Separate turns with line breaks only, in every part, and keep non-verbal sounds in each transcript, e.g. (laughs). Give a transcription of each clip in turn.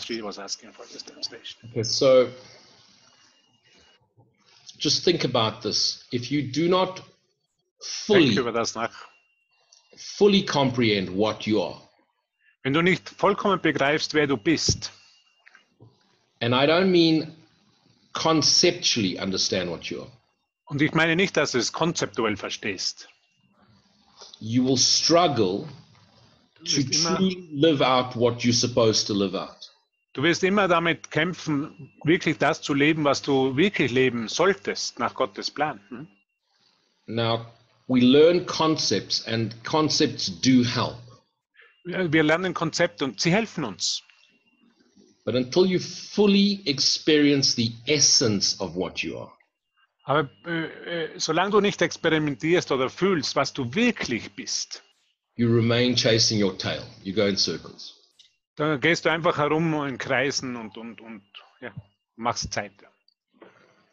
she was asking for this translation.
Okay, so just think about this. If you do not fully
Denk über das nach.
fully comprehend what you are,
Wenn du nicht vollkommen begreifst, wer du bist,
and I don't mean conceptually understand what you are,
und ich meine nicht, dass du es konzeptuell verstehst,
you will struggle to truly live out what you're supposed to live out.
Du wirst immer damit kämpfen, wirklich das zu leben, was du wirklich leben solltest, nach Gottes Plan. Hm?
Now, we learn concepts, and concepts do help.
Wir lernen Konzepte und sie helfen uns.
But until you fully experience the essence of what you are,
Aber äh, äh, solange du nicht experimentierst oder fühlst, was du wirklich bist,
you remain chasing your tail. You go in circles.
Dann gehst du einfach herum in Kreisen und, und, und ja, machst Zeit.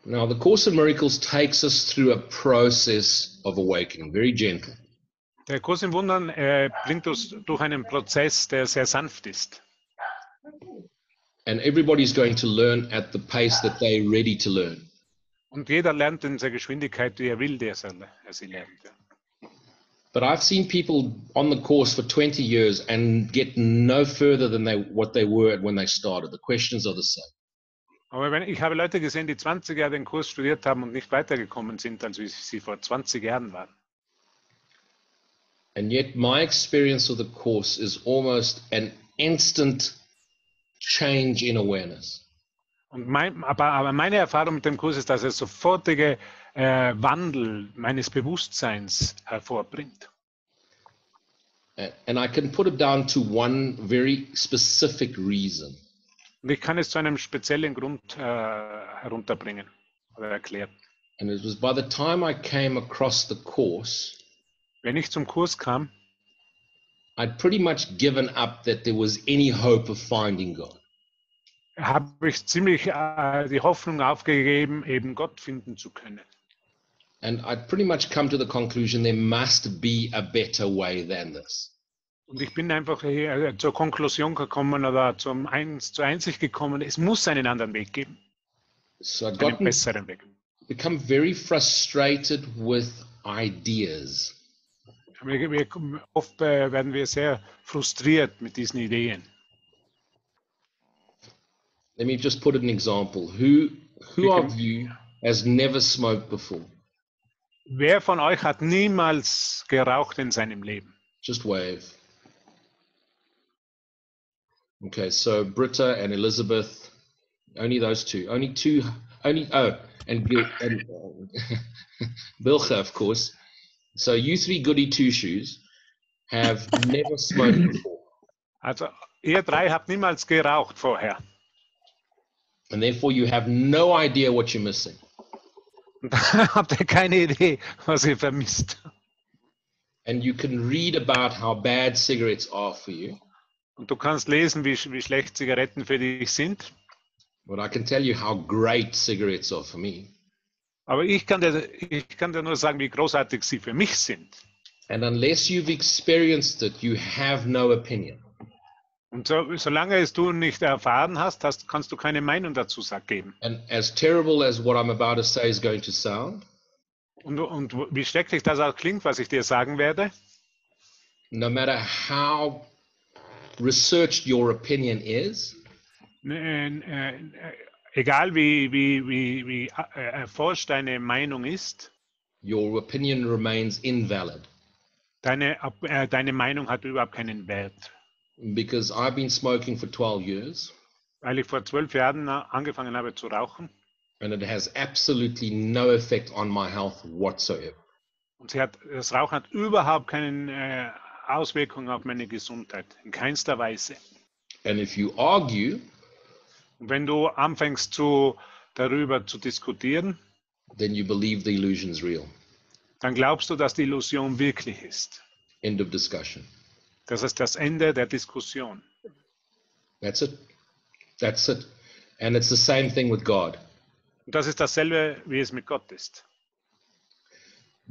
Now, the Course in Miracles takes us through a process of awakening, very gentle.
Der Kurs im Wundern äh, bringt uns durch einen Prozess, der sehr sanft ist.
And everybody's going to learn at the pace that they're ready to learn.
Und jeder lernt in der Geschwindigkeit, die er will, die er, er sie lernt. Ja.
But I've seen people on the course for 20 years and get no further than they, what they were when they started. The questions are the same.
Aber wenn, ich habe Leute gesehen, die 20 Jahre den Kurs studiert haben und nicht weitergekommen sind, als wie sie vor 20 Jahren waren.
And yet, my experience of the course is almost an instant change in awareness.
Und mein, aber, aber meine Erfahrung mit dem Kurs ist, dass er sofortige äh, Wandel meines Bewusstseins hervorbringt.
And I can put it down to one very specific reason.
Und ich kann es zu einem speziellen Grund äh, herunterbringen oder erklären.
And it was by the time I came across the course,
Wenn ich zum Kurs kam,
I'd pretty much given up that there was any hope of finding God.
habe ich ziemlich äh, die Hoffnung aufgegeben, eben Gott finden zu können.
And I'd pretty much come to the conclusion there must be a better way than this.
Und ich bin einfach hier, äh, zur Konklusion gekommen oder zum Eins, zur Einsicht gekommen, es muss einen anderen Weg geben,
So I got
besseren Weg.
become very frustrated with ideas.
Wir, wir, oft äh, werden wir sehr frustriert mit diesen Ideen.
Let me just put an example. Who who of you has never smoked before?
Wer von euch hat niemals geraucht in seinem Leben?
Just wave. Okay, so Britta and Elizabeth, only those two. Only two. Only oh, and Gil, and (laughs) of course. So you three goody two shoes have never smoked (laughs) before,
Also ihr drei habt niemals geraucht vorher.
and therefore you have no idea what you're missing.
Und (laughs) habt ihr keine Idee, was ihr vermisst.
And you can read about how bad cigarettes are for you,
Und du kannst lesen, wie, wie schlecht Zigaretten für dich sind.
but I can tell you how great cigarettes are for me.
Aber ich kann, dir, ich kann dir nur sagen, wie großartig sie für mich sind.
And unless you've experienced it, you have no opinion.
Und so, solange es du nicht erfahren hast, hast, kannst du keine Meinung dazu geben.
And as terrible as what I'm about to say is going to sound,
Und, und wie schrecklich das auch klingt, was ich dir sagen werde,
no matter how researched your opinion is,
äh, äh, egal wie, wie, wie, wie äh, erforscht deine Meinung ist,
your opinion remains invalid.
deine, äh, deine Meinung hat überhaupt keinen Wert.
Because I've been smoking for 12 years
Weil ich vor zwölf Jahren äh, angefangen habe zu rauchen
and it has absolutely no effect on my health whatsoever.
und hat, das Rauchen hat überhaupt keine äh, Auswirkungen auf meine Gesundheit, in keinster Weise.
And if you argue,
Und wenn du anfängst zu, darüber zu diskutieren,
then you believe the illusion's real.
dann glaubst du, dass die Illusion wirklich ist.
End of discussion.
Das ist das Ende der Diskussion.
That's it. That's it. And it's the same thing with God.
Und das ist dasselbe, wie es mit Gott ist.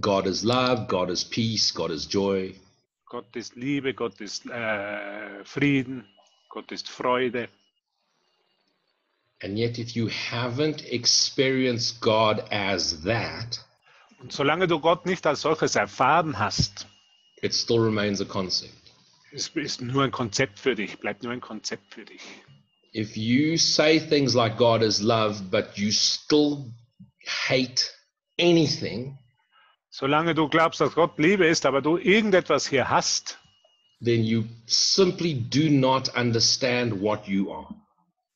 God is love, God is peace, God is joy.
Gott ist Liebe, Gott ist äh, Frieden, Gott ist Freude.
And yet, if you haven't experienced God as that,
Und solange du Gott nicht als solches erfahren hast,
it still remains a concept.
Es ist nur ein Konzept für dich, bleibt nur ein Konzept für dich.
If you say things like God is love, but you still hate anything,
Solange du glaubst, dass Gott Liebe ist, aber du irgendetwas hier hast,
then you simply do not understand what you are.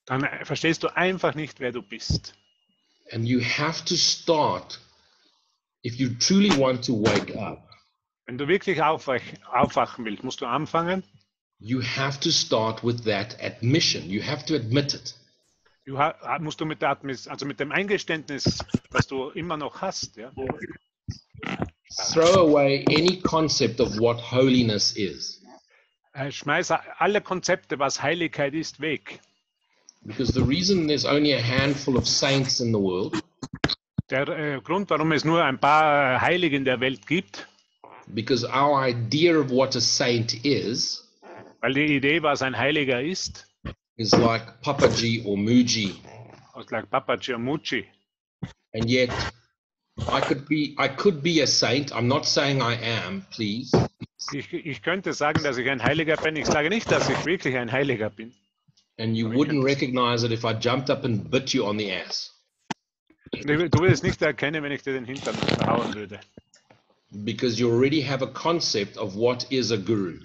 dann verstehst du einfach nicht, wer du bist.
And you have to start, if you truly want to wake up,
Wenn du wirklich aufwach, aufwachen willst, musst du anfangen.
you have to start with that admission. You have to admit it.
Du musst du mit, der Admis, also mit dem Eingeständnis, das du immer noch hast, ja,
Throw away any concept of what holiness is.
äh, schmeiß alle Konzepte, was Heiligkeit ist, weg.
Because the reason there's only a handful of saints in the world,
Der äh, Grund, warum es nur ein paar Heilige in der Welt gibt,
because our idea of what a saint is,
weil die Idee, was ein Heiliger ist,
is like Papaji or Muji.
aus like Papa Giamucci.
And yet, I could be I could be a saint. I'm not saying I am, please.
Ich, ich könnte sagen, dass ich ein Heiliger bin. Ich sage nicht, dass ich wirklich ein Heiliger bin.
And you wouldn't recognize it if I jumped up and bit you on the ass.
Du würdest nicht erkennen, wenn ich dir den Hintern hauen würde.
Because you already have a concept of what is a guru.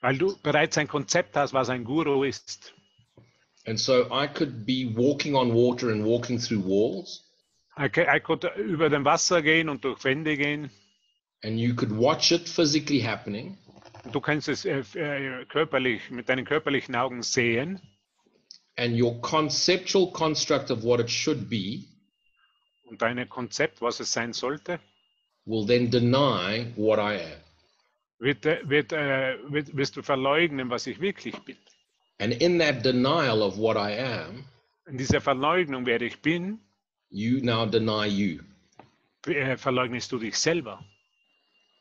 Weil du bereits ein Konzept hast, was ein Guru ist.
And so I could be walking on water and walking through walls,
Ich ich konnte über dem Wasser gehen und durch Wände gehen.
and you could watch it physically happening,
Du kannst es äh, äh, körperlich, mit deinen körperlichen Augen sehen.
and your conceptual construct of what it should be
Und dein Konzept, was es sein sollte,
will then deny what I am.
wird, äh, wird, äh, wird, wirst du verleugnen, was ich wirklich bin.
And in that denial of what I am,
In dieser Verleugnung, wer ich bin,
you now deny you.
äh, verleugnest du dich selber.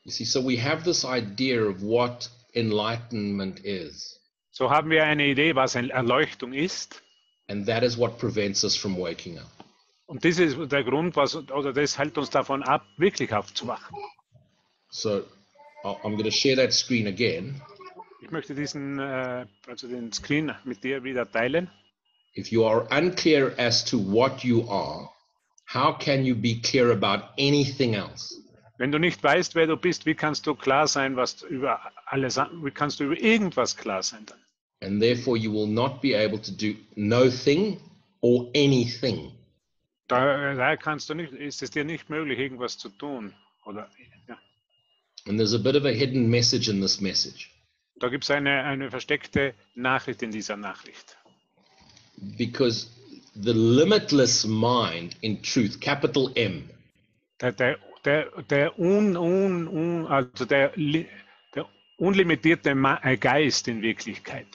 You see, so we have this idea of what enlightenment is,
So haben wir eine Idee, was Erleuchtung ist.
and that is what prevents us from waking up.
Und das ist der Grund, was, oder das hält uns davon ab, wirklich aufzuwachen.
So I'm going to share that screen again.
Ich möchte diesen, äh, also den Screen mit dir wieder teilen.
If you are unclear as to what you are, how can you be clear about anything else?
Wenn du nicht weißt, wer du bist, wie kannst du klar sein, was über alles, wie kannst du über irgendwas klar sein dann?
And therefore, you will not be able to do no thing or anything.
Da, da kannst du nicht, ist es dir nicht möglich, irgendwas zu tun. Oder, ja.
And there's a bit of a hidden message in this message
Da gibt es eine, eine versteckte Nachricht in dieser Nachricht.
because the limitless mind, in truth, capital M,
Der, der, der, der, un, un, un, also der, der unlimitierte äh, Geist in Wirklichkeit,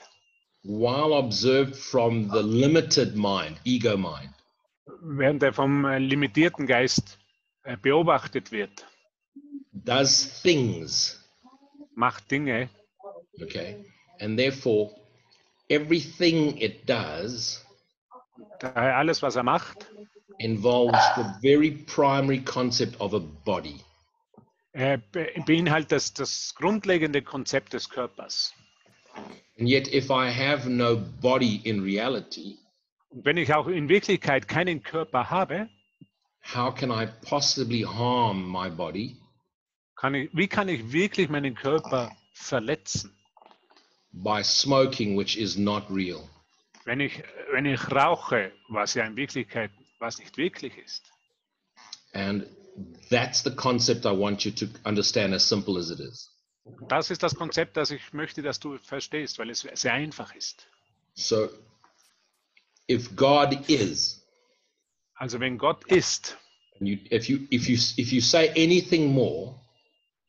while observed from the limited mind, ego mind,
während er vom äh, limitierten Geist äh, beobachtet wird,
does things,
macht Dinge
okay? And therefore, everything it does
daher alles, was er macht,
involves the very primary concept of a body.
äh, be beinhaltet das, das grundlegende Konzept des Körpers.
And yet, if I have no body in reality,
Und wenn ich auch in Wirklichkeit keinen Körper habe,
how can I possibly harm my body
kann ich, wie kann ich wirklich meinen Körper verletzen,
by smoking, which is not real?
wenn ich, wenn ich rauche, was ja in Wirklichkeit, was nicht wirklich ist.
And that's the concept I want you to understand, as simple as it is.
Das ist das Konzept, das ich möchte, dass du verstehst, weil es sehr einfach ist.
So, if God is,
Also wenn Gott ist,
and you, if you if you if you say anything more,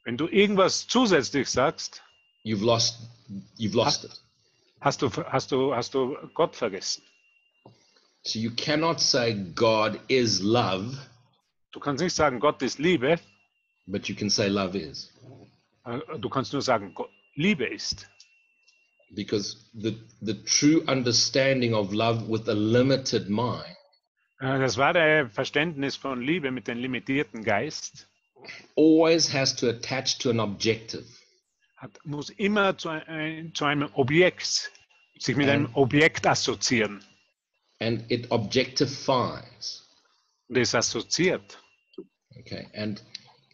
wenn du irgendwas zusätzlich sagst,
you've lost you've lost it.
hast du, hast du, hast du Gott vergessen.
So you cannot say God is love,
Du kannst nicht sagen, Gott ist Liebe,
but you can say love is.
äh, du kannst nur sagen, Liebe ist.
Because the the true understanding of love with a limited mind
Äh, Das wahre Verständnis von Liebe mit dem limitierten Geist
always has to attach to an objective.
hat, muss immer zu, ein, zu einem Objekt, sich mit einem
Ähm.
Objekt assoziieren.
and it objectifies.
Es assoziiert.
Okay, and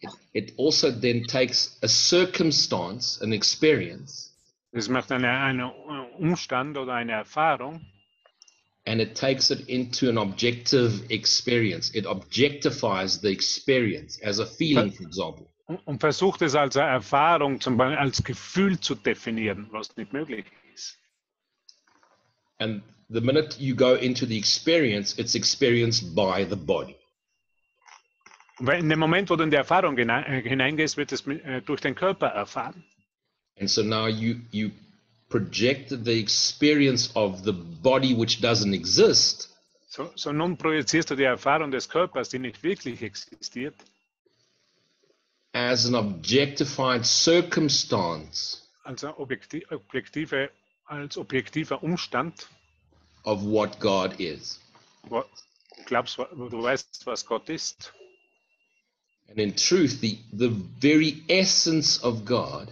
it, it also then takes a circumstance, an experience,
Das macht einen eine Umstand oder eine Erfahrung
and it takes it into an objective experience. It objectifies the experience as a feeling, for example.
und, versucht es als Erfahrung, zum Beispiel als Gefühl zu definieren, was nicht möglich ist.
And the minute you go into the experience, it's experienced by the body.
In dem Moment, wo du in die Erfahrung äh, hineingehst, wird es äh, durch den Körper erfahren.
And so now you you project the experience of the body which doesn't exist
So, so nun projizierst du die Erfahrung des Körpers, die nicht wirklich existiert,
as an objectified circumstance
als, eine objekti objektive, als objektiver Umstand.
of what God is.
Wo, glaubst, du weißt, was Gott ist.
And in truth, the, the very essence of God,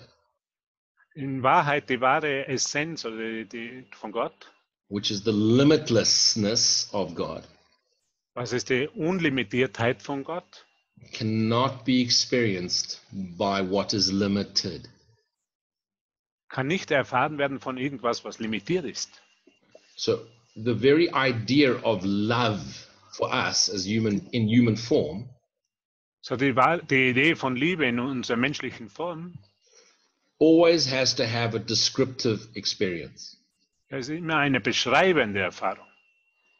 In Wahrheit die wahre Essenz oder die, die, von Gott,
which is the limitlessness of God,
was ist die Unlimitiertheit von Gott,
cannot be experienced by what is limited.
kann nicht erfahren werden von irgendwas, was limitiert ist.
So the very idea of love for us as human in human form
So die, die Idee von Liebe in unserer menschlichen Form
always has to have a descriptive experience.
ist immer eine beschreibende Erfahrung.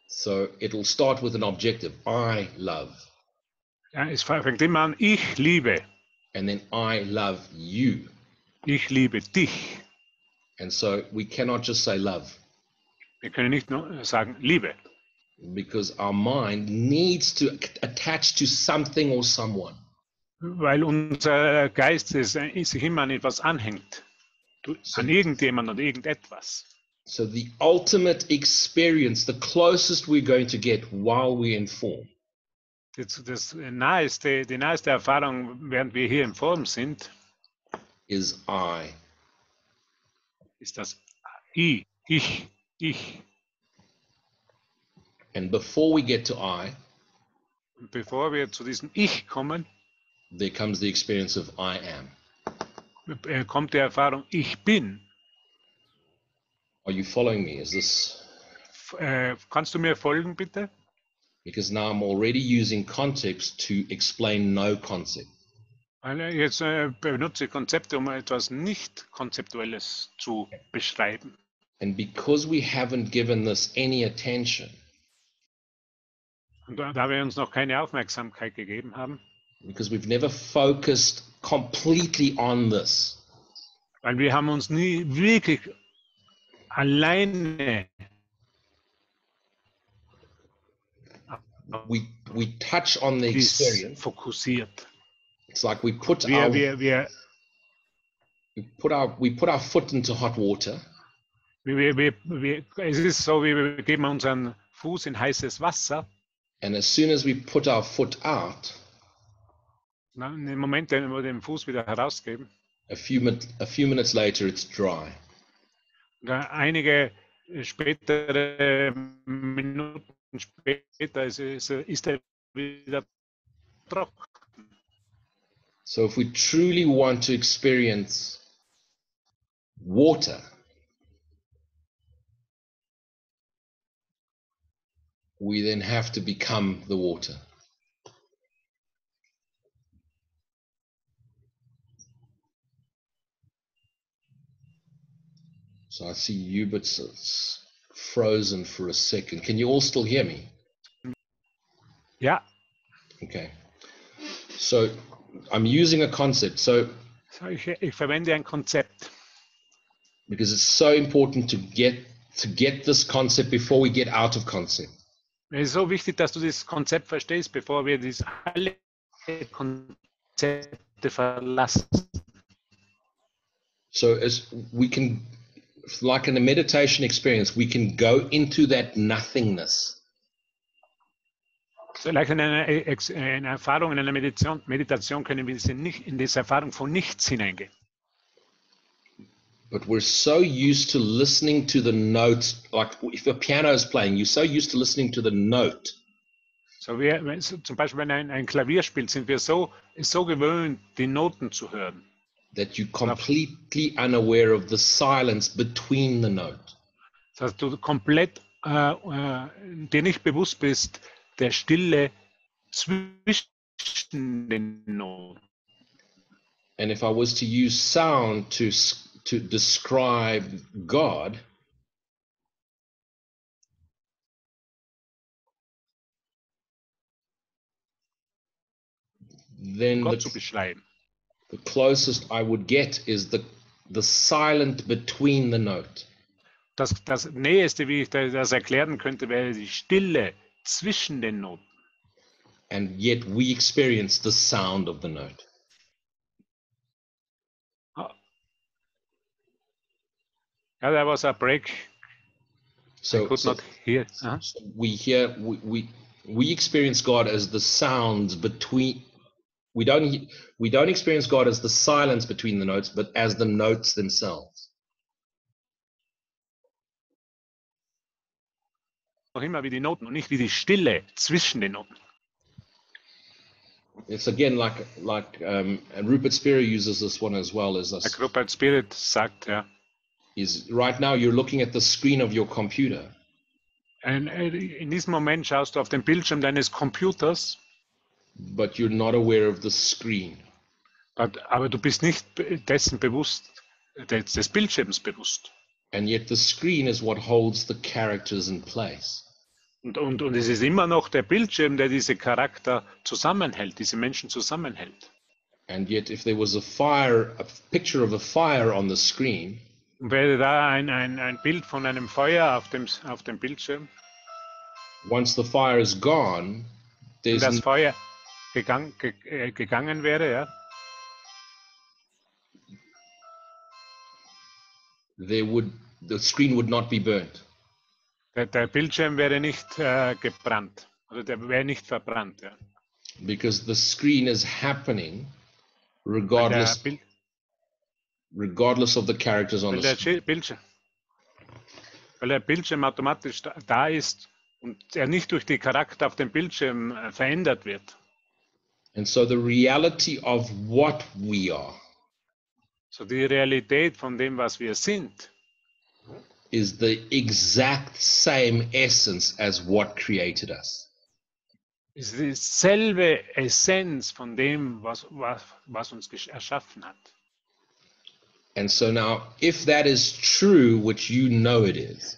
So it'll start with an objective, I love,
Ja, es fängt immer an, ich liebe,
and then I love you.
ich liebe dich.
And so we cannot just say love
Wir können nicht nur sagen Liebe,
because our mind needs to attach to something or someone.
Weil unser Geist es, äh, sich immer an etwas anhängt, an irgendjemand und irgendetwas.
So the ultimate experience, the closest we're going to get while we're in form,
Das, das naheste, die naheste Erfahrung, während wir hier in Form sind,
is I.
ist das Ich, ich, ich.
And before we get to I,
Und bevor wir zu diesem Ich kommen,
there comes the experience of I am.
äh, kommt die Erfahrung Ich bin.
Are you following me? Is this
Äh, kannst du mir folgen, bitte?
because now I'm already using context to explain no concept.
Weil jetzt äh, benutze Konzepte, um etwas nicht Konzeptuelles zu beschreiben.
And because we haven't given this any attention,
Und da, da wir uns noch keine Aufmerksamkeit gegeben haben,
because we've never focused completely on this,
weil wir haben uns nie wirklich alleine
we we touch on the experience.
fokussiert.
It's like we put
Wir,
our
wir, wir,
we put our we put our foot into hot water
wir, wir, wir, es ist so, wir geben unseren Fuß in heißes Wasser.
and as soon as we put our foot out
Na, in dem Moment, wenn wir den Fuß wieder herausgeben,
a few a few minutes later it's dry.
Einige spätere Minuten später ist, ist, ist er wieder trocken.
so if we truly want to experience water we then have to become the water so i see Hubert's it's frozen for a second can you all still hear me
Yeah.
Okay. So I'm using a concept. So
so ich, ich verwende ein Konzept,
because it's so important to get to get this concept before we get out of concept.
Es ist so wichtig, dass du dieses Konzept verstehst, bevor wir dies alle Konzepte verlassen.
So as we can like in a meditation experience, we can go into that nothingness.
Vielleicht in einer, Ex- in Erfahrung, in einer Meditation, Meditation können wir nicht, in diese Erfahrung von nichts hineingehen.
But we're so used to listening to the notes, like if a piano is playing, you're so used to listening to the note
So wir, zum Beispiel, wenn ein, ein Klavier spielt, sind wir so, so gewöhnt, die Noten zu hören,
that you're completely unaware of the silence between the note.
dass du komplett äh, äh, dir nicht bewusst bist der Stille zwischen den Noten.
And if I was to use sound to to describe God, then
Gott zu
the,
beschreiben.
The closest I would get is the the silent between the note.
Das, das Näheste, wie ich das erklären könnte, wäre die Stille zwischen den Noten.
And yet we experience the sound of the note.
Yeah, there was a break.
So,
I could
so-
not hear. Uh-huh.
so we hear we, we we experience God as the sounds between we don't we don't experience God as the silence between the notes, but as the notes themselves.
Immer wie die Noten und nicht wie die Stille zwischen den Noten.
It's again like like um, and Rupert Spira uses this one as well as us.
Rupert Spirit sagt, ja,
Is right now you're looking at the screen of your computer,
äh, in diesem Moment schaust du auf den Bildschirm deines Computers,
but you're not aware of the screen.
but- aber du bist nicht dessen bewusst, des, des Bildschirms bewusst.
And yet the screen is what holds the characters in place.
Und, und, und es ist immer noch der Bildschirm, der diese Charakter zusammenhält, diese Menschen zusammenhält.
And yet if there was a fire, a picture of a fire on the screen,
Und wäre da ein, ein, ein Bild von einem Feuer auf dem, auf dem Bildschirm,
once the fire is gone, there's
das Feuer gegang, ge, äh, gegangen wäre, ja,
there would the screen would not be burnt
der, der Bildschirm wäre nicht äh, gebrannt, oder der wäre nicht verbrannt. Ja.
because the screen is happening
Weil, der
regardless
Bild,
regardless of the characters on the screen.
Schi- Bildschirm, weil der Bildschirm automatisch da, da ist und er nicht durch die Charakter auf dem Bildschirm äh, verändert wird.
And so the reality of what we are
So die Realität von dem, was wir sind,
is the exact same essence as what created us.
ist dieselbe Essenz von dem, was, was, was uns erschaffen hat.
And so now if that is true, which you know it is,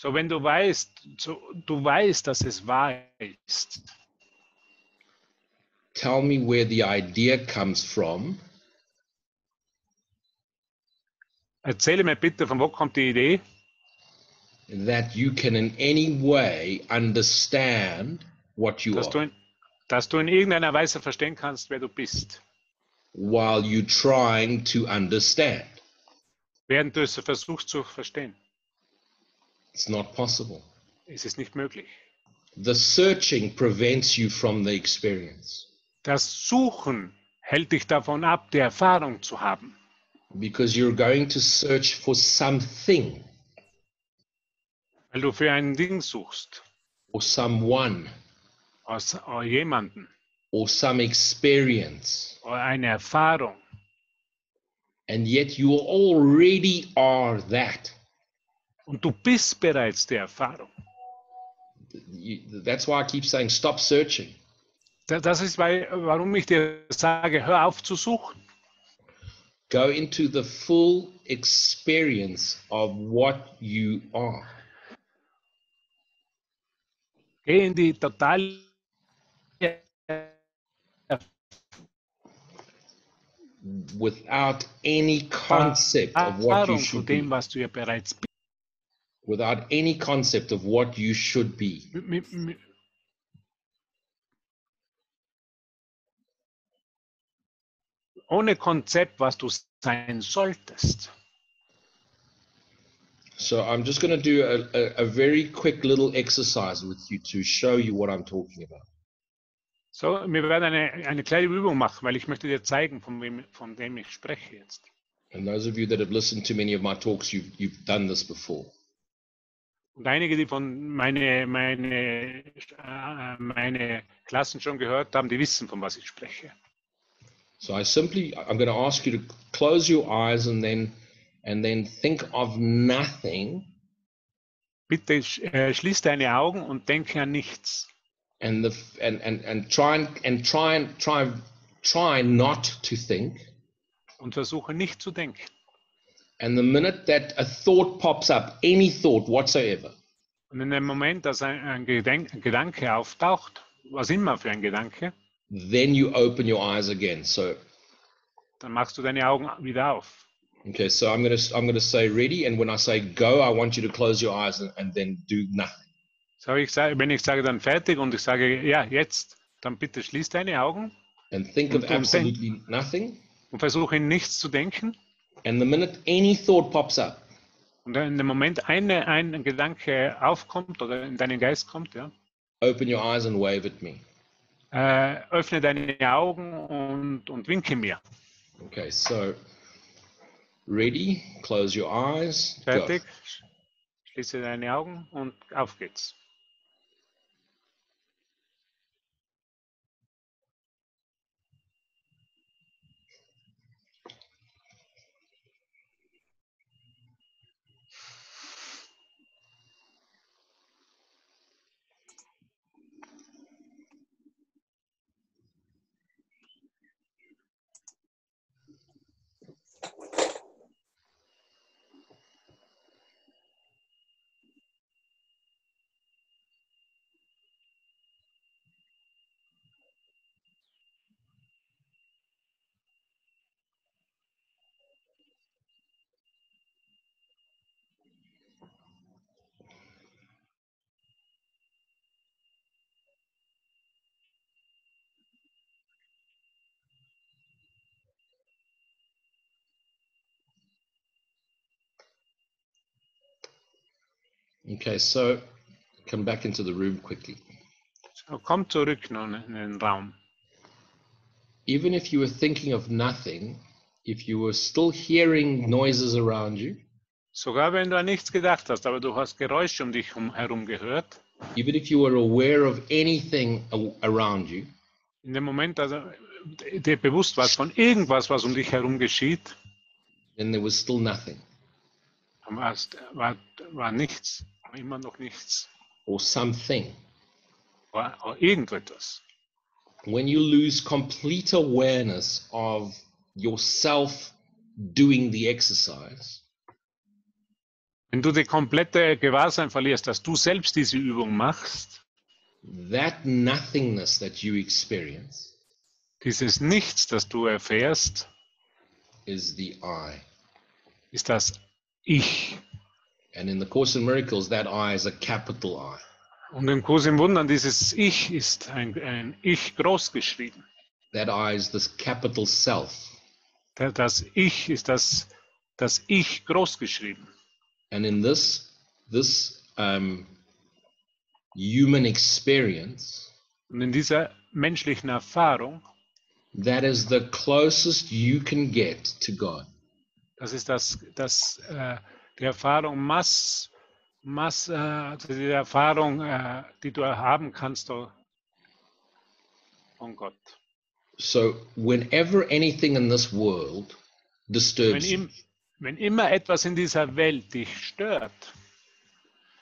So wenn du weißt, so, du weißt, dass es wahr ist,
tell me where the idea comes from.
Erzähle mir bitte, von wo kommt die Idee,
that you can in any way understand what you
dass du,
are
in, dass du in irgendeiner Weise verstehen kannst, wer du bist,
while you trying to understand.
während du es versuchst zu verstehen.
It's not possible.
Es ist nicht möglich.
The searching prevents you from the experience
Das Suchen hält dich davon ab, die Erfahrung zu haben,
because you're going to search for something
weil du für ein Ding suchst,
or someone
aus oder jemanden
or some experience.
oder eine Erfahrung.
And yet you already are that.
Und du bist bereits die Erfahrung.
That's why I keep saying stop searching.
Da- Das ist, weil, warum ich dir sage, hör auf zu suchen.
Go into the full experience of what you are.
Geh in die totale
without any concept of what you should
dem,
be.
was du ja bereits bist.
Without any concept of what you should be.
Mit, mit, ohne Konzept, was du sein solltest.
So I'm just going to do a, a, a very quick little exercise with you to show you what I'm talking about.
So, wir werden eine, eine kleine Übung machen, weil ich möchte dir zeigen, von, wem, von dem ich spreche jetzt.
And those of you that have listened to many of my talks, you've, you've done this before.
Und einige, die von meine, meine, äh, meine Klassen schon gehört haben, die wissen, von was ich spreche.
So I simply, I'm going to ask you to close your eyes and then, and then think of nothing
Bitte äh, schließ deine Augen und denke an nichts.
and the and and and try and and try and try try not to think
Und versuche nicht zu denken.
And the minute that a thought pops up any thought whatsoever
Und in dem Moment, dass ein, ein, Gedenk, Gedanke auftaucht, was immer für ein Gedanke,
then you open your eyes again so
dann machst du deine Augen wieder auf.
okay so i'm going to i'm going to say ready and when i say go i want you to close your eyes and, and then do nothing
So, ich sage, wenn ich sage dann fertig und ich sage, ja, jetzt, dann bitte schließ deine Augen
and think
Und-
of
und
absolutely nothing
und versuche in nichts zu denken.
And the minute any thought pops up
Und in dem Moment eine, ein Gedanke aufkommt oder in deinen Geist kommt, ja,
open your eyes and wave at me
äh, öffne deine Augen und, und winke mir.
okay so ready close your eyes go.
Fertig? Schließe deine Augen und auf geht's.
Okay, so come back into the room quickly.
So, komm zurück nun in den Raum.
Even if you were thinking of nothing, if you were still hearing noises around you,
Sogar wenn du an nichts gedacht hast, aber du hast Geräusche um dich herum- gehört,
even if you were aware of anything around you,
in dem Moment, also dir bewusst warst von irgendwas, was um dich herum geschieht,
then there was still nothing
war's- war, war nichts, war immer noch nichts,
or something.
war irgendetwas.
When you lose complete awareness of yourself doing the exercise,
Wenn du die komplette Gewahrsein verlierst, dass du selbst diese Übung machst,
that nothingness that you experience
dieses Nichts, das du erfährst,
is the I.
ist das Ich.
And in the Course in Miracles, that I is a capital I.
Und im Kurs im Wundern, dieses Ich ist ein, ein Ich groß geschrieben.
That I is this capital self.
Da- Das Ich ist das, das Ich groß geschrieben.
And in this this um, human experience,
Und in dieser menschlichen Erfahrung,
that is the closest you can get to God.
das ist das, das, äh, die Erfahrung, Mass, Mass, äh, also die Erfahrung, äh, die du haben kannst oh, von Gott.
So whenever anything in this world
Wenn,
disturbs you,
im, wenn immer etwas in dieser Welt dich stört,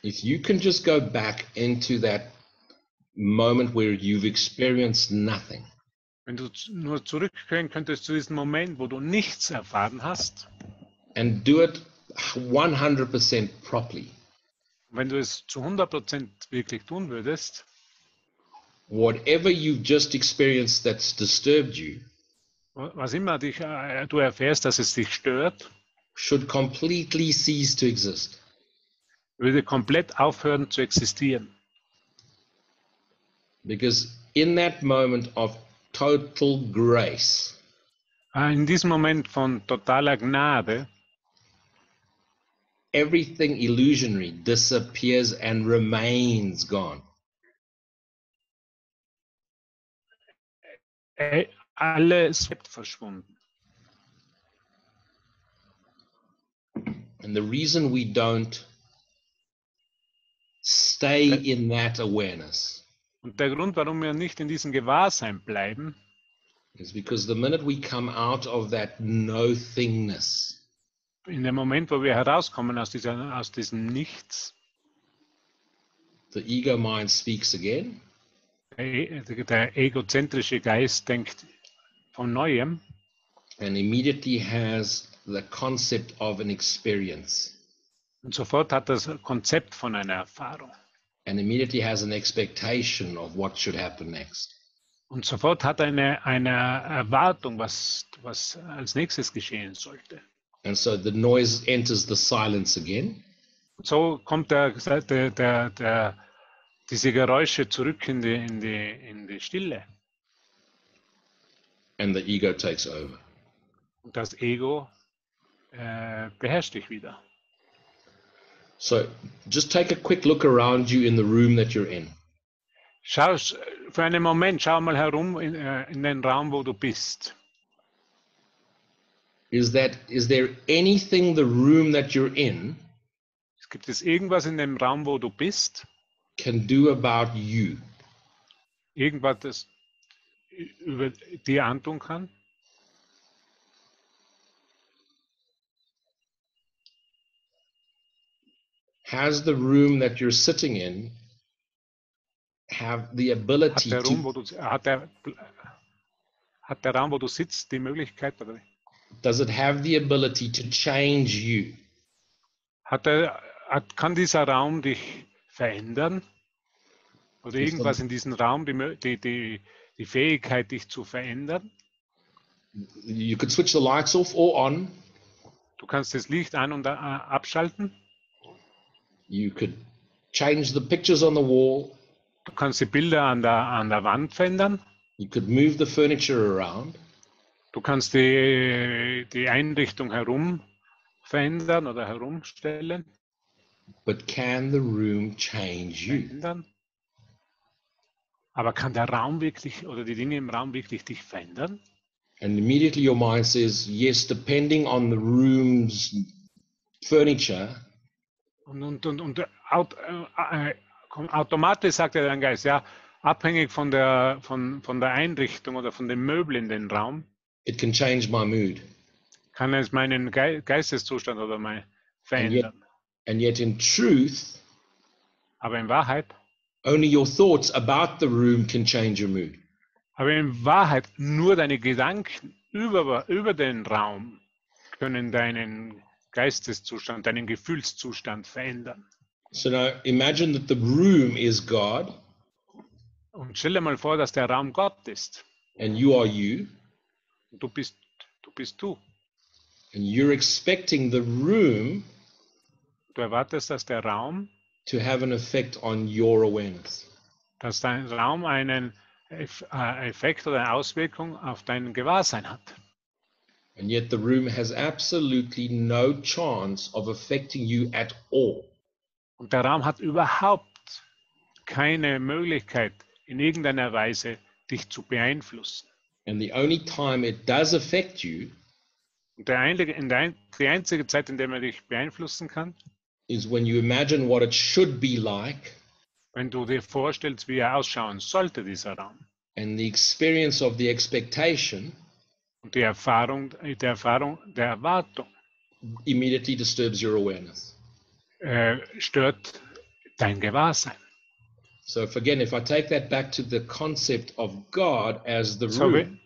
if you can just go back into that moment where you've experienced nothing,
wenn du nur zurückkehren könntest zu diesem Moment, wo du nichts erfahren hast,
and do it 100% properly,
wenn du es zu 100% wirklich tun würdest,
whatever you've just experienced that's disturbed you
wa- was immer dich, äh, du erfährst, dass es dich stört,
should completely cease to exist.
würde komplett aufhören zu existieren.
Because in that moment of total grace,
Äh, In diesem Moment von totaler Gnade
everything illusionary disappears and remains gone.
Eh, alles wird verschwunden.
And the reason we don't stay in that awareness
Und der Grund, warum wir nicht in diesem Gewahrsein bleiben,
is because the minute we come out of that no thingness,
in dem Moment, wo wir herauskommen aus, dieser, aus diesem Nichts,
the ego mind speaks again
der, der egozentrische Geist denkt von Neuem
and immediately has the concept of an experience
und sofort hat das Konzept von einer Erfahrung.
and immediately has an expectation of what should happen next.
Und sofort hat eine, eine Erwartung, was, was als nächstes geschehen sollte.
And so the noise enters the silence again,
So kommt der, der, der, der, diese Geräusche zurück in die, in, die, in die Stille.
and the ego takes over.
Und das Ego äh, beherrscht dich wieder.
So just take a quick look around you in the room that you're in.
Schau äh, für einen Moment, schau mal herum in, äh, in den Raum, wo du bist.
Is that is there anything the room that you're in
Gibt es irgendwas in dem Raum, wo du bist?
can do about you?
Irgendwas, das über dir antun kann?
Has the room that you're sitting in have the
Hat
ability
der, Raum,
to
wo du, hat, der, hat der Raum, wo du sitzt, die Möglichkeit, oder
does it have the ability to change you?
hat er, hat, kann dieser Raum dich verändern? Oder irgendwas in diesem Raum, die, die, die Fähigkeit, dich zu verändern?
You could switch the lights off or on.
Du kannst das Licht an- und äh, abschalten.
You could change the pictures on the wall.
Du kannst die Bilder an der, an der Wand verändern.
You could move the furniture around.
Du kannst die, die Einrichtung herum verändern oder herumstellen.
But can the room change you?
Verändern. Aber kann der Raum wirklich oder die Dinge im Raum wirklich dich verändern?
And immediately your mind says, yes, depending on the room's furniture,
Und, und, und, und aut, äh, äh, automatisch sagt er dein Geist, ja, abhängig von der, von, von der Einrichtung oder von den Möbeln in den Raum,
it can change my mood.
kann es meinen Ge Geisteszustand oder mein verändern.
And yet, in truth,
Aber in Wahrheit,
only your thoughts about the room can change your mood.
aber in Wahrheit nur deine Gedanken über, über den Raum können deinen Geisteszustand, deinen Gefühlszustand verändern.
So now imagine that the room is God
Und stell dir mal vor, dass der Raum Gott ist.
and you are you,
du bist, du bist du.
and you're expecting the room
Du erwartest, dass der Raum
to have an effect on your awareness.
dass dein Raum einen äh, Effekt oder eine Auswirkung auf dein Gewahrsein hat.
And yet the room has absolutely no chance of affecting you at all.
Und der Raum hat überhaupt keine Möglichkeit, in irgendeiner Weise dich zu beeinflussen.
And the only time it does affect you
der einzige, in der, die einzige Zeit, in der man dich beeinflussen kann,
is when you imagine what it should be like
wenn du dir vorstellst, wie er ausschauen sollte, dieser Raum.
and the experience of the expectation
Und die Erfahrung, die Erfahrung der Erwartung
immediately disturbs your awareness.
äh, stört dein Gewahrsein.
So if again, if I take that back to the concept of God as the
So,
room,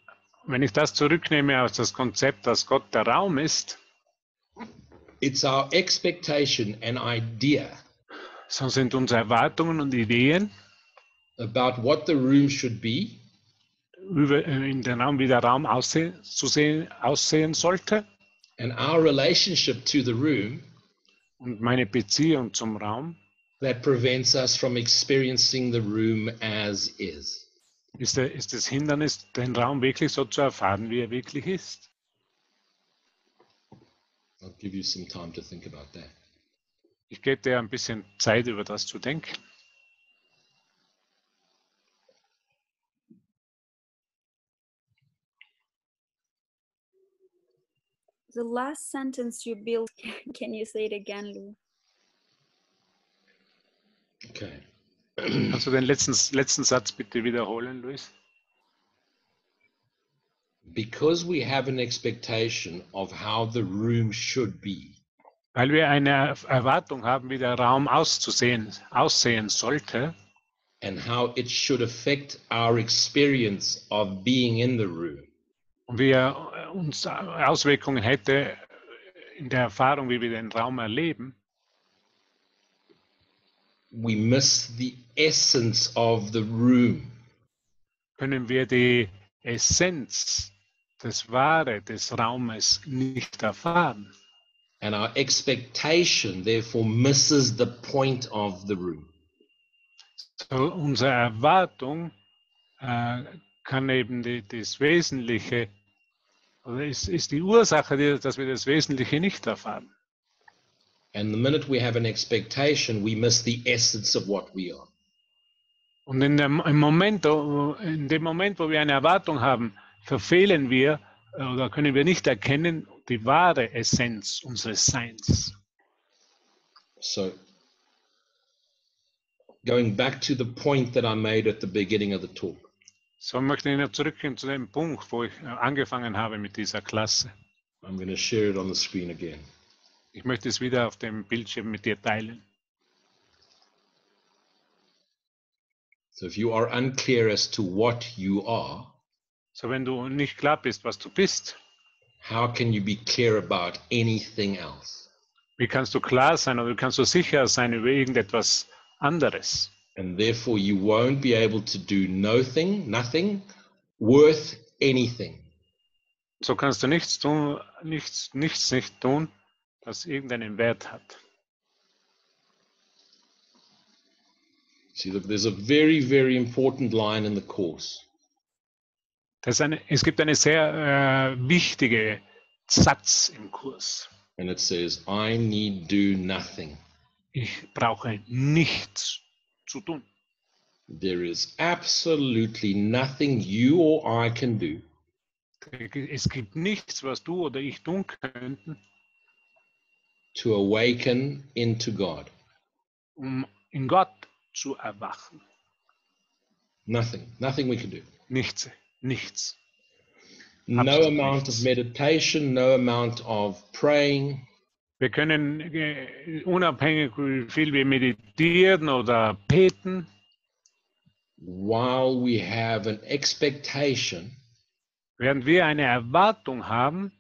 wenn ich das zurücknehme aus das Konzept, dass Gott der Raum ist,
it's our expectation and idea
so sind unsere Erwartungen und Ideen
about what the room should be.
über, äh, in den Raum, wie der Raum aussehen, zu sehen, aussehen sollte.
And our relationship to the room
und meine Beziehung zum Raum
that prevents us from experiencing the room as is.
ist, der, ist das Hindernis, den Raum wirklich so zu erfahren, wie er wirklich ist.
I'll give you some time to think about that.
Ich gebe dir ein bisschen Zeit, über das zu denken.
The last sentence you built, (laughs) can you say it again, Lou?
Okay.
Kannst du den letzten, letzten Satz bitte wiederholen, Luis?
Because we have an expectation of how the room should be,
Weil wir eine Erwartung haben, wie der Raum auszusehen, aussehen sollte
and how it should affect our experience of being in the room,
und wie er uns Auswirkungen hätte in der Erfahrung, wie wir den Raum erleben,
we miss the essence of the room.
können wir die Essenz, das Wahre des Raumes nicht erfahren.
And our expectation, therefore, misses the point of the room.
So, unsere Erwartung äh, kann eben die, das Wesentliche, oder ist, ist die Ursache, dass wir das Wesentliche nicht erfahren.
And the minute we have an expectation, we miss the essence of what we are.
Und in dem, im Moment, wo- in dem Moment, wo wir eine Erwartung haben, verfehlen wir äh, oder können wir nicht erkennen die wahre Essenz unseres Seins.
So, going back to the point that I made at the beginning of the talk,
So möchte ich zurückgehen zu dem Punkt, wo ich äh, angefangen habe mit dieser Klasse.
I'm going to share it on the screen again.
Ich möchte es wieder auf dem Bildschirm mit dir teilen.
So, if you are unclear as to what you are,
So wenn du nicht klar bist, was du bist,
how can you be clear about anything else?
wie kannst du klar sein oder wie kannst du sicher sein über irgendetwas anderes?
And therefore, you won't be able to do nothing, nothing worth anything.
So kannst du nichts tun, nichts, nichts nicht tun, das irgendeinen Wert hat.
See, look, there's a very, very important line in the course.
Das eine, es gibt eine sehr äh, wichtige Satz im Kurs.
And it says, I need do nothing.
Ich brauche nichts zu tun.
There is absolutely nothing you or I can do
Es gibt nichts, was du oder ich tun könnten,
to awaken into God.
um in Gott zu erwachen.
Nothing. Nothing we can do.
Nichts, nichts.
No
Absolut
amount of
nichts.
meditation, no amount of praying,
Wir können äh, unabhängig, wie viel wir meditieren oder beten,
while we have an expectation
während wir eine Erwartung haben,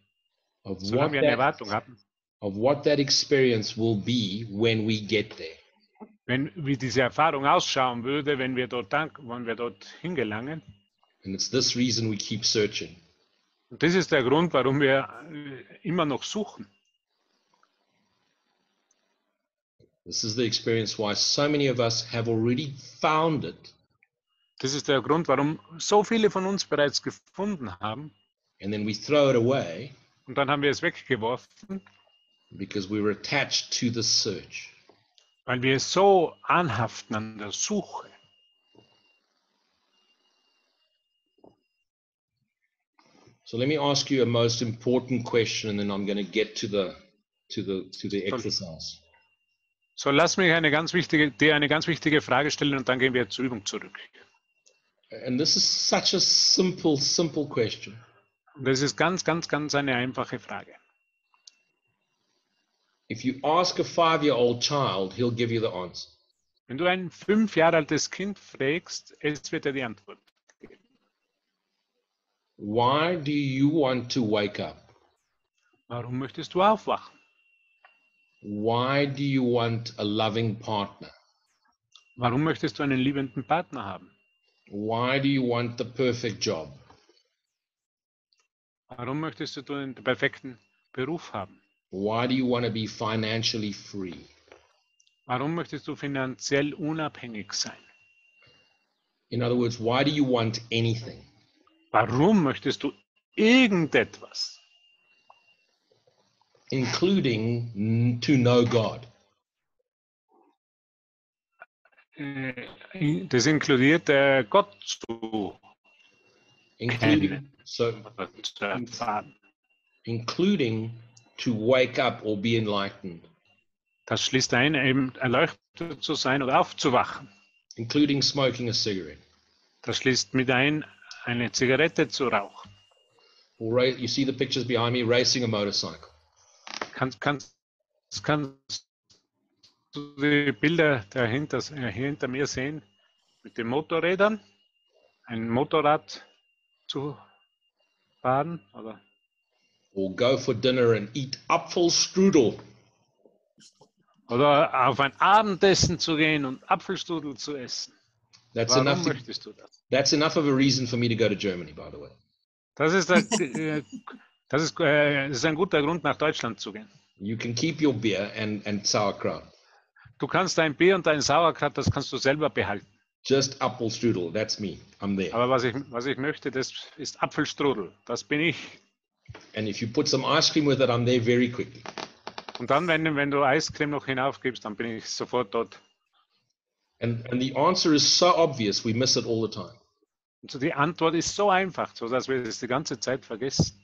of what,
wir eine Erwartung haben,
of what that experience will be when we get there.
wenn, wie diese Erfahrung ausschauen würde, wenn wir dort, an- wenn wir dort hingelangen.
And it's this reason we keep searching.
Und das ist der Grund, warum wir äh, immer noch suchen.
This is the experience why so many of us have already found it,
Das ist der Grund, warum so viele von uns bereits gefunden haben.
and then we throw it away
Und dann haben wir es weggeworfen,
because we were attached to the search.
weil wir er so anhaften an der Suche.
So let me ask you a most important question, and then I'm going to get to the to the to the exercise.
So lass mich eine ganz wichtige, dir eine ganz wichtige Frage stellen und dann gehen wir zur Übung zurück.
And this is such a simple, simple question.
Das ist ganz, ganz, ganz eine einfache Frage.
If you ask a five-year-old child, he'll give you the answer.
Wenn du ein fünf Jahre altes Kind fragst, es wird dir die Antwort geben.
Why do you want to wake up?
Warum möchtest du aufwachen?
Why do you want a loving partner?
Warum möchtest du einen liebenden Partner haben?
Why do you want the perfect job?
Warum möchtest du den perfekten Beruf haben?
Why do you want to be financially free?
Warum möchtest du finanziell unabhängig sein?
In other words, why do you want anything?
Warum möchtest du irgendetwas?
including to know God.
Äh, Das inkludiert äh, Gott zu
Including,
kennen
so,
zu erfahren.
including to wake up or be enlightened,
Das schließt ein, eben erleuchtet zu sein oder aufzuwachen.
including smoking a cigarette.
Das schließt mit ein, eine Zigarette zu rauchen.
Or you see the pictures behind me racing a motorcycle.
Kannst, kannst, kannst du die Bilder dahinter, äh, hinter mir sehen mit den Motorrädern? Ein Motorrad zu fahren? Oder?
Or go for dinner and eat Apfelstrudel.
Oder auf ein Abendessen zu gehen und Apfelstrudel zu essen.
That's
Warum
enough. To,
möchtest du das?
that's enough of a reason for me to go to Germany, by the way.
Das ist, ein, äh, das, ist, äh, das ist ein guter Grund, nach Deutschland zu gehen.
You can keep your beer and, and sauerkraut.
Du kannst dein Bier und dein Sauerkraut, das kannst du selber behalten.
Just Apfelstrudel. That's me. I'm there.
Aber was ich, was ich möchte, das ist Apfelstrudel. Das bin ich.
And if you put some ice cream with it, I'm there very quickly.
Und dann, wenn, wenn du Eiscreme noch hinaufgibst, dann bin ich sofort dort.
And, and the answer is so obvious, we miss it all the time.
Und so die Antwort ist so einfach, so dass wir das die ganze Zeit vergessen.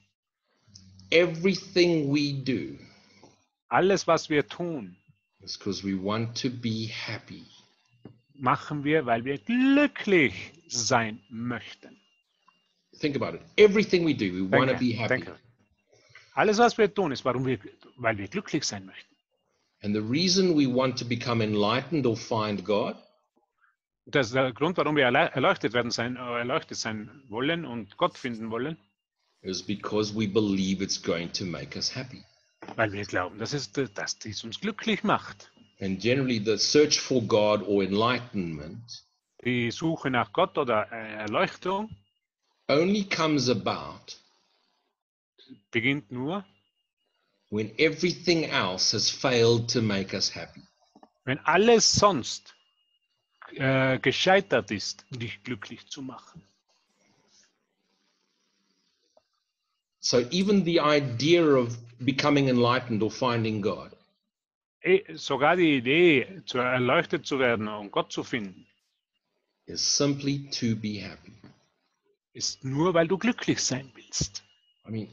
Everything we do
Alles, was wir tun,
is because we want to be happy.
machen wir, weil wir glücklich sein möchten.
Think about it. Everything we do, we want to be happy.
denke. Alles, was wir tun, ist, warum wir, weil wir glücklich sein möchten.
And the reason we want to become enlightened or find God
Das ist der Grund, warum wir erle- erleuchtet werden sein, äh, erleuchtet sein wollen und Gott finden wollen,
is because we believe it's going to make us happy.
weil wir glauben, dass es dass dies uns glücklich macht.
And generally, the search for God or enlightenment
Die Suche nach Gott oder äh, Erleuchtung
only comes about
beginnt nur,
when everything else has failed to make us happy.
wenn alles sonst äh, gescheitert ist, dich glücklich zu machen.
So even the idea of becoming enlightened or finding God
Sogar die Idee, zu erleuchtet zu werden und Gott zu finden,
is simply to be happy.
Ist nur, weil du glücklich sein willst.
I mean,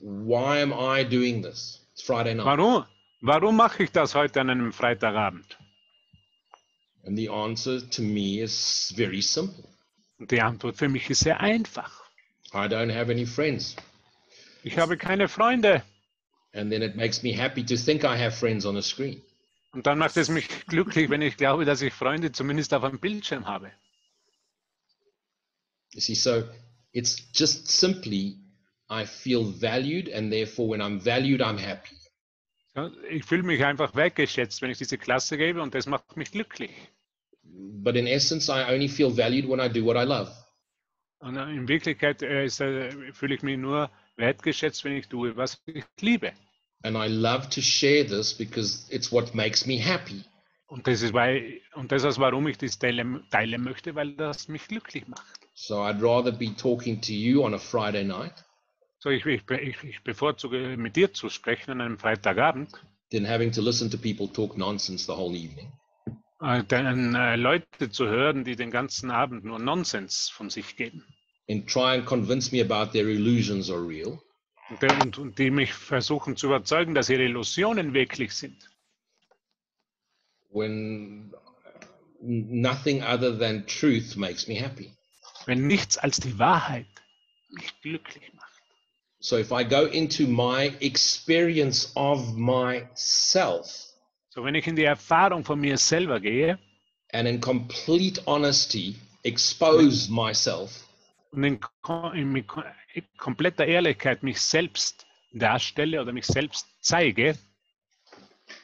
why am I doing this? It's Friday night.
Warum? Warum mache ich das heute an einem Freitagabend?
And the answer to me is very simple.
Und die Antwort für mich ist sehr einfach.
I don't have any friends.
Ich habe keine Freunde.
And then it makes me happy to think I have friends on a screen.
Und dann macht es mich glücklich, wenn ich glaube, dass ich Freunde zumindest auf einem Bildschirm habe.
You see, so it's just simply I feel valued, and therefore, when I'm valued, I'm happy.
Ich fühle mich einfach wertgeschätzt, wenn ich diese Klasse gebe und das macht mich glücklich.
But in essence, I only feel valued when I do what I love.
Und äh, in Wirklichkeit äh, äh, fühle ich mich nur wertgeschätzt, wenn ich tue, was ich liebe.
And I love to share this because it's what makes me happy.
Und das ist, weil, und das ist, warum ich das teilen, teilen möchte, weil das mich glücklich macht.
So I'd rather be talking to you on a Friday night
So, ich, ich, ich, bevorzuge, mit dir zu sprechen an einem Freitagabend,
than having to listen to people talk nonsense the whole evening.
äh, dann äh, Leute zu hören, die den ganzen Abend nur Nonsens von sich geben.
and try and convince me about their illusions are real.
Und, der- und, und die mich versuchen zu überzeugen, dass ihre Illusionen wirklich sind.
when nothing other than truth makes me happy.
Wenn nichts als die Wahrheit mich glücklich macht.
So if I go into my experience of myself
So, wenn ich in die Erfahrung von mir selber gehe
and in complete honesty expose myself,
und in, in, in kompletter Ehrlichkeit mich selbst darstelle oder mich selbst zeige,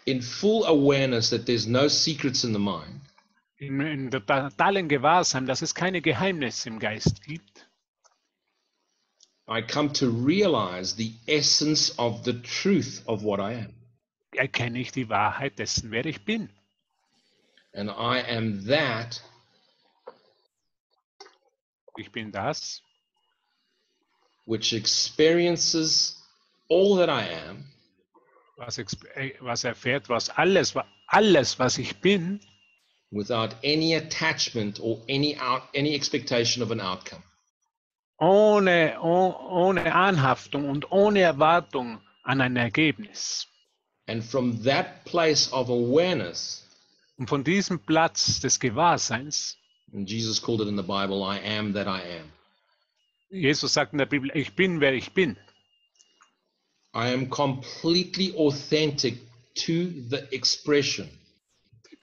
in full awareness that there's no secrets in the mind,
in, totalen Gewahrsam, dass es keine Geheimnisse im Geist gibt,
I come to realize the essence of the truth of what I am.
erkenne ich die Wahrheit dessen, wer ich bin.
And I am that
Ich bin das,
which experiences all that I am
was, äh, was erfährt, was alles, alles, was ich bin,
without any attachment or any out, any expectation of an outcome.
ohne, oh, ohne Anhaftung und ohne Erwartung an ein Ergebnis.
And from that place of awareness,
Und von diesem Platz des Gewahrseins,
Jesus called it in the Bible, I am that I am.
Jesus sagt in der Bibel, ich bin, wer ich bin.
I am completely authentic to the expression.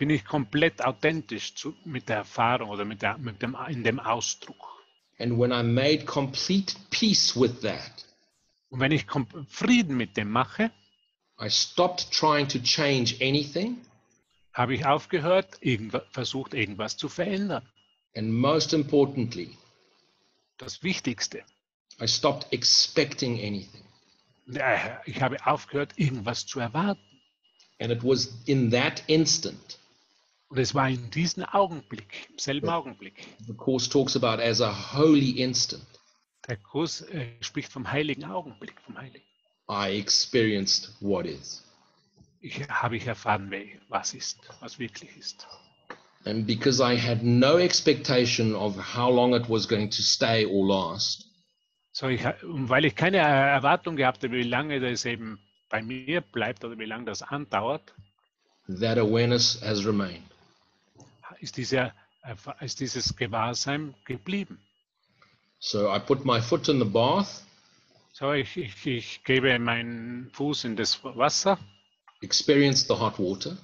Bin ich komplett authentisch zu, mit der Erfahrung oder mit, der, mit dem, in dem Ausdruck.
And when I made complete peace with that,
Und wenn ich Frieden mit dem mache,
I stopped trying to change anything.
habe ich aufgehört, irgendwa- versucht, irgendwas zu verändern.
And most importantly,
Das Wichtigste.
I stopped expecting anything.
Äh, Ich habe aufgehört, irgendwas zu erwarten.
And it was in that instant,
Und es war in diesem Augenblick, im selben Augenblick.
the Course talks about as a holy instant,
Der Kurs äh, spricht vom heiligen Augenblick, vom heiligen.
I experienced what is.
Ich habe ich erfahren, was ist, was wirklich ist.
And because I had no expectation of how long it was going to stay or last,
So ich, weil ich keine Erwartung gehabt habe, wie lange das eben bei mir bleibt oder wie lange das andauert,
that awareness has remained.
Ist, diese, Erfa- ist dieses Gewahrsein geblieben.
So I put my foot in the bath,
So ich, ich, ich gebe meinen Fuß in das Wasser,
experienced the hot water,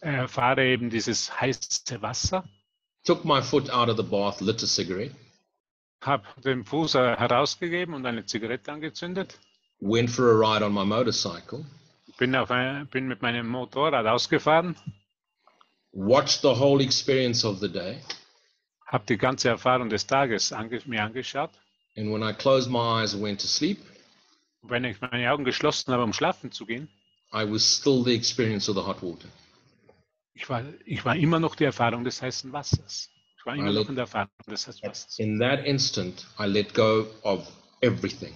erfahre eben dieses heiße Wasser,
took my foot out of the bath, lit a cigarette,
habe den Fuß äh, herausgegeben und eine Zigarette angezündet,
went for a ride on my motorcycle,
bin, auf bin mit meinem Motorrad ausgefahren,
watched the whole experience of the day,
habe die ganze Erfahrung des Tages ange mir angeschaut.
and when I closed my eyes and went to sleep,
Wenn ich meine Augen geschlossen habe, um schlafen zu gehen,
I was still the experience of the hot water.
ich war, ich war immer noch die Erfahrung des heißen Wassers. Ich war immer
Alle-
noch in der Erfahrung des heißen Wassers.
In that instant, I let go of everything.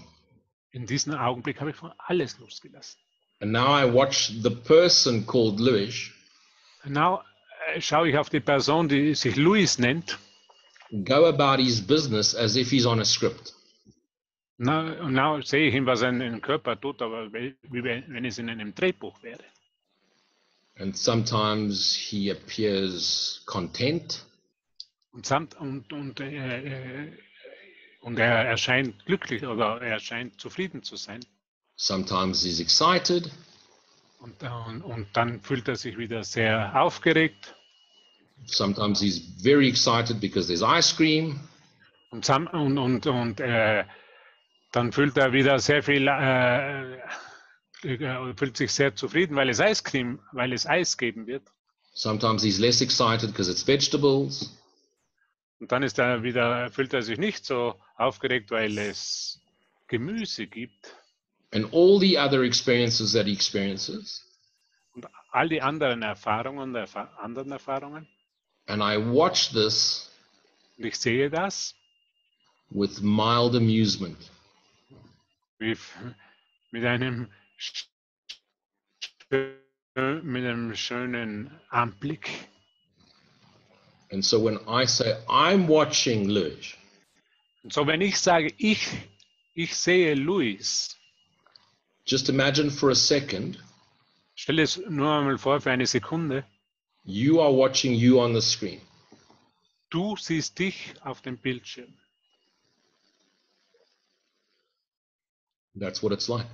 In diesem Augenblick habe ich von alles losgelassen.
And now I watch the person called Louis
Now äh, schaue ich auf die Person, die sich Louis nennt.
go about his business as if he's on a script.
Na, und now sehe ich ihn, was er in den Körper tut, aber wie, wenn es in einem Drehbuch wäre.
And sometimes he appears content,
Und, samt, und, und, äh, äh, und er erscheint glücklich oder er scheint zufrieden zu sein.
sometimes he's excited,
Und, und, und dann fühlt er sich wieder sehr aufgeregt.
Sometimes he's very excited because there's ice cream,
Und, und, und, und äh, dann fühlt er wieder sehr viel, äh, äh, fühlt sich sehr zufrieden, weil es Eiscreme, weil es Eis geben wird.
sometimes he's less excited because it's vegetables,
Und dann ist er wieder, fühlt er sich nicht so aufgeregt, weil es Gemüse gibt.
and all the other experiences that he experiences.
Und all die anderen Erfahrungen, erfa anderen Erfahrungen.
And I watch this
ich sehe das
with mild amusement.
f- mit einem, mit einem schönen Anblick.
And so when I say, I'm watching Louis,
Und so, wenn ich sage, ich, ich sehe Luis,
just imagine for a second,
stell es nur einmal vor für eine Sekunde,
you are watching you on the screen.
du siehst dich auf dem Bildschirm.
That's what it's like.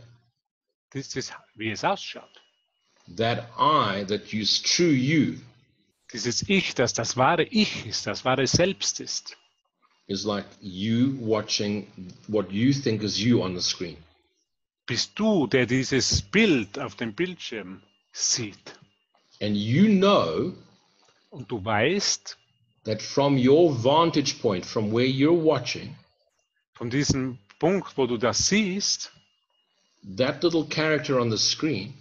Das ist, wie es ausschaut.
That I that is true you
Dieses Ich, das das wahre Ich ist, das wahre Selbst ist,
is like you watching what you think is you on the screen.
bist du, der dieses Bild auf dem Bildschirm sieht.
And you know
Und du weißt,
that from your vantage point, from where you're watching,
von diesem Punkt, wo du das siehst,
that little character on the screen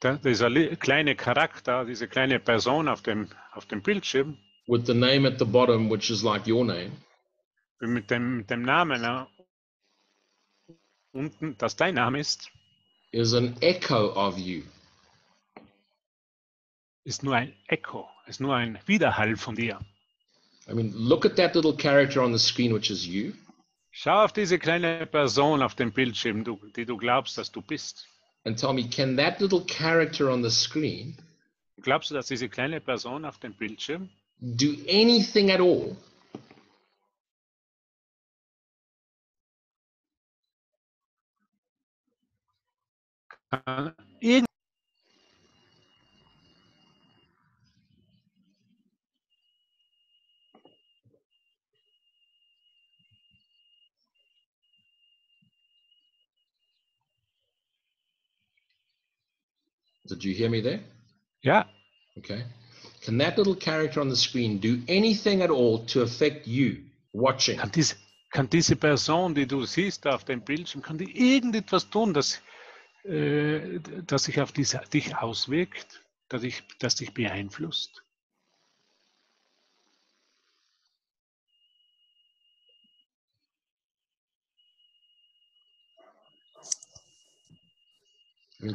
da, dieser kleine Charakter, diese kleine Person auf dem, auf dem Bildschirm,
with the name at the bottom, which is like your name,
mit dem, mit dem Namen äh, unten, das dein Name ist,
is an echo of you.
Ist nur ein Echo, ist nur ein Widerhall von dir.
I mean, look at that little character on the screen, which is you,
Schau auf diese kleine Person auf dem Bildschirm, du, die du glaubst, dass du bist.
and tell me, can that little character on the screen
Glaubst du, dass diese kleine Person auf dem Bildschirm
do anything at all
kann
Did you hear me there?
ja,
Okay. Can that little character on the screen do anything at all to affect you watching?
kann diese, kann diese Person, die du siehst auf dem Bildschirm, kann die irgendetwas tun, das, äh, das sich auf diese, dich auswirkt, das dich, das dich beeinflusst?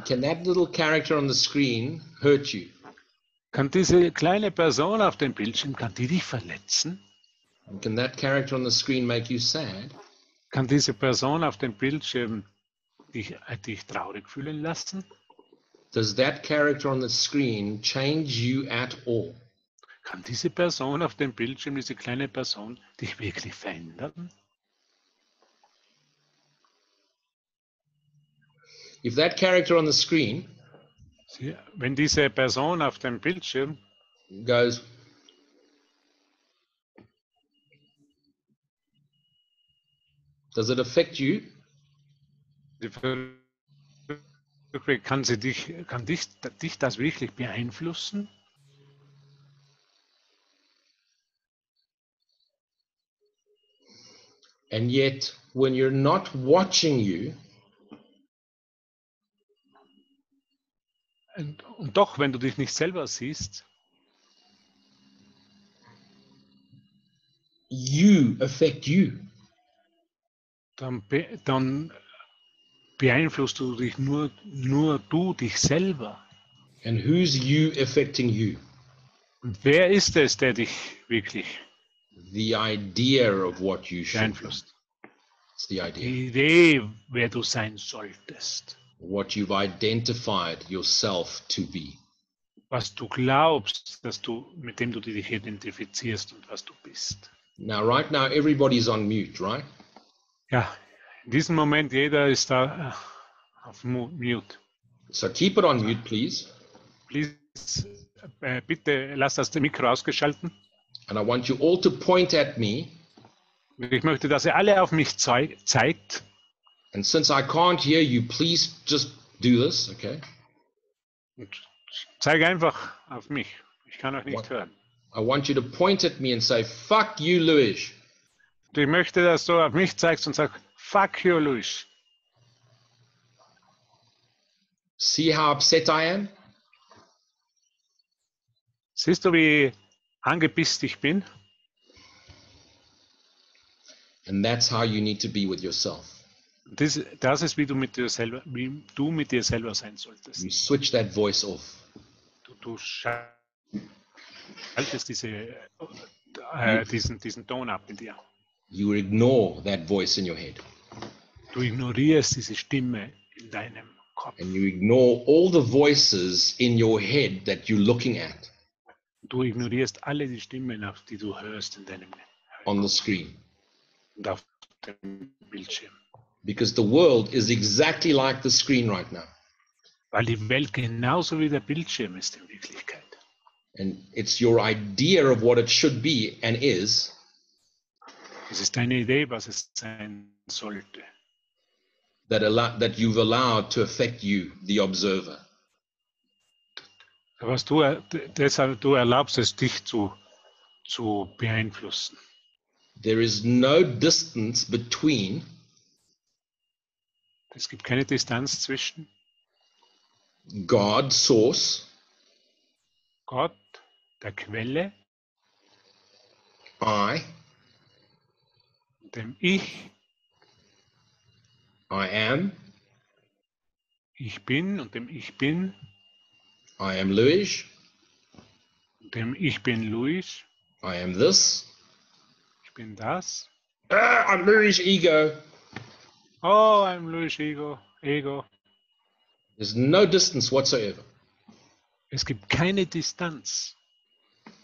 Can that little character on the screen hurt you?
Kann diese kleine Person auf dem Bildschirm, kann die dich verletzen?
And can that character on the screen make you sad?
Kann diese Person auf dem Bildschirm dich, äh, dich traurig fühlen lassen?
Does that character on the screen change you at all?
Kann diese Person auf dem Bildschirm, diese kleine Person, dich wirklich verändern?
If that character on the screen
wenn diese uh, Person auf dem Bildschirm
goes, does it affect you?
die verrückt wird, kann, sie dich, kann dich, dich das wirklich beeinflussen?
And yet, when you're not watching you,
Und, doch, wenn du dich nicht selber siehst,
you affect you.
dann, be, dann beeinflusst du dich nur, nur du dich selber.
And who's you affecting you?
Und wer ist es, der dich wirklich
The idea of what you should be.
beeinflusst?
It's the idea.
Die Idee, wer du sein solltest.
What you've identified yourself to be.
Was du glaubst, dass du, mit dem du dich identifizierst und was du bist.
Now, right now, everybody's on mute, right?
Ja, in diesem Moment, jeder ist da äh, auf Mu- Mute.
So keep it on mute, please.
Please, äh, bitte lass das Mikro ausgeschalten.
And I want you all to point at me.
Ich möchte, dass ihr alle auf mich zei zeigt.
And since I can't hear you, please just do this, okay?
Und zeige einfach auf mich. Ich kann euch nicht hören.
I want you to point at me and say, fuck you, Luis.
Ich möchte, dass du auf mich zeigst und sagst, fuck you, Luis.
See how upset I am?
Siehst du, wie angepisst ich bin?
And that's how you need to be with yourself.
Das, das ist, wie du mit dir selber, wie du mit dir selber sein solltest.
You switch that voice off.
Du, du schaltest diese, äh, diesen, diesen Ton ab in dir.
You ignore that voice in your head.
Du ignorierst diese Stimme in deinem Kopf.
And you ignore all the voices in your head that you're looking at
Du ignorierst alle die Stimmen, auf die du hörst in deinem
on the screen.
und auf dem Bildschirm.
Because the world is exactly like the screen right now.
Weil die Welt genauso wie der Bildschirm ist in Wirklichkeit.
And it's your idea of what it should be and is
Es ist deine Idee, was es sein sollte,
that, allow, that you've allowed to affect you, the observer.
was du, deshalb du erlaubst es, dich zu, zu beeinflussen.
There is no distance between
Es gibt keine Distanz zwischen?
God, source,
Gott, der Quelle,
I,
dem Ich,
I am,
ich bin und dem Ich bin,
I am Luis,
dem Ich bin Luis,
I am this.
ich bin das.
Ah, I'm Louis ego.
Oh, I'm Luis Ego, Ego.
There's no distance whatsoever.
Es gibt keine Distanz.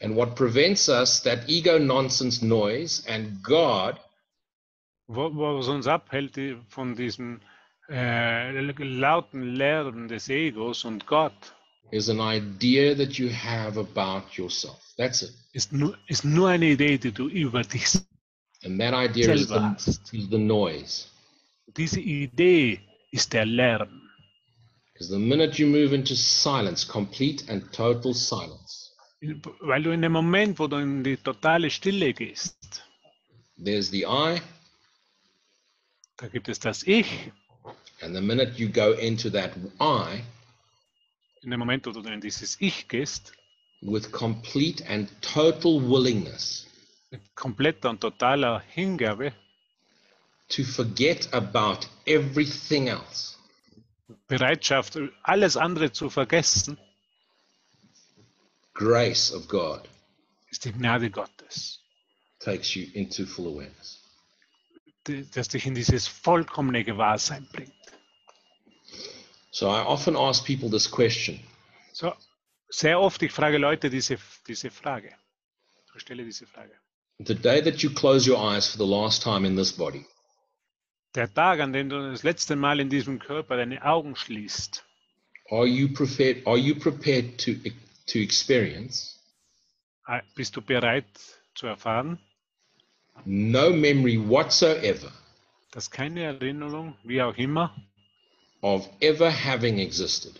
And what prevents us, that ego nonsense noise, and God
was uns abhält von diesem äh, lauten Lärm des Egos und Gott,
is an idea that you have about yourself. That's it.
ist nur, ist nur eine Idee, die du über dich
And that idea is the, is the noise.
Diese Idee ist der Lärm.
Because the minute you move into silence, complete and total silence,
Weil du in dem Moment, wo du in die totale Stille gehst,
there's the I.
da gibt es das Ich.
And the minute you go into that I
In dem Moment, wo du in dieses Ich gehst,
with complete and total willingness
mit kompletter und totaler Hingabe,
to forget about everything else,
Bereitschaft, alles andere zu vergessen,
grace of God
ist die Gnade Gottes,
takes you into full awareness.
das dich in dieses vollkommene Gewahrsein bringt.
So I often ask people this question
So, sehr oft, ich frage Leute diese, diese Frage. Ich stelle diese Frage.
The day that you close your eyes for the last time in this body,
Der Tag, an dem du das letzte Mal in diesem Körper deine Augen schließt,
are you prepared, are you prepared to, to experience?
Äh, bist du bereit zu erfahren,
no memory whatsoever
dass keine Erinnerung, wie auch immer,
of ever having existed?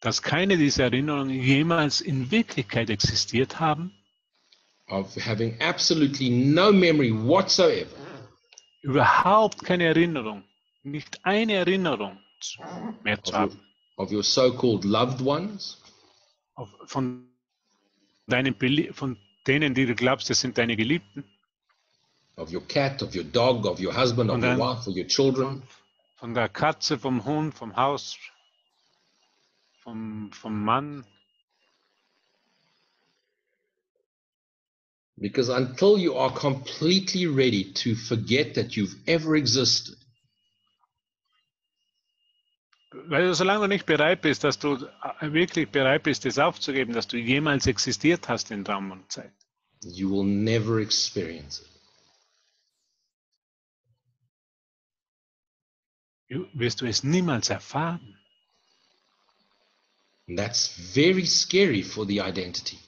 dass keine dieser Erinnerungen jemals in Wirklichkeit existiert haben,
Of having absolutely no memory whatsoever
überhaupt keine Erinnerung, nicht eine Erinnerung mehr zu
of your,
haben.
of your so-called loved ones,
von, deinen, von denen, die du glaubst, das sind deine Geliebten,
of your cat, of your dog, of your husband, of
Und
your wife, of your children,
von der Katze, vom Hund, vom Haus, vom, vom Mann.
Because until you are completely ready to forget that you've ever existed,
Weil du, solange du nicht bereit bist, dass du äh, wirklich bereit bist, das aufzugeben, dass du jemals existiert hast in Raum und Zeit,
you will never experience it.
du- wirst du es niemals erfahren.
And that's very scary for the identity.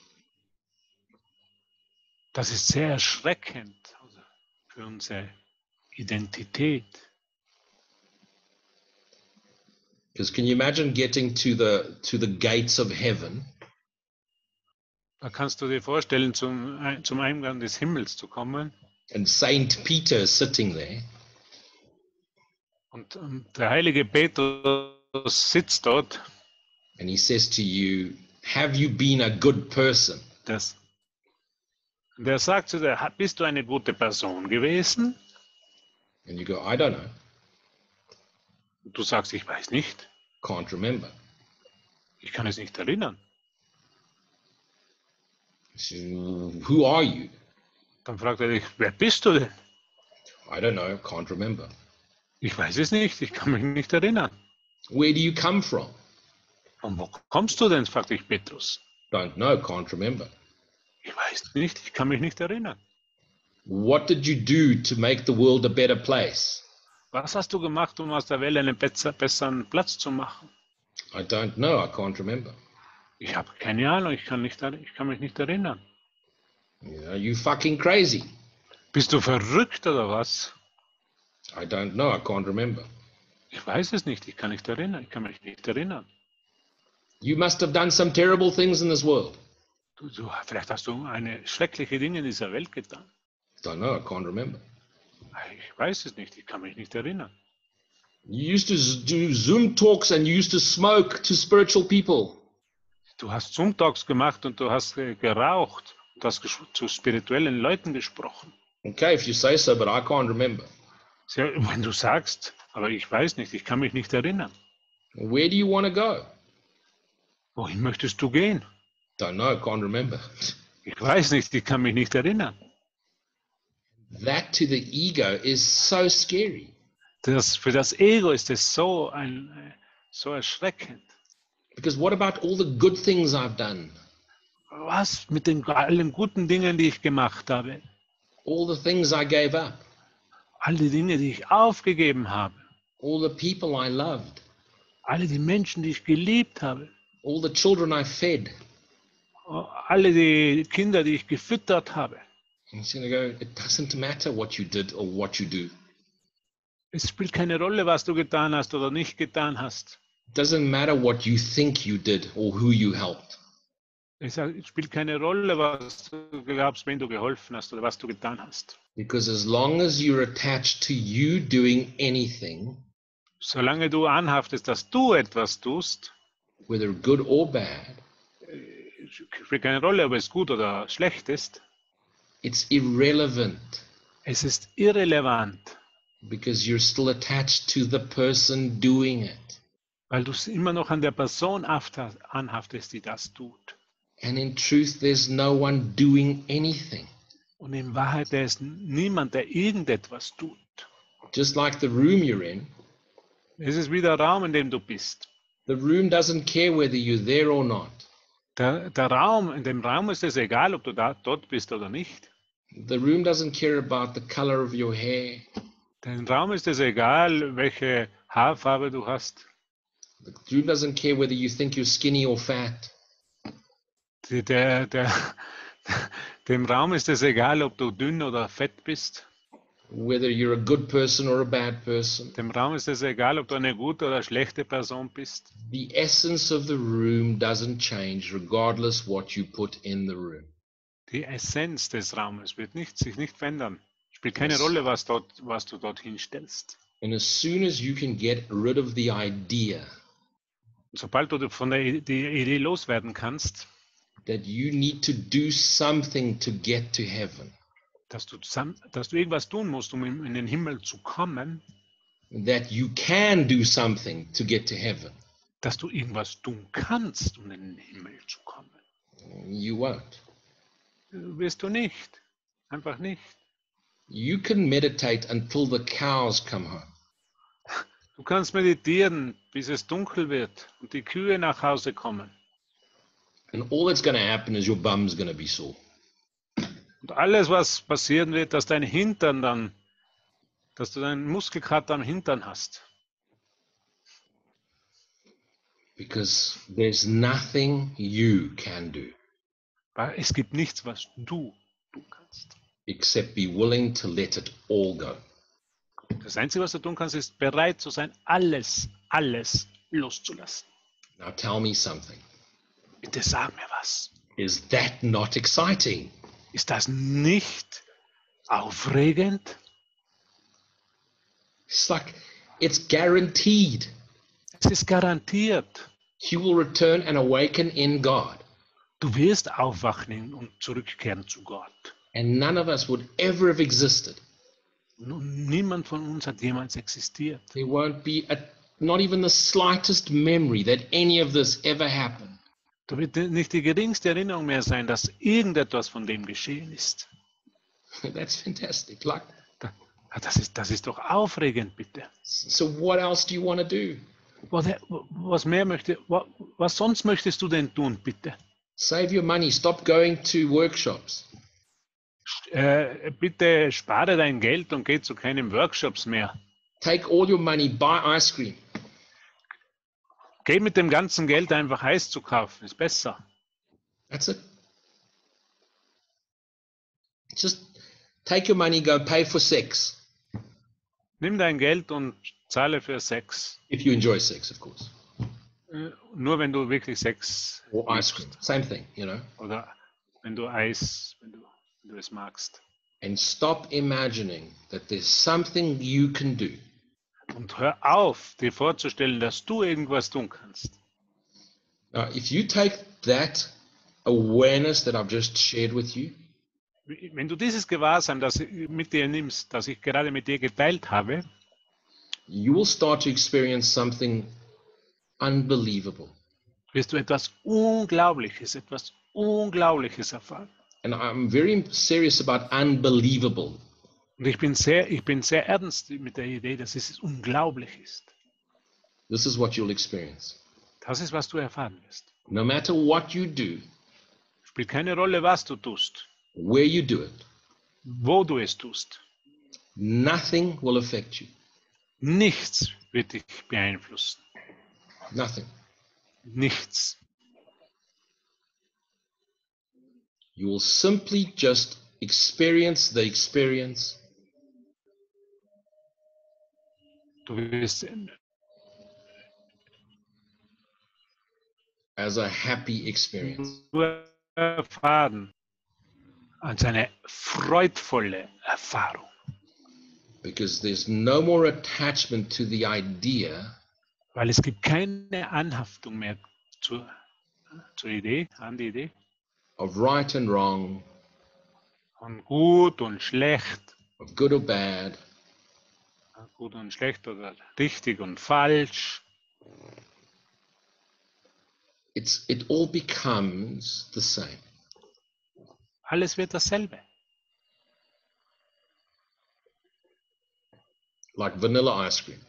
Das ist sehr erschreckend also für unsere Identität.
Because can you imagine getting to the to the gates of heaven
Da kannst du dir vorstellen, zum, zum Eingang des Himmels zu kommen
and Saint Peter sitting there
und ähm, der heilige Petrus sitzt dort.
and he says to you, Have you been a good person?
Das, der sagt zu dir, "Ha- bist du eine gute Person gewesen?
And you go, I don't know,
Und du sagst, ich weiß nicht,
can't remember.
ich kann es nicht erinnern.
Says, Who are you?
Dann fragt er dich, wer bist du denn?
I don't know, can't remember.
Ich weiß es nicht, ich kann mich nicht erinnern.
Where do you come from?
Von wo kommst du denn? fragt dich Petrus.
Don't know, can't remember.
Ich weiß nicht, ich kann mich nicht erinnern.
What did you do to make the world a better place?
Was hast du gemacht, um aus der Welt einen besser, besseren Platz zu machen?
I don't know, I can't remember.
Ich habe keine Ahnung, ich kann, nicht, ich kann mich nicht erinnern.
Know, you fucking crazy.
Bist du verrückt oder was?
I don't know, I can't remember.
Ich weiß es nicht, ich kann nicht erinnern, ich kann mich nicht erinnern.
You must have done some terrible things in this world.
Du, du, vielleicht hast du eine schreckliche Dinge in dieser Welt getan.
Don't know, I can't remember.
Ich weiß es nicht, ich kann mich nicht erinnern.
You used to do Zoom talks and you used to smoke to spiritual people.
Du hast Zoom-Talks gemacht und du hast äh, geraucht und hast zu spirituellen Leuten gesprochen.
Okay, if you say so, but I can't remember.
Wenn du sagst, aber ich weiß nicht, ich kann mich nicht erinnern.
Where do you want to go?
Wohin möchtest du gehen?
Don't know, can't remember.
Ich weiß nicht, ich kann mich nicht erinnern.
That to the ego is so scary
Das, für das Ego ist es so, ein, so erschreckend.
because what about all the good things I've done?
Was mit den allen guten Dingen, die ich gemacht habe?
All the things I gave up?
All die Dinge, die ich aufgegeben habe?
All the people I loved?
Alle die Menschen, die ich geliebt habe?
All the children I fed?
Alle die Kinder, die ich gefüttert habe?
And he's going to go, it doesn't matter what you did or what you do.
Es spielt keine Rolle, was du getan hast oder nicht getan hast.
It doesn't matter what you think you did or who you helped.
Es spielt keine Rolle, was du glaubst, wenn du geholfen hast oder was du getan hast.
Because as long as you're attached to you doing anything,
Solange du anhaftest, dass du etwas tust,
whether good or bad,
spielt keine Rolle, ob es gut oder schlecht ist.
it's irrelevant
Es ist irrelevant,
because you're still attached to the person doing it.
weil du immer noch an der Person anhaftest, die das tut.
And in truth, there's no one doing anything.
Und in Wahrheit da ist niemand, der irgendetwas tut.
Just like the room you're in,
Es ist wie der Raum, in dem du bist.
the room doesn't care whether you're there or not.
Der, der Raum, in dem Raum ist es egal, ob du da, dort bist oder nicht.
The room doesn't care about the color of your hair.
Dem Raum ist es egal, welche Haarfarbe du hast.
The room doesn't care whether you think you're skinny or fat.
Der, der, (laughs) dem Raum ist es egal, ob du dünn oder fett bist.
Whether you're a good person or a bad person.
Dem Raum ist es egal, ob du eine gute oder schlechte Person bist.
The essence of the room doesn't change regardless what you put in the room.
Die Essenz des Raumes wird nicht, sich nicht verändern. Spielt keine
Yes.
Rolle, was, dort, was du dort hinstellst.
And as soon as you can get rid of the idea
Sobald du von der Idee loswerden kannst,
that you need to do something to get to heaven,
dass du, zusammen, dass du irgendwas tun musst, um in, den Himmel zu kommen,
that you can do something to get to heaven,
dass du irgendwas tun kannst, um in den Himmel zu kommen.
you won't.
Wirst du nicht. Einfach nicht.
You can meditate until the cows come home.
Du kannst meditieren, bis es dunkel wird und die Kühe nach Hause kommen.
And all that's going to happen is your bum's going to be sore.
Und alles, was passieren wird, dass dein Hintern dann, dass du deinen Muskelkater am Hintern hast.
Because there's nothing you can do
Weil es gibt nichts, was du tun kannst.
except be willing to let it all go.
Das Einzige, was du tun kannst, ist bereit zu sein, alles, alles loszulassen.
Now tell me something.
Bitte sag mir was.
Is that not exciting?
Ist das nicht aufregend?
It's like it's guaranteed.
Es ist garantiert.
You will return and awaken in God.
Du wirst aufwachen und zurückkehren zu Gott.
And none of us would ever have existed.
Niemand von uns hat jemals existiert.
There won't be a, not even the slightest memory that any of this ever happened.
Da wird nicht die geringste Erinnerung mehr sein, dass irgendetwas von dem geschehen ist. (laughs)
That's fantastic. Like,
Da- Das ist, das ist doch aufregend, bitte.
so what else do you want to do?
Was, was mehr möchte, wa- was sonst möchtest du denn tun, bitte?
Save your money. Stop going to workshops.
Äh, bitte spare dein Geld und geh zu keinen Workshops mehr.
Take all your money, buy ice cream.
Geh mit dem ganzen Geld einfach Eis zu kaufen, ist besser.
That's it. Just take your money, go pay for sex.
Nimm dein Geld und zahle für Sex.
If you enjoy sex, of course.
Äh, Nur wenn du wirklich Sex
Or ice cream. Same thing, you know.
oder wenn du Eis, wenn du, wenn du es magst.
And stop imagining that there's something you can do
Und hör auf, dir vorzustellen, dass du irgendwas tun kannst.
Now, if you take that awareness that I've just shared with you,
Wenn du dieses Gewahrsein, das mit dir nimmst, das ich gerade mit dir geteilt habe,
you will start to experience something unbelievable.
wirst du etwas Unglaubliches, etwas Unglaubliches erfahren.
And I'm very serious about unbelievable.
Und ich bin sehr, ich bin sehr ernst mit der Idee, dass es unglaublich ist.
This is what you'll experience.
Das ist, was du erfahren wirst.
No matter what you do,
Spielt keine Rolle, was du tust,
where you do it,
wo du es tust.
nothing will affect you.
Nichts wird dich beeinflussen.
Nothing.
Nichts.
You will simply just experience the experience
Du wirst
as a happy experience.
erfahren als eine freudvolle Erfahrung.
Because there's no more attachment to the idea
Weil es gibt keine Anhaftung mehr zur, zur Idee, an die Idee.
of right and wrong,
Von gut und schlecht,
of good or bad.
Gut und schlecht oder richtig und falsch.
It's, it all becomes the same.
Alles wird dasselbe.
Like vanilla ice cream.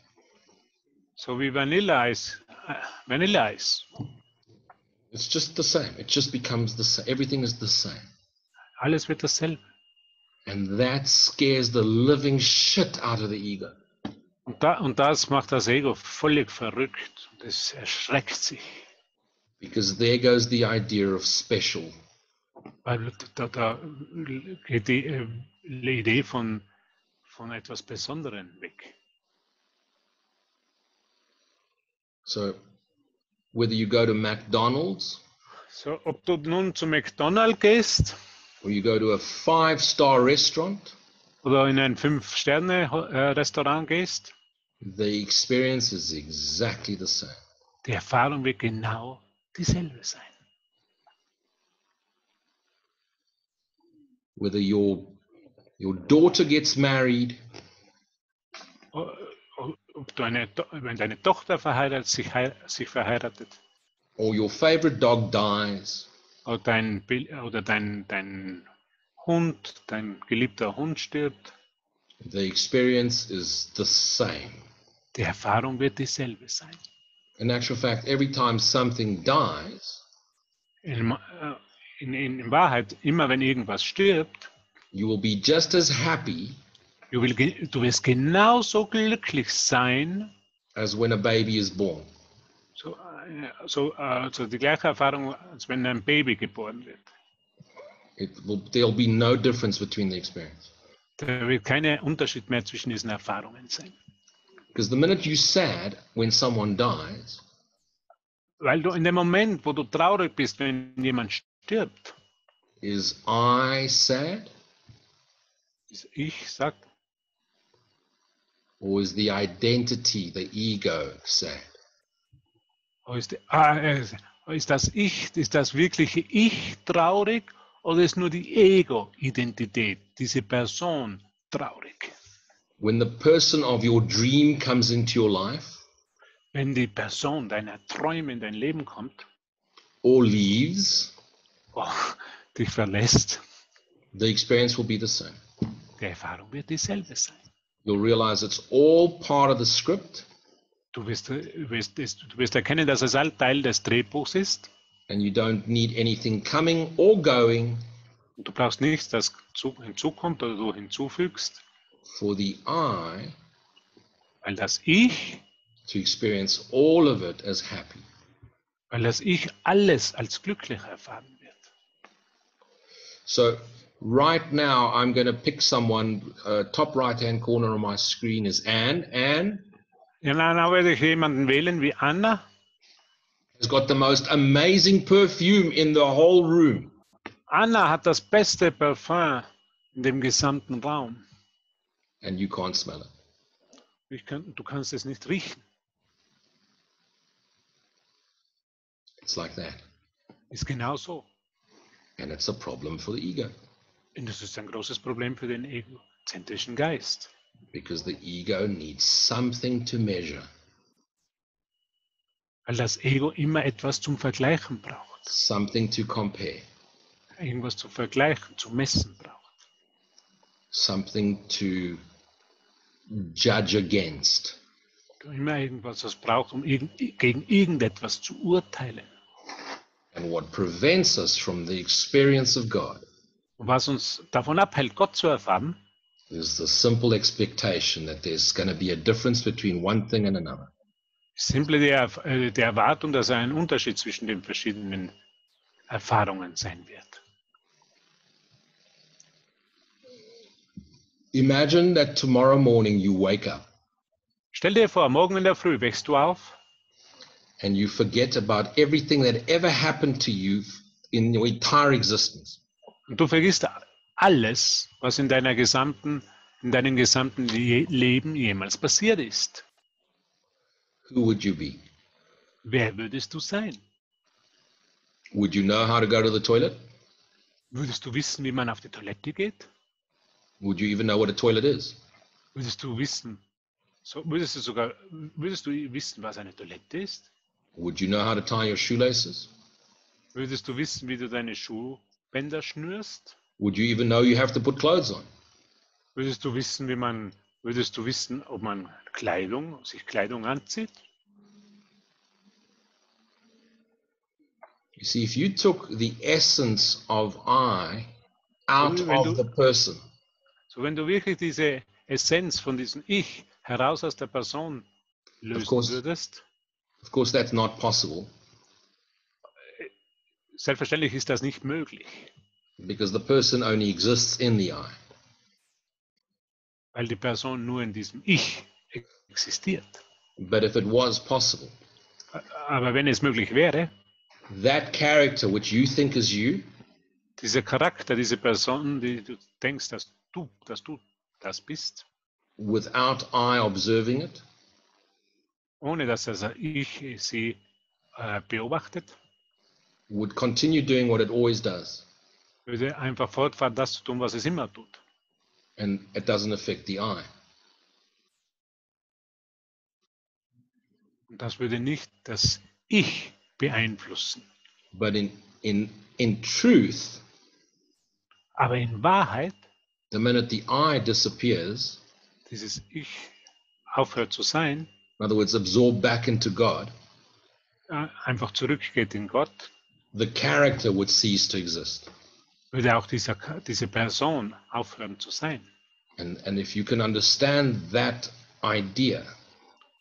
So wie Vanilleeis. äh, Vanilleeis.
It's just the same. It just becomes the same. Everything is the same.
Alles wird dasselbe.
And that scares the living shit out of the ego.
Und, da, und das macht das Ego völlig verrückt. Und es erschreckt sich.
Because there goes the idea of special.
Weil da, da geht die, äh, Idee von, von etwas Besonderem weg.
So, whether you go to McDonald's
So, ob du nun zu McDonald's gehst
or you go to a five star restaurant,
oder in ein Fünf-Sterne-Restaurant gehst,
the experience is exactly the same.
die Erfahrung wird genau dieselbe sein.
Whether your your daughter gets married
Ob du eine, To- wenn deine Tochter verheiratet, sich, sich verheiratet
or your favorite dog dies,
oder dein, oder dein, dein Hund, dein geliebter Hund stirbt,
the experience is the same.
Die Erfahrung wird dieselbe sein.
In actual fact, every time something dies,
In, äh, in, in, in Wahrheit, immer wenn irgendwas stirbt,
you will be just as happy
du, will, du wirst genauso glücklich sein,
as when a baby is born.
so, äh, so, äh, so die gleiche Erfahrung, als wenn ein Baby geboren wird.
It will, there'll be no difference between the experience.
Da wird kein Unterschied mehr zwischen diesen Erfahrungen sein.
Because the minute you're sad when someone dies,
Weil du in dem Moment, wo du traurig bist, wenn jemand stirbt,
is I sad
ist ich sagt,
or is the identity, the ego sad?
oh, ist, ah, äh, ist das Ich, ist das wirkliche Ich traurig oder ist nur die Ego-Identität, diese Person traurig?
When the person of your dream comes into your life
Wenn die Person deiner Träume in dein Leben kommt,
or leaves,
oh, dich verlässt,
the experience will be the same.
die Erfahrung wird dieselbe sein.
You'll realize it's all part of the script
Du wirst, du wirst, es- du wirst erkennen, dass es all Teil des Drehbuchs ist.
and you don't need anything coming or going
du brauchst nichts, das zu- hinzukommt oder du hinzufügst,
for the I
weil das Ich,
to experience all of it as happy.
weil das Ich alles als glücklich erfahren wird.
So right now, I'm going to pick someone. Uh, top right hand corner of my screen is Anne. Anne
Ja, na, na werde ich jemanden wählen wie Anna.
has got the most amazing perfume in the whole room.
Anna hat das beste Parfum in dem gesamten Raum.
And you can't smell it.
Kann, du kannst es nicht riechen.
It's like that.
Ist genau so.
And it's a problem for the ego
Und das ist ein großes Problem für den egozentrischen Geist.
because the ego needs something to measure.
Weil das Ego immer etwas zum Vergleichen braucht.
something to compare,
Irgendwas zu vergleichen, zu messen braucht.
something to judge against.
Immer irgendwas, was braucht, um irgend, gegen irgendetwas zu urteilen.
And what prevents us from the experience of God
Und was uns davon abhält, Gott zu erfahren,
is the simple expectation that there's going to be a difference between one thing and another.
ist simple die, Erf- äh, die Erwartung, dass ein Unterschied zwischen den verschiedenen Erfahrungen sein wird.
Imagine that tomorrow morning you wake up
Stell dir vor, morgen in der Früh wächst du auf
and you forget about everything that ever happened to you in your entire existence.
und du vergisst alles, was in deiner gesamten, in deinem gesamten Le Leben jemals passiert ist.
Who would you be?
Wer würdest du sein?
Would you know how to go to the toilet?
Würdest du wissen, wie man auf die Toilette geht?
Would you even know what a toilet is?
Würdest du wissen, so, würdest du sogar, würdest du wissen, was eine Toilette ist?
Would you know how to tie your shoelaces?
Würdest du wissen, wie du deine Schuhbänder schnürst?
Would you even know you have to put clothes on?
Würdest du wissen, wie man, würdest du wissen, ob man Kleidung, sich Kleidung anzieht?
You see, if you took the essence of I out
du-
of the person,
So, wenn du wirklich diese Essenz von diesem Ich heraus aus der Person lösen
course.
würdest,
of course, that's not possible
selbstverständlich ist das nicht möglich,
because the person only exists in the I.
weil die Person nur in diesem Ich existiert.
But if it was possible,
Aber wenn es möglich wäre,
that character which you think is you
dieser Charakter, diese Person, die du denkst, dass du, dass du das bist,
without I observing it,
ohne dass das Ich sie äh, beobachtet,
would continue doing what it always does.
würde einfach fortfahren, das zu tun, was es immer tut.
And it doesn't affect the I.
Und das würde nicht das Ich beeinflussen.
But in, in, in truth,
Aber in Wahrheit,
the minute the I disappears,
dieses Ich aufhört zu sein,
in other words, absorbed back into God,
äh, einfach zurückgeht in Gott,
the character would cease to exist.
würde auch dieser, diese Person aufhören zu sein.
And, and if you can understand that idea,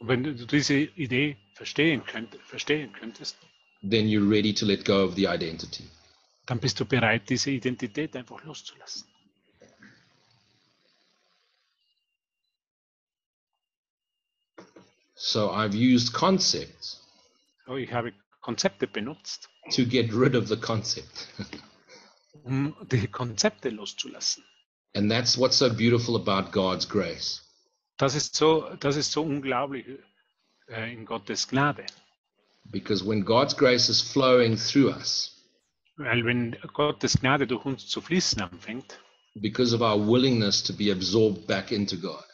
wenn du diese Idee verstehen, könnt, verstehen könntest,
then you're ready to let go of the identity.
dann bist du bereit, diese Identität einfach loszulassen.
So I've used concepts
So, ich habe Konzepte benutzt,
to get rid of the concept. (laughs)
um die Konzepte loszulassen.
and that's what's so beautiful about God's grace.
Das ist so, das ist so unglaublich äh, in Gottes Gnade.
Because when God's grace is flowing through us,
Weil wenn Gottes Gnade durch uns zu fließen anfängt,
because of our willingness to be absorbed back into God,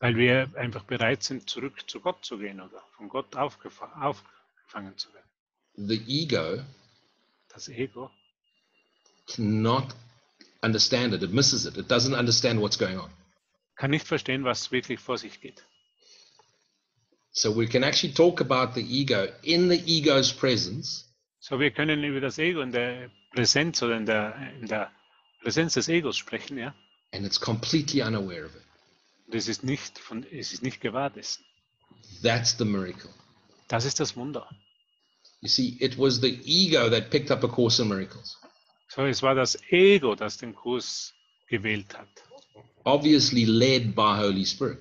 weil wir einfach bereit sind, zurück zu Gott zu gehen oder von Gott aufgefa- aufgefangen zu werden.
the ego
Das Ego
cannot understand it. It misses it. It doesn't understand what's going on.
kann nicht verstehen, was wirklich vor sich geht.
So we can actually talk about the ego in the ego's presence
So, wir können über das Ego in der Präsenz oder in der, in der Präsenz des Egos sprechen, ja.
and it's completely unaware of it.
Es ist nicht von, es ist nicht gewahr dessen.
That's the miracle.
Das ist das Wunder.
You see, it was the ego that picked up A Course in Miracles.
So, es war das Ego, das den Kurs gewählt hat.
Obviously led by Holy Spirit.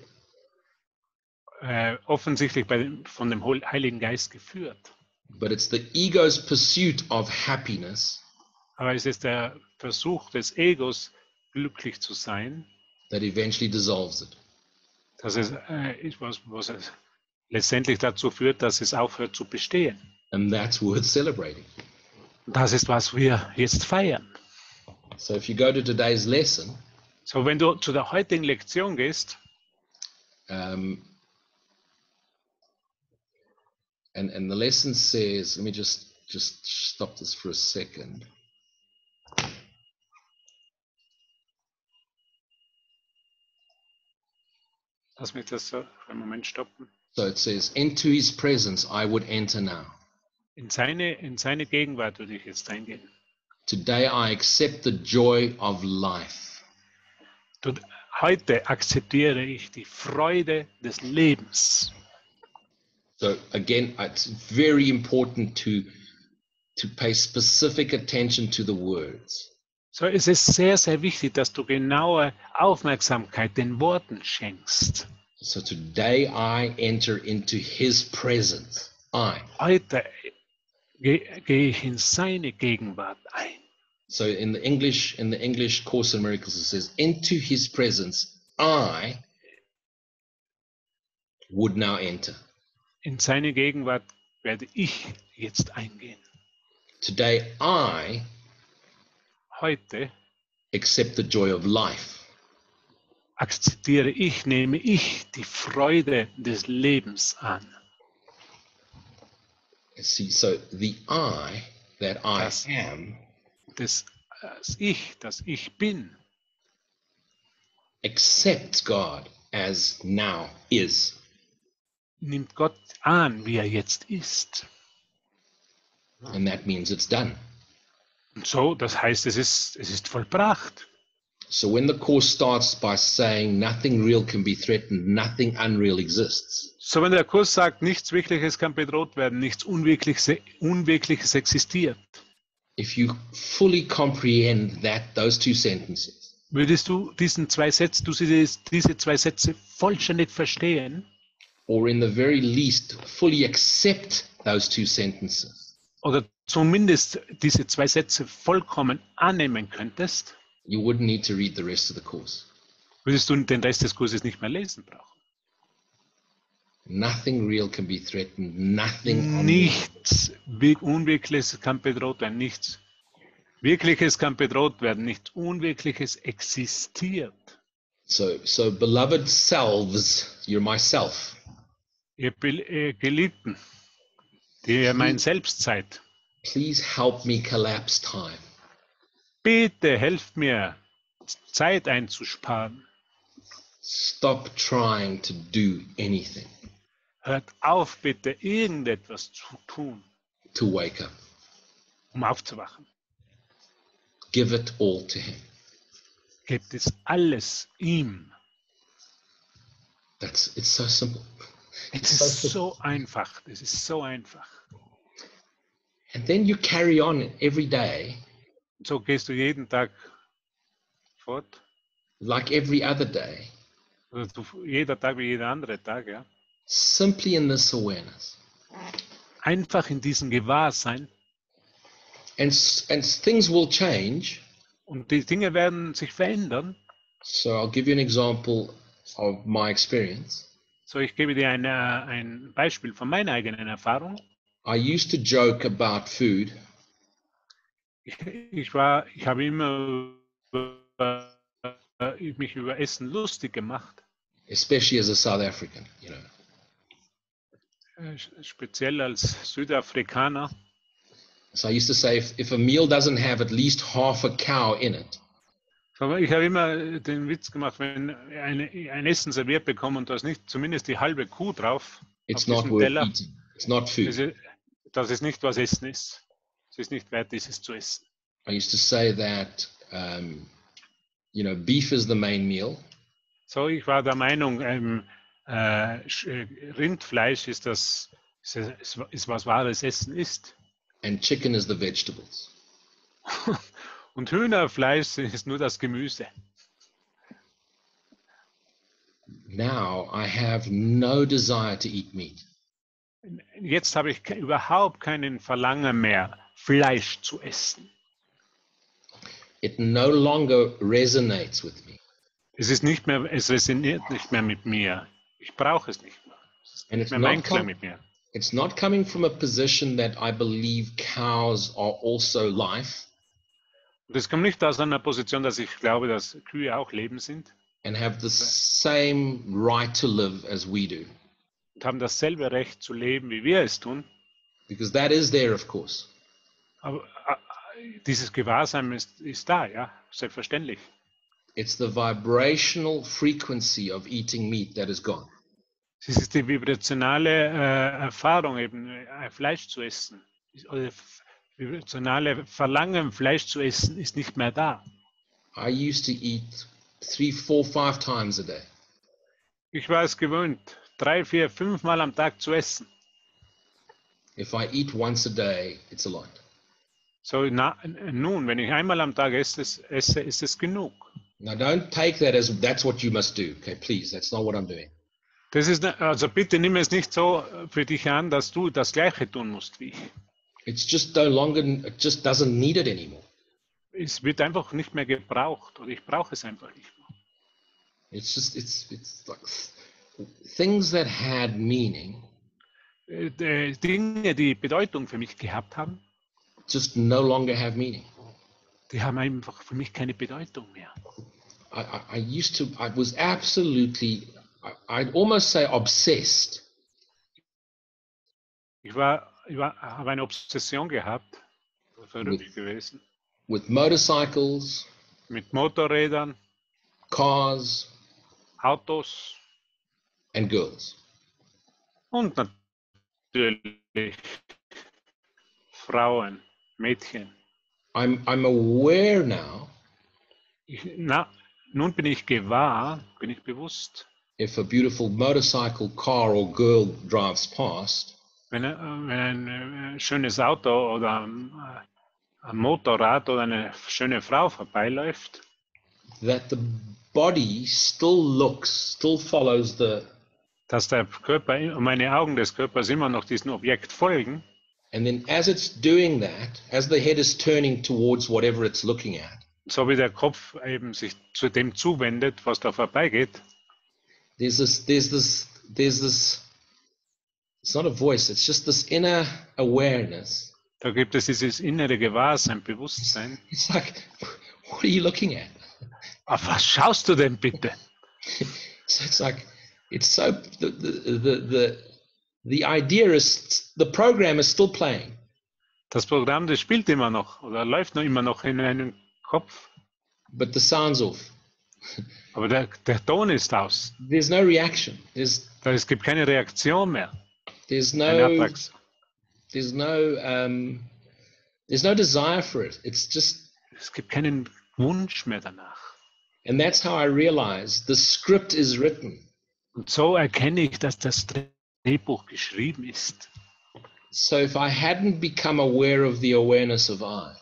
Äh, offensichtlich bei von dem Heiligen Geist geführt.
But it's the ego's pursuit of happiness
Aber es ist der Versuch des Egos, glücklich zu sein,
that eventually dissolves it.
Dass es, äh, ist was, was es letztendlich dazu führt, dass es aufhört zu bestehen.
And that's worth celebrating.
Das ist, was wir jetzt feiern.
So if you go to today's lesson,
So, wenn du zu der heutigen Lektion gehst,
um, and and the lesson says, let me just just stop this for a second.
Lass mich das so für einen Moment stoppen.
So it says, into his presence I would enter now.
In seine, in seine Gegenwart würde ich jetzt eingehen.
Today I accept the joy of life.
Heute akzeptiere ich die Freude des Lebens.
So again, it's very important to to pay specific attention to the words.
So es ist sehr, sehr wichtig, dass du genaue Aufmerksamkeit den Worten schenkst.
So today I enter into his presence. I.
Heute ge- gehe ich in seine Gegenwart ein.
So in the English, in the English Course in Miracles, it says, into his presence I would now enter.
In seine Gegenwart werde ich jetzt eingehen.
Today I
Heute
accept the joy of life.
akzeptiere ich, nehme ich die Freude des Lebens an.
See, so the I that I
Das-
am
Das, das Ich, das ich bin,
accepts God as now is.
nimmt Gott an, wie er jetzt ist.
And that means it's done.
Und so, das heißt, es ist, es ist vollbracht.
So when the course starts by saying nothing real can be threatened, nothing unreal exists,
So, wenn der Kurs sagt, nichts Wirkliches kann bedroht werden, nichts Unwirkliches, Unwirkliches existiert,
if you fully comprehend that those two sentences,
würdest du diesen zwei Sätze, du diese, zwei Sätze vollständig verstehen?
Or in the very least fully accept those two sentences,
oder zumindest diese zwei Sätze vollkommen annehmen könntest,
you wouldn't need to read the rest of the course.
würdest du den Rest des Kurses nicht mehr lesen brauchen.
Nothing real can be threatened, nothing.
Nichts Wir- Unwirkliches kann bedroht werden, nichts Wirkliches kann bedroht werden, nichts Unwirkliches existiert.
So, so beloved selves, you're myself.
Ihr äh, Geliebten, die ihr mein Selbst seid,
Please help me collapse time.
bitte helft mir, Zeit einzusparen.
Stop trying to do anything
Hört auf, bitte irgendetwas zu tun,
to wake up.
um aufzuwachen.
Give it all to Him.
Gebt es alles ihm.
That's it's so simple.
Es ist so einfach, es ist so einfach.
And then you carry on every day
So gehst du jeden Tag fort,
like every other day,
du, jeder Tag wie jeder andere Tag, ja.
simply in this awareness.
Einfach in diesem Gewahrsein
And and things will change.
und die Dinge werden sich verändern.
So I'll give you an example of my experience.
So, ich gebe dir eine, ein Beispiel von meiner eigenen Erfahrung.
I used to joke about food
Ich, war, ich habe immer über, äh, mich über Essen lustig gemacht,
especially as a South African, you know.
äh, speziell als Südafrikaner.
So I used to say, if, if a meal doesn't have at least half a cow in it,
ich habe immer den Witz gemacht, wenn eine, ein Essen serviert bekommen und da ist nicht zumindest die halbe Kuh drauf,
it's not worth
Teller,
eating. It's not food.
ist, dass es nicht was Essen ist. Es ist nicht wert, dieses zu essen.
I used to say that, um, you know, beef is the main meal,
So, ich war der Meinung, ähm, äh, äh, Rindfleisch ist das, ist, ist, ist was wahres Essen ist.
and chicken is the vegetables. (laughs)
Und Hühnerfleisch ist nur das Gemüse.
Now I have no desire to eat meat.
Jetzt habe ich überhaupt keinen Verlangen mehr, Fleisch zu essen.
It no longer resonates with me.
Es ist nicht mehr, es resoniert nicht mehr mit mir. Ich brauche es nicht mehr. Es ist
And
nicht mehr
not,
mein Klang
com-
mit mir.
it's not coming from a position that I believe cows are also life
Und es kommt nicht aus einer Position, dass ich glaube, dass Kühe auch Leben sind,
and have the same right to live as we do.
Und haben dasselbe Recht zu leben, wie wir es tun.
because that is there, of course.
Aber äh, dieses Gewahrsein ist, ist da, ja, selbstverständlich.
It's the vibrational frequency of eating meat that is gone.
Es ist die vibrationale äh, Erfahrung, eben äh, Fleisch zu essen. Oder vibrationale Verlangen, Fleisch zu essen, ist nicht mehr da.
I used to eat three, four, five times a day.
Ich war es gewöhnt, drei, vier, fünf Mal am Tag zu essen.
If I eat once a day, it's a lot.
So na, nun, wenn ich einmal am Tag esse, esse, ist es genug.
Now, don't take that as that's what you must do. Okay, please, that's not what I'm doing.
Das ist, also bitte nimm es nicht so für dich an, dass du das Gleiche tun musst wie ich.
It's just no longer, it just doesn't need it anymore.
Es wird einfach nicht mehr gebraucht oder ich brauche es einfach nicht mehr.
It's just, it's, it's like things that had meaning
Äh, die Dinge, die Bedeutung für mich gehabt haben,
just no longer have meaning.
die haben einfach für mich keine Bedeutung mehr.
I, I, used to, I was absolutely, I'd almost say obsessed
Ich war, ich war, habe eine Obsession gehabt, verrückt gewesen,
with motorcycles,
mit Motorrädern,
cars,
Autos
and girls.
und natürlich Frauen, Mädchen.
I'm, I'm aware now
Ich, na, nun bin ich gewahr, bin ich bewusst,
if a beautiful motorcycle, car, or girl drives past,
wenn, äh, wenn ein äh, schönes Auto oder ein, äh, ein Motorrad oder eine schöne Frau vorbeiläuft,
that the body still looks, still follows the,
dass der Körper, und meine Augen des Körpers immer noch diesem Objekt folgen.
and then as it's doing that, as the head is turning towards whatever it's looking at,
So wie der Kopf eben sich zu dem zuwendet, was da vorbeigeht,
there's this, there's this, there's this, it's not a voice, it's just this inner awareness.
da gibt es dieses innere Gewahrsein, Bewusstsein.
It's like, (laughs) what are you looking at?
Auf was schaust du denn bitte? (laughs)
So it's like, it's so, the, the, the, the, the idea is, the program is still playing.
Das Programm, das spielt immer noch oder läuft noch immer noch in einem Kopf,
but the sound's off. (laughs)
aber der, der Ton ist aus.
There's no reaction. There's
Da- Es gibt keine Reaktion mehr.
there's no there's no um, there's no desire for it. It's just
Es gibt keinen Wunsch mehr danach.
and that's how I realize the script is written.
Und so erkenne ich, dass das Drehbuch geschrieben ist.
So if I hadn't become aware of the awareness of I,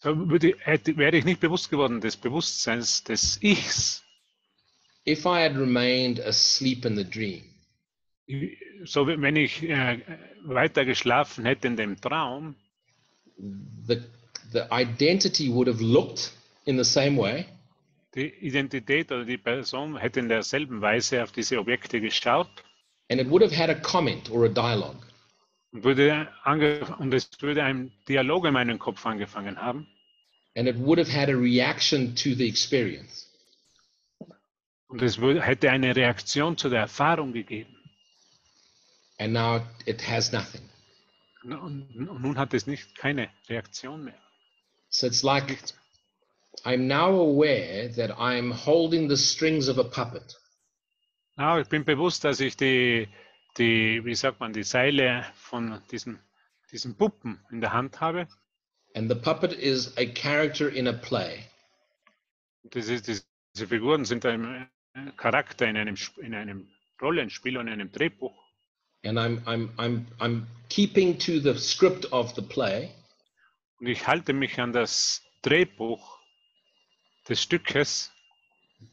So würde, hätte, wäre ich nicht bewusst geworden des Bewusstseins des Ichs.
if I had remained asleep in the dream,
So wenn ich äh, weiter geschlafen hätte in dem Traum,
the the identity would have looked in the same way,
die Identität oder die Person hätte in derselben Weise auf diese Objekte geschaut
and it would have had a comment or a dialogue.
und, würde und es würde ein Dialog in meinem Kopf angefangen haben
And it would have had a reaction to the experience.
und es würde, hätte eine Reaktion zu der Erfahrung gegeben.
And now it has nothing.
Und, und, und nun hat es nicht keine Reaktion mehr.
So it's like
Nichts.
I'm now aware that I'm holding the strings of a puppet.
Ja, ich bin bewusst, dass ich die, die, wie sagt man, die Seile von diesen, diesen Puppen in der Hand habe.
And the puppet is a character in a play.
Das ist, diese Figuren sind ein äh, Charakter in einem, in einem Rollenspiel und in einem Drehbuch.
And I'm, I'm, I'm, I'm keeping to the script of the play.
Und ich halte mich an das Drehbuch des Stückes,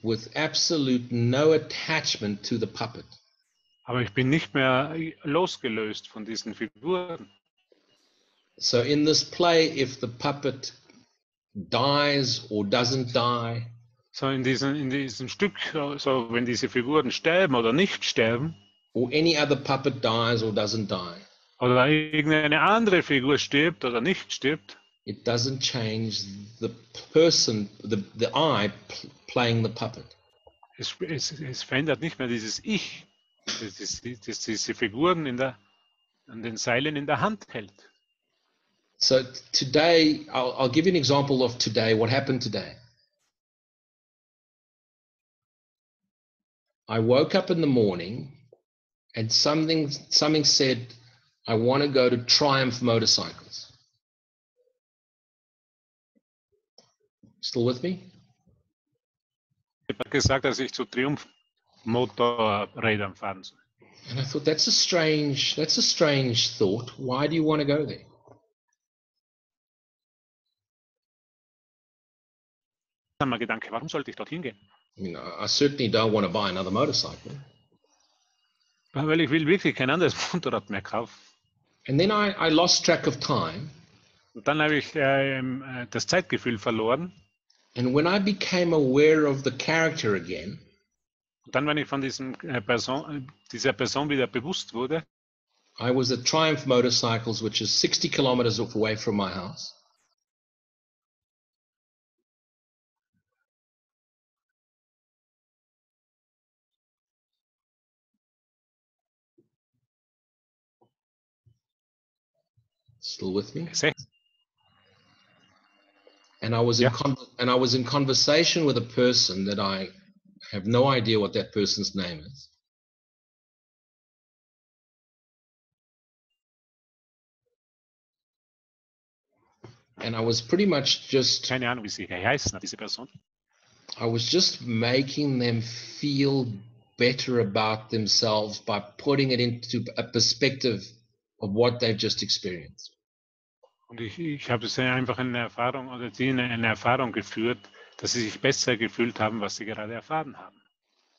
with absolute no attachment to the puppet.
aber ich bin nicht mehr losgelöst von diesen Figuren.
So in this play, if the puppet dies or doesn't die,
So in diesem, in diesem Stück, so wenn diese Figuren sterben oder nicht sterben,
or any other puppet dies or doesn't die,
oder irgendeine andere Figur stirbt oder nicht stirbt,
it doesn't change the person, the, the I playing the puppet.
es, es, es verändert nicht mehr dieses Ich, das, das, das diese Figuren in der, an den Seilen in der Hand hält.
So today, I'll, I'll give you an example of today, what happened today. I woke up in the morning and something something said, I want to go to Triumph Motorcycles. Still with me?
Ich habe gesagt, dass ich zu Triumph Motorrädern fahren soll.
And I thought that's a strange that's a strange thought. Why do you want to go there?
Mein Gedanke, warum sollte ich dorthin gehen?
I mean, I certainly don't want to buy another motorcycle.
Weil ich will wirklich kein anderes (laughs) Motorrad mehr kaufen.
And then I, I lost track of time.
Und dann habe ich äh, äh, das Zeitgefühl verloren.
And when I became aware of the character again,
dann, wenn ich von diesem, äh, Person, dieser Person wieder bewusst wurde,
I was at Triumph Motorcycles, which is 60 kilometers away from my house. Still with me? And I was in con- and I was in conversation with a person that I have no idea what that person's name is. And I was pretty much just
keine Ahnung, wie sie heißen, diese Person.
I was just making them feel better about themselves by putting it into a perspective of what they've just experienced.
Und ich, ich habe sie einfach in eine Erfahrung oder sie in eine Erfahrung geführt, dass sie sich besser gefühlt haben, was sie gerade erfahren haben.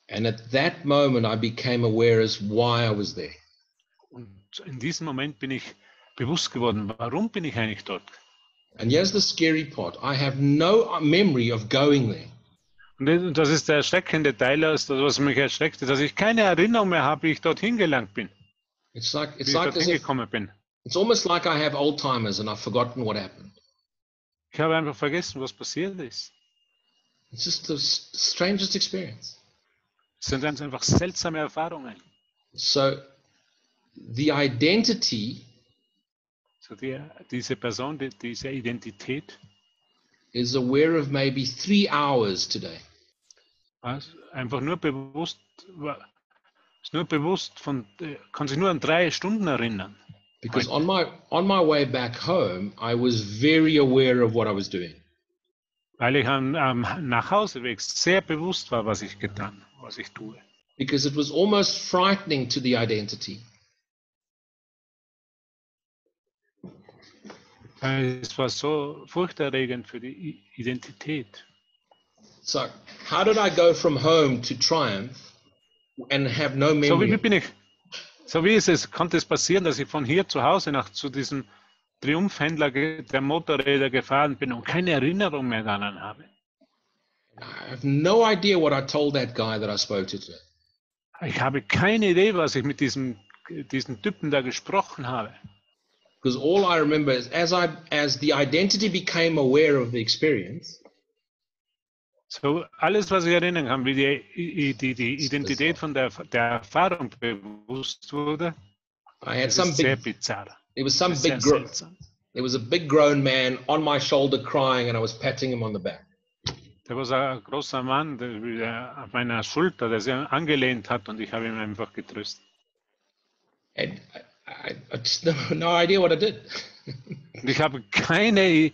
And at that moment, I became aware as why I was there.
Und in diesem Moment bin ich bewusst geworden, warum bin ich eigentlich dort?
And here's the scary part I have no memory of going there.
Und das ist der erschreckende Teil, das, was mich erschreckte, dass ich keine Erinnerung mehr habe, wie ich dorthin gelangt bin,
It's like
wie
it's
ich
like
dorthin gekommen bin.
It's almost like I have old timers and I've forgotten what happened.
Ich habe einfach vergessen, was passiert ist.
It's just the strangest experience.
Es sind ganz einfach seltsame Erfahrungen.
So the identity
So die, diese Person, die, diese Identität,
is aware of maybe three hours today.
einfach nur bewusst, ist nur bewusst von, äh, kann sich nur an drei Stunden erinnern.
Because on my on my way back home, I was very aware of what I was doing.
Weil ich am, am Nachhauseweg sehr bewusst war, was ich getan, was ich tue.
Because it was almost frightening to the identity.
Es war so furchterregend für die Identität.
So how did I go from home to Triumph and have no
So
memory?
wie
of-
bin ich, so wie ist es, konnte es passieren, dass ich von hier zu Hause nach zu diesem Triumphhändler der Motorräder gefahren bin und keine Erinnerung mehr daran habe.
I have no idea what I told that guy that I spoke to today.
Ich habe keine Idee, was ich mit diesem, diesen Typen da gesprochen habe.
Because all I remember is as I as the identity became aware of the experience,
So alles, was ich erinnern kann, wie die, die, die Identität von der, der Erfahrung bewusst wurde,
I had some
ist sehr
big
bizarr.
there was some big gro- there was a big grown man on my shoulder crying and I was patting him on the back.
Da war ein großer Mann der, auf meiner Schulter, der sich angelehnt hat und ich habe ihn einfach getröstet.
And I, I, I just no, (laughs) no idea what I did.
Ich habe keine,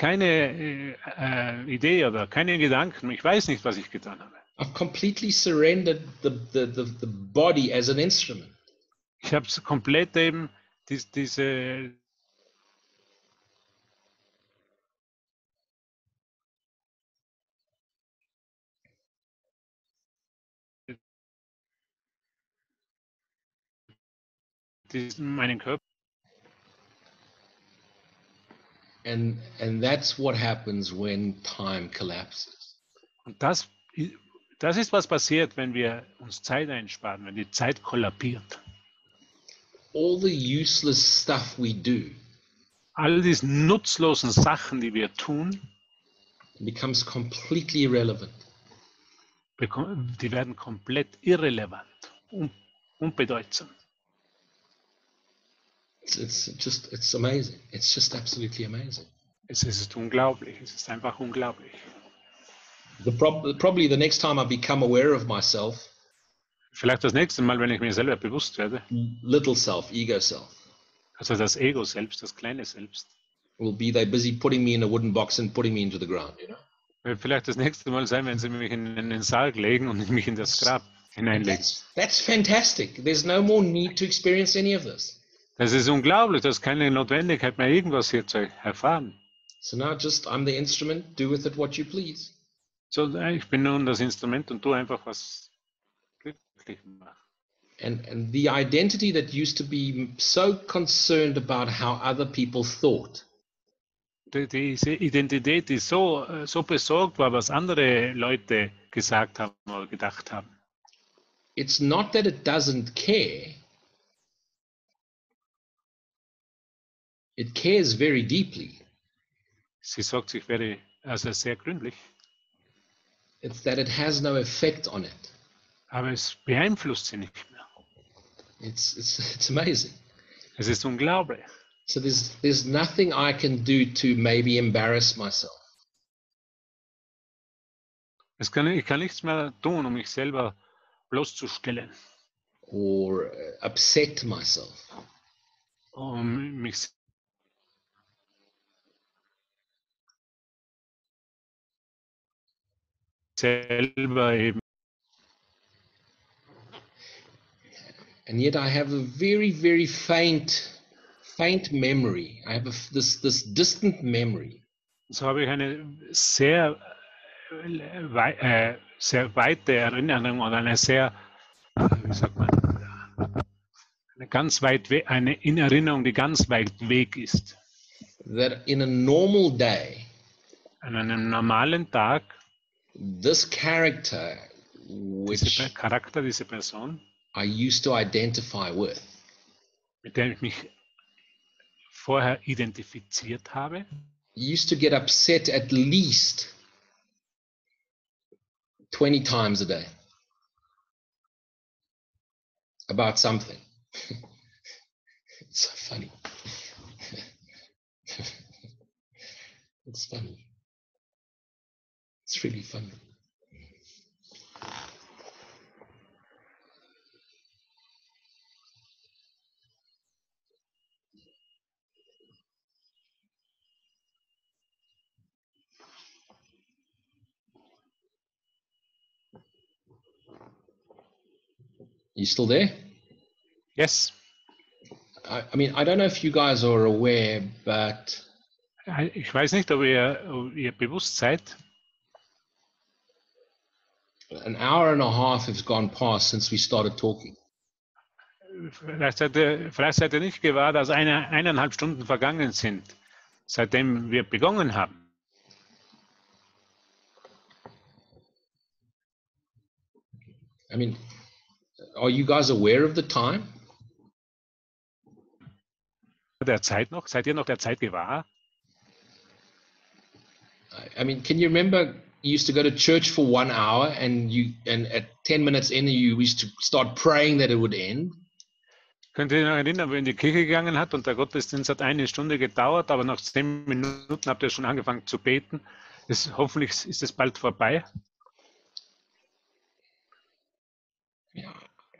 keine äh, äh, Idee oder keine Gedanken. Ich weiß nicht, was ich getan habe.
I've completely surrendered the, the, the, the body as an instrument.
Ich habe komplett eben dies, diese diesen, meinen Körper
And and that's what happens when time collapses.
und das, das ist was passiert, wenn wir uns Zeit einsparen, wenn die Zeit kollabiert.
All the useless stuff we do
All diese nutzlosen Sachen, die wir tun,
becomes completely irrelevant.
die werden komplett irrelevant, un unbedeutsam.
It's, it's just, it's amazing. It's just absolutely amazing.
Es ist unglaublich, es ist einfach unglaublich.
The prob- probably the next time I become aware of myself,
Vielleicht das nächste Mal, wenn ich mir selber bewusst werde,
little self, ego self,
also das Ego selbst, das kleine Selbst,
will be they busy putting me in a wooden box and putting me into the ground, you know?
wird vielleicht das nächste Mal sein, wenn sie mich in, in den Sarg legen und mich in das Grab hineinlegen.
That's, that's fantastic. There's no more need to experience any of this.
Das ist unglaublich, das ist keine Notwendigkeit mehr, irgendwas hier zu erfahren.
So now just I'm the instrument, do with it what you please.
So, ich bin nun das Instrument und tu einfach, was glücklich macht.
And and the identity that used to be so concerned about how other people thought
Die- Diese Identität, die so, so besorgt war, was andere Leute gesagt haben oder gedacht haben.
it's not that it doesn't care. It cares very deeply.
Sie sorgt sich very, also sehr gründlich,
It's that it has no effect on it.
aber es beeinflusst sie nicht mehr.
It's it's it's amazing.
Es ist unglaublich.
So there's there's nothing I can do to maybe embarrass myself.
Es kann, ich kann nichts mehr tun, um mich selber bloßzustellen,
or uh, upset myself.
um mich selber eben
And yet I have a very, very faint, faint memory. I have a this this distant memory
So habe ich eine sehr, äh, sehr weite Erinnerung oder eine sehr, wie sagt man, eine ganz weit we eine in Erinnerung, die ganz weit weg ist.
that in a normal day,
An einem normalen Tag,
this character,
dieser
which
Charakter, diese Person,
I used to identify with,
mit der ich mich vorher identifiziert habe,
used to get upset at least 20 times a day about something. (laughs) it's so funny. (laughs) it's funny. It's really fun. You still there?
yes,
I, I mean, I don't know if you guys are aware, but
ich weiß nicht, ob ihr, ob ihr bewusst seid,
an hour and a half has gone past since we started talking.
vielleicht seid ihr, vielleicht seid ihr nicht gewahr, dass eine, eineinhalb Stunden vergangen sind, seitdem wir begonnen haben.
I mean, are you guys aware of the time?
Der Zeit noch? Seid ihr noch der Zeit gewahr?
I- I mean, can you remember you used to go to church for one hour and you and at 10 minutes in you used to start praying that it would end?
Könnt ihr euch noch erinnern, wenn ihr in die Kirche gegangen hat und der Gottesdienst hat eine Stunde gedauert, aber nach zehn Minuten habt ihr schon angefangen zu beten. Es, hoffentlich ist es bald vorbei.
Yeah,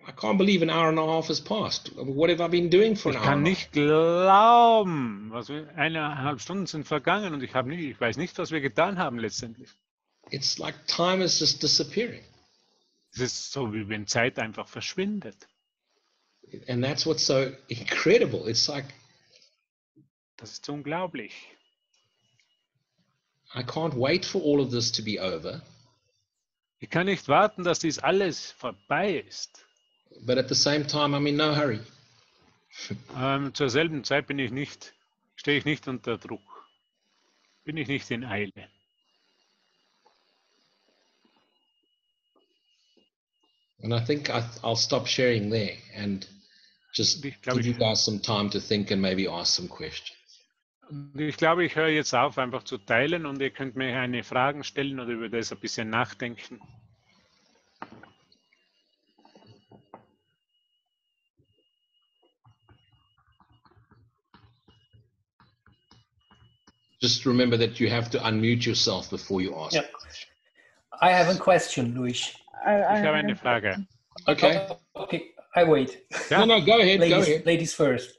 I can't believe an hour and a half has passed. What have I been doing for
Ich
an hour?
kann nicht glauben, was wir, eineinhalb Stunden sind vergangen und ich, habe nicht, ich weiß nicht, was wir getan haben letztendlich.
It's like time is just disappearing.
Es ist so, wie wenn Zeit einfach verschwindet.
And that's what's so incredible. It's like
Das ist unglaublich.
I can't wait for all of this to be over.
Ich kann nicht warten, dass dies alles vorbei ist.
But at the same time, I'm in no hurry.
Ähm, zur selben Zeit bin ich nicht, stehe ich nicht unter Druck. Bin ich nicht in Eile.
And I think I, will stop sharing there and just give you guys some time to think and maybe ask some questions.
Ich glaube, ich höre jetzt auf, einfach zu teilen und ihr könnt mir eine Fragen stellen oder über das ein bisschen nachdenken.
Just remember that you have to unmute yourself before you ask.
I have a question, Luis.
I,
Ich
I
habe eine Frage.
Okay.
Okay, I wait.
No, no, go ahead. Go
ladies,
ahead.
ladies first.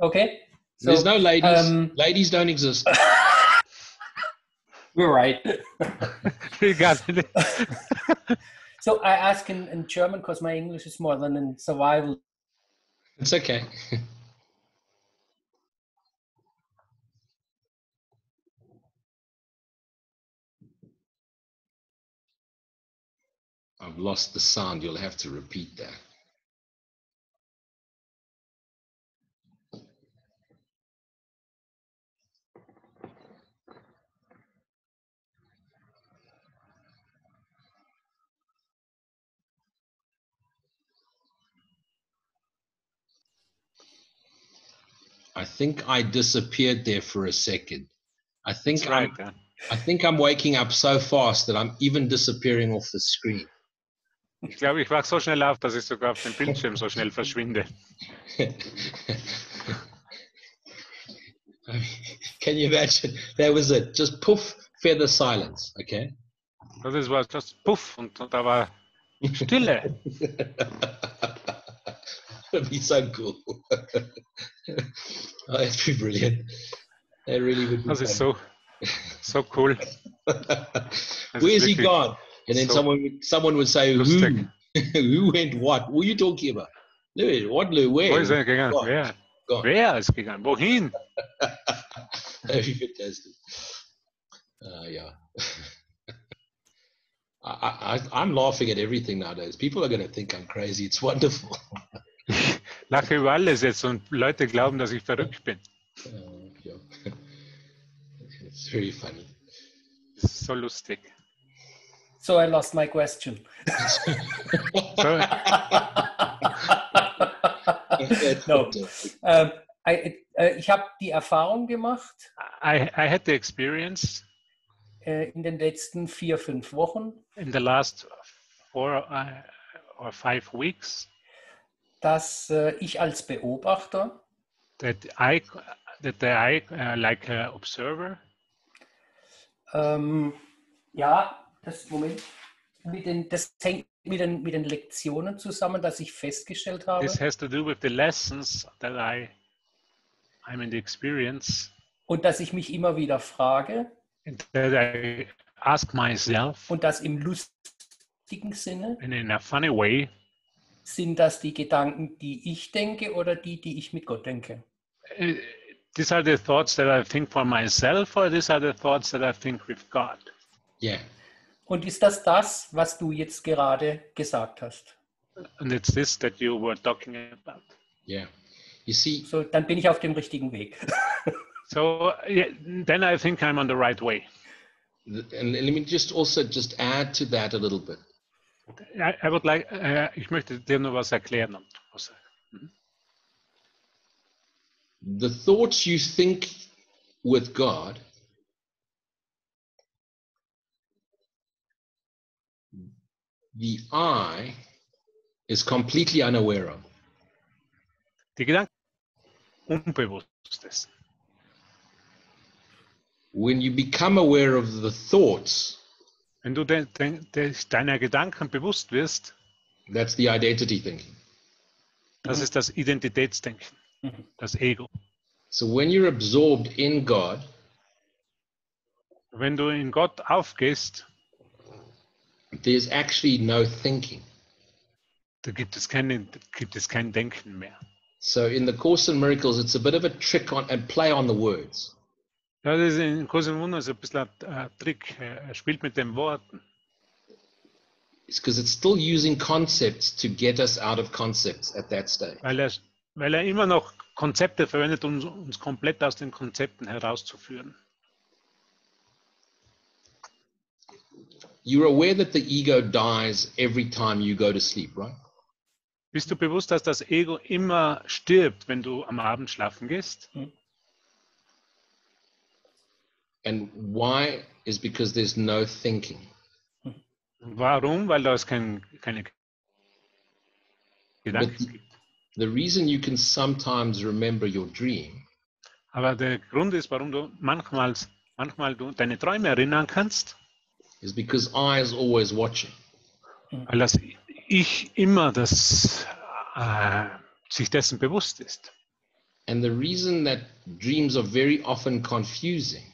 Okay. So,
There's no ladies.
um,
ladies don't exist. (laughs)
We're right. (laughs)
We got it. (laughs)
So I ask in, in German because my English is more than in survival.
It's okay. I've lost the sound. You'll have to repeat that. I think I disappeared there for a second. I think
That's.
I'm. I think I'm waking up so fast that I'm even disappearing off the screen.
Ich glaube, ich wach so schnell auf, dass ich sogar auf dem Bildschirm so schnell verschwinde. (laughs)
Can you imagine? That was it. Just poof, feather silence. Okay.
Das ist was, das puff und, und da war Stille.
That'd (laughs) be so cool. (laughs) oh, that'd be brilliant. That really would be.
Das ist
fun.
so, so cool.
Where's he gone? And then
so
someone would, someone would say, who? (laughs) who went what? What are you talking about? Lou, what, Lou? Where?
Ist er gegangen?
Gone.
Wer?
Gone.
Wer ist gegangen? Wohin? (laughs)
That'd be fantastic. Uh, yeah. (laughs) I, I, I'm laughing at everything nowadays. People are going to think I'm crazy. It's wonderful.
Lache über alles jetzt und Leute glauben, dass ich verrückt bin.
Uh, yeah. It's very funny.
Ist so lustig.
So I lost my question. (laughs) No. Ähm, I, äh, ich habe die Erfahrung gemacht.
I, I had the experience.
Äh, in den letzten vier, fünf Wochen,
in the last four uh, or five weeks.
Dass äh, ich als Beobachter
that I, that I, uh, like a observer,
ähm, ja, das Moment, mit den, das hängt mit den, mit den Lektionen zusammen, dass ich festgestellt habe,
this has to do with the lessons that I, I'm in the experience
und dass ich mich immer wieder frage
and that I ask myself
und das im lustigen Sinne,
and in a funny way,
sind das die Gedanken, die ich denke oder die, die ich mit Gott denke?
uh, these are the thoughts that I think for myself or these are the thoughts that I think with God.
Yeah.
Und ist das das, was du jetzt gerade gesagt hast?
And it's this that you were talking about.
Yeah. You see,
So, dann bin ich auf dem richtigen Weg. (laughs)
So yeah, then I think I'm on the right way.
and let me just also just add to that a little bit.
I, I would like, äh, ich möchte dir nur was erklären. Was,
The thoughts you think with God the I is completely unaware of.
die Gedanken Unbewusstes.
When you become aware of the thoughts,
Wenn du de, de, de, deiner Gedanken bewusst wirst,
that's the identity thinking.
das ist das Identitätsdenken, das Ego.
So when you're absorbed in God,
Wenn du in Gott aufgehst,
there's actually no thinking.
da gibt es, keine, gibt es kein Denken mehr.
So in the Course in Miracles, it's a bit of a trick on and play on the words.
Das ist in Kurs im Wunder so ein bisschen ein Trick. Er spielt mit den Worten.
It's because it's still using concepts to get us out of concepts at that stage.
weil er, weil er immer noch Konzepte verwendet, um uns komplett aus den Konzepten herauszuführen.
You're aware that the ego dies every time you go to sleep, right?
Bist du bewusst, dass das Ego immer stirbt, wenn du am Abend schlafen gehst?
And why is because there's no thinking.
Warum? Weil da es kein, keine Gedanken gibt.
The reason you can sometimes remember your dream
Aber der Grund ist, warum du manchmal manchmal du deine Träume erinnern kannst,
is because I is always watching.
weil das Ich immer das, äh, sich dessen bewusst ist.
And the reason that dreams are very often confusing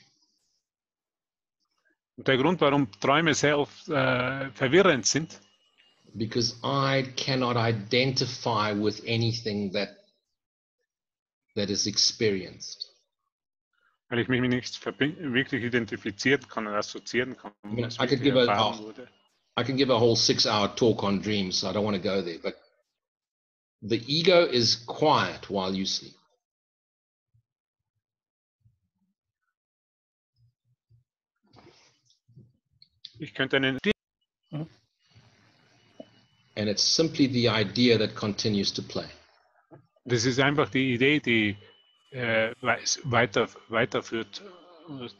Und der Grund, warum Träume sehr oft äh, verwirrend sind,
because I cannot identify with anything that that is experienced.
Weil ich mich mit nichts verbi- wirklich identifizieren kann und assoziieren kann.
mean, I could give a- oh. I can give a whole six-hour talk on dreams, so I don't want to go there. But the ego is quiet while you sleep.
Ich könnte einen mhm.
And it's simply the idea that continues to play.
Das ist einfach die Idee, die äh, weiter, weiterführt,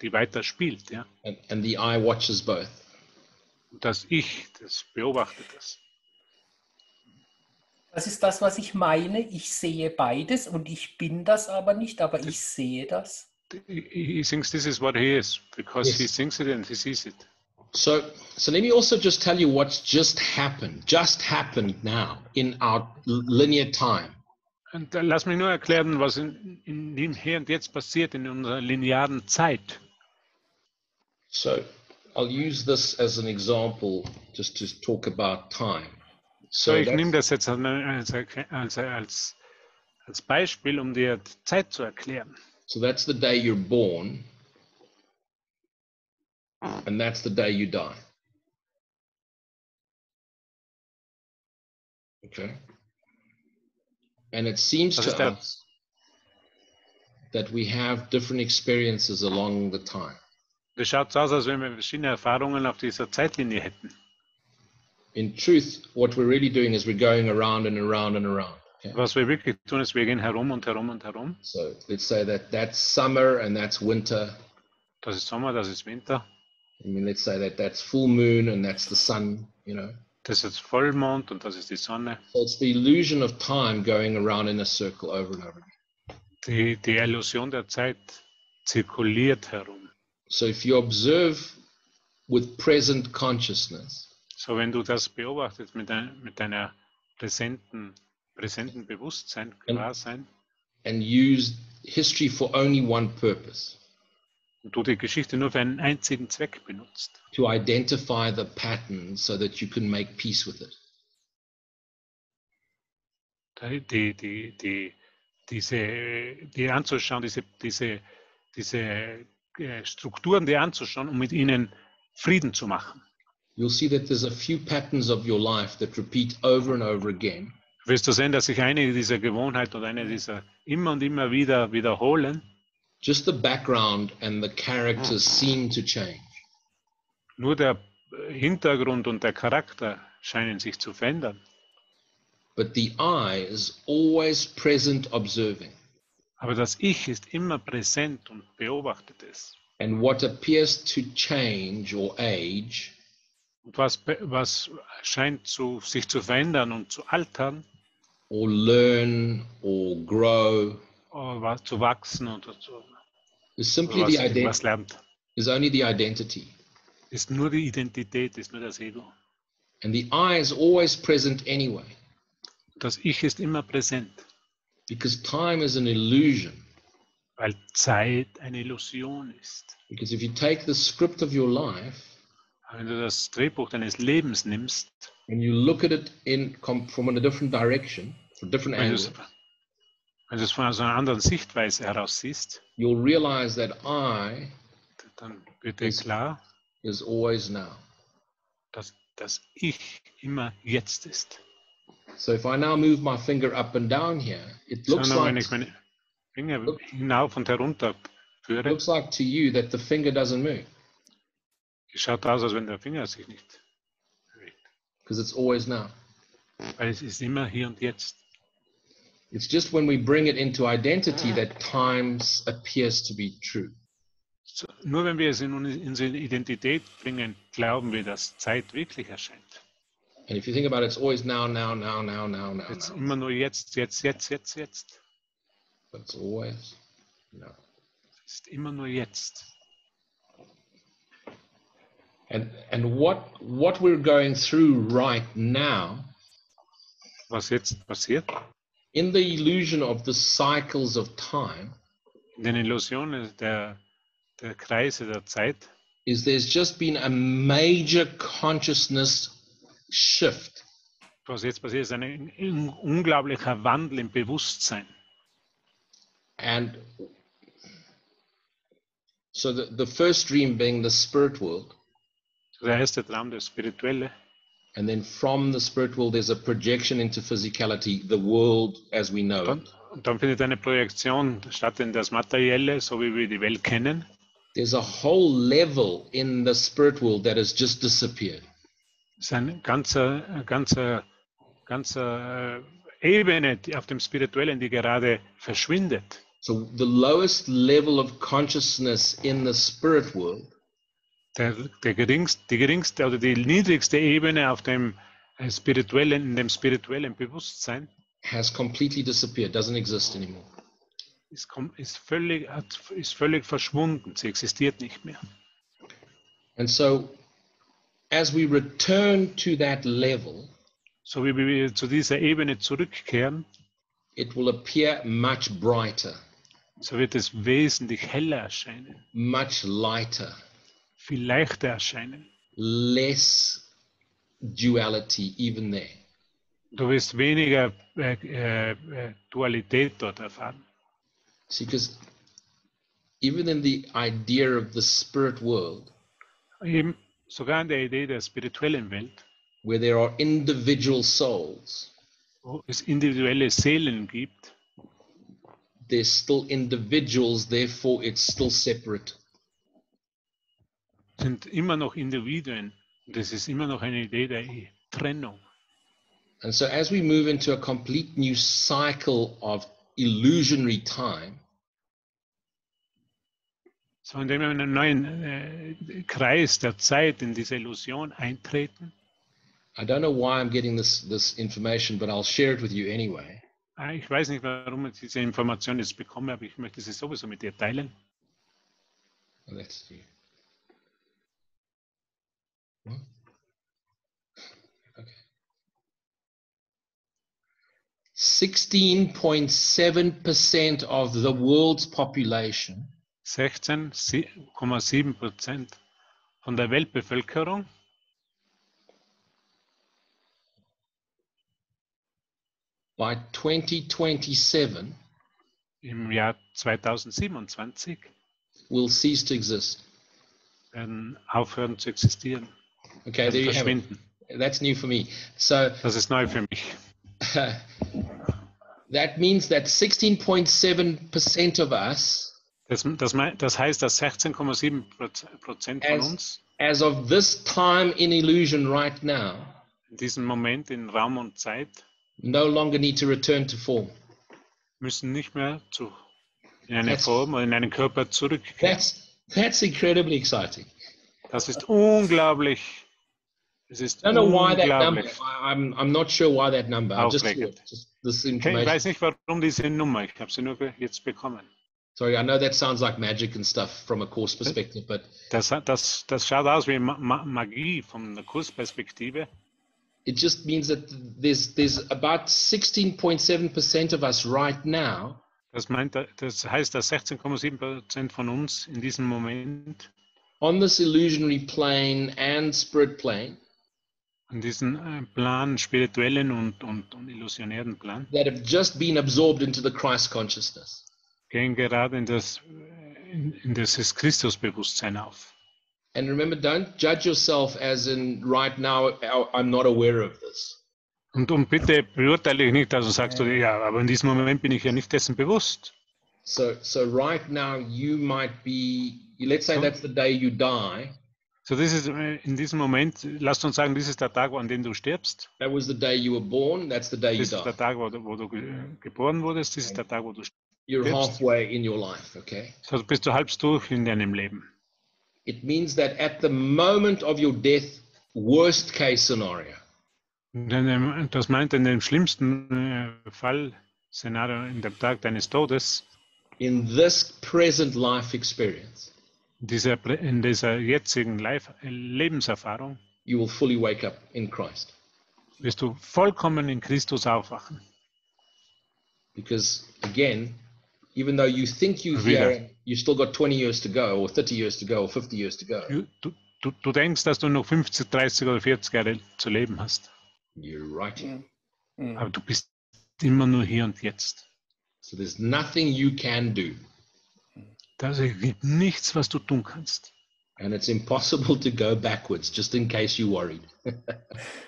die weiter spielt. Ja?
And, and the eye watches both.
Das Ich, das beobachtet das.
Das ist das, was ich meine. Ich sehe beides und ich bin das aber nicht, aber ich sehe das.
He, he thinks this is what he is because he
Yes.
thinks it and he sees it.
So, so let me also just tell you what's just happened, just happened now in our linear time.
Und lass mich nur erklären, was in, in dem Hier und Jetzt passiert in unserer linearen Zeit.
So, I'll use this as an example just to talk about time.
So,
So,
ich nehme das jetzt als, als, als, als Beispiel, um dir Zeit zu erklären.
so that's the day you're born, and that's the day you die. Okay. And it seems to us that we have different experiences along the time.
Das schaut so aus, als wenn wir verschiedene Erfahrungen auf dieser Zeitlinie hätten.
In truth, what we're really doing is we're going around and around and around. Okay?
Was wir wirklich tun, ist, wir gehen herum und herum und herum.
So let's say that that's summer and that's winter.
Das ist Sommer, das ist Winter,
I mean, let's say that that's full moon and that's the sun, you know.
Das ist Vollmond und das ist die Sonne.
So it's the illusion of time going around in a circle over and over again.
Die, die Illusion der Zeit zirkuliert herum.
So if you observe with present consciousness,
So, wenn du das beobachtest mit, dein, mit deiner präsenten, präsenten Bewusstsein,
Und-
Gewahrsein,
and use history for only one purpose
und du die Geschichte nur für einen einzigen Zweck benutzt,
to identify the pattern so that you can make peace with it.
die, die, die, die, diese, die anzuschauen, diese, diese, diese äh, Strukturen dir anzuschauen, um mit ihnen Frieden zu machen.
You'll see that there's a few patterns of your life that repeat over and over again.
Wirst du sehen, dass sich eine dieser Gewohnheiten oder eine dieser immer und immer wieder wiederholen,
Just the background and the characters seem to change.
nur der Hintergrund und der Charakter scheinen sich zu verändern.
But the I is always present observing.
Aber das Ich ist immer präsent und beobachtet es.
And what appears to change or age
Und was, was scheint zu, sich zu verändern und zu altern,
or learn or grow
Oh, zu wachsen oder zu,
is simply
was,
the ident-
was lernt,
is only the identity.
ist nur die Identität, ist nur das Ego.
And the I is always present anyway,
Das Ich ist immer präsent,
because time is an illusion.
weil Zeit eine Illusion ist.
Because if you take the script of your life
Wenn du das Drehbuch deines Lebens nimmst,
and you look at it in from a different direction, from different
wenn du es,
angles,
wenn du es von so einer anderen Sichtweise heraus siehst,
you'll realize that I
dann wird dir klar,
is always now.
dass das Ich immer jetzt ist.
So if I now move my finger up and down here, it looks
Sondern wenn
like
ich meine Finger hinauf und herunter führe,
looks like to you that the finger doesn't move
es schaut aus, als wenn der Finger sich nicht bewegt.
because it's always now.
Weil es ist immer hier und jetzt.
It's just when we bring it into identity ah. that times appears to be true.
So, nur wenn wir es in unsere Identität bringen, glauben wir, dass Zeit wirklich erscheint.
And if you think about it, it's always now, now, now, now, now, now,
Jetzt
now.
immer nur jetzt, jetzt, jetzt, jetzt, jetzt.
But it's always now.
Es ist immer nur jetzt.
And and what what we're going through right now
Was jetzt passiert?
In the illusion of the cycles of time
den Illusionen der, der Kreise der Zeit
is there's just been a major consciousness shift.
Was jetzt passiert, ist ein, unglaublicher Wandel im Bewusstsein.
And so the, the first dream being the spirit world,
Der erste Traum, das Spirituelle.
And then from the spirit world there's a projection into physicality, the world as we know it.
dann findet eine Projektion statt in das Materielle, so wie wir die Welt kennen.
There's a whole level in the spirit world that has just disappeared.
Es ist eine ganze, ganze, ganze äh, Ebene auf dem Spirituellen, die gerade verschwindet.
So the lowest level of consciousness in the spirit world
Der, der geringste, die geringste oder die niedrigste Ebene auf dem äh, spirituellen, in dem spirituellen Bewusstsein
has completely disappeared, doesn't exist anymore.
ist, ist, völlig, hat, ist völlig verschwunden. Sie existiert nicht mehr.
And so as we return to that level,
So wie wir zu dieser Ebene zurückkehren,
it will appear much brighter,
so wird es wesentlich heller erscheinen,
much lighter,
viel leichter erscheinen.
less duality even there.
Du wirst weniger äh, äh, äh, Dualität dort erfahren.
See, because even in the idea of the spirit world,
Eben sogar in der Idee der spirituellen Welt,
where there are individual souls,
wo es individuelle Seelen gibt,
there's still individuals, therefore it's still separate.
Sind immer noch Individuen. Und es ist immer noch eine Idee der Trennung.
And so as we move into a complete new cycle of illusionary time,
So, indem wir in einen neuen äh, Kreis der Zeit, in diese Illusion eintreten,
I don't know why I'm getting this, this information, but I'll share it with you anyway.
Ah, Ich weiß nicht, warum ich diese Information jetzt bekomme, aber ich möchte sie sowieso mit dir teilen.
Oh, that's What? Okay. 16.7% of the world's population
16,7 Prozent von der Weltbevölkerung
by 2027
im Jahr 2027
will cease to exist.
werden aufhören zu existieren,
Okay, there
werden
you have it. That's new for me. So
Das ist neu für mich. (laughs)
that means that 16.7% of us,
Das, das, das heißt, dass 16,7 Proz- Prozent von
As-
uns
as of this time in illusion right now,
in diesem Moment in Raum und Zeit
no longer need to return to form.
müssen nicht mehr zu, in eine
That's-
Form oder in einen Körper zurückkehren.
That's that's incredibly exciting.
Das ist unglaublich. Ich
information.
weiß nicht, warum diese Nummer. Ich habe sie nur jetzt bekommen.
Sorry, I know that sounds like magic and stuff from a course perspective, but
Das, das, das schaut aus wie Ma Ma Magie von der Kursperspektive.
it just means that there's there's about 16.7% of us right now
Das, meint, das heißt, dass 16,7 Prozent von uns in diesem Moment
on this illusionary plane and spirit plane
an diesen äh, Plan, spirituellen und, und, und illusionären Plan,
that have just been absorbed into the Christ consciousness.
gehen gerade in das, in, in dieses Christusbewusstsein auf.
And remember, don't judge yourself as in right now, "Oh, I'm not aware of this.
Und, und bitte beurteile ich nicht, also sagst du, ja, aber in diesem Moment bin ich ja nicht dessen bewusst.
So, so right now, you might be, let's say that's the day you die.
So, das ist äh, in diesem Moment, lasst uns sagen, das ist der Tag, an dem du stirbst.
That was the day you were born. That's the day you
Das ist der Tag, wo du, wo du ge geboren wurdest. Das ist der Tag, wo du stirbst.
You're halfway in your life, okay?
So bist du halb durch in deinem Leben.
It means that at the moment of your death, worst case scenario,
Das meint in dem schlimmsten äh, Fall, Szenario, in dem Tag deines Todes,
in this present life experience,
dieser, in dieser jetzigen Life Lebenserfahrung,
you will fully wake up in Christ.
wirst du vollkommen in Christus aufwachen.
Because again, even though you think you hear you still got 20 years to go, or 30 years to go, or 50 years to go,
Du, du, du, denkst, dass du noch 50, 30 oder 40 Jahre zu leben hast,
you're right.
Mhm.
aber du bist immer nur hier und jetzt.
So there's nothing you can do.
Das gibt nichts, was du tun kannst.
And it's impossible to go backwards, just in case you're worried. (laughs)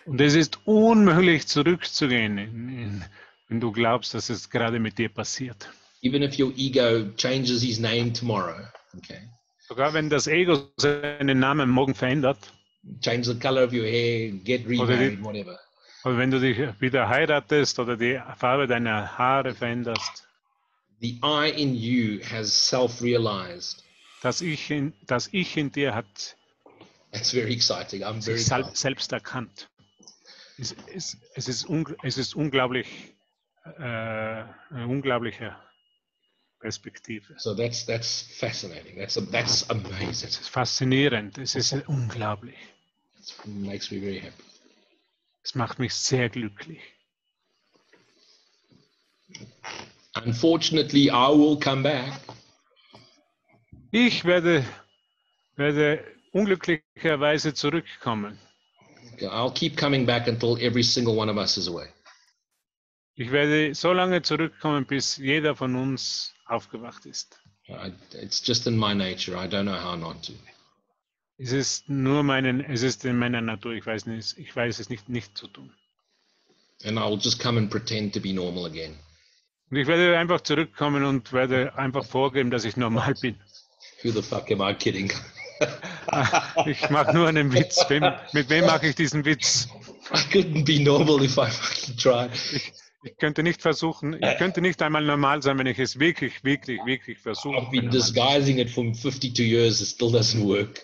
Und es ist unmöglich zurückzugehen, wenn du glaubst, dass es gerade mit dir passiert.
Even if your ego changes his name tomorrow, okay?
Sogar wenn das Ego seinen Namen morgen verändert,
Change the color of your hair, get remarried, whatever.
oder wenn du dich wieder heiratest oder die Farbe deiner Haare veränderst,
The I in you has self realized.
das Ich in, das ich in dir hat
That's very exciting. I'm very
sich
proud.
selbst erkannt. Es, es, es, ist, ung, es ist unglaublich, äh, eine unglaubliche Perspektive.
So that's that's fascinating. That's that's amazing.
Es ist faszinierend, es ist unglaublich.
It makes me very happy.
Es macht mich sehr glücklich.
Unfortunately, I will come back.
Ich werde, werde unglücklicherweise zurückkommen.
I'll keep coming back until every single one of us is away.
Ich werde so lange zurückkommen, bis jeder von uns aufgewacht ist.
I, it's just in my nature. I don't know how not to.
Es ist nur meinen, es ist in meiner Natur. Ich weiß nicht, ich weiß es nicht, nicht zu tun.
And I'll just come and pretend to be normal again.
Und ich werde einfach zurückkommen und werde einfach vorgeben, dass ich normal bin.
Who the fuck am I kidding?
Ich mache nur einen Witz. Wem, mit wem mache ich diesen Witz?
I couldn't be normal if I fucking tried.
Ich könnte nicht versuchen, ich könnte nicht einmal normal sein, wenn ich es wirklich, wirklich, wirklich versuche.
I've been disguising it for 52 years. It still doesn't work.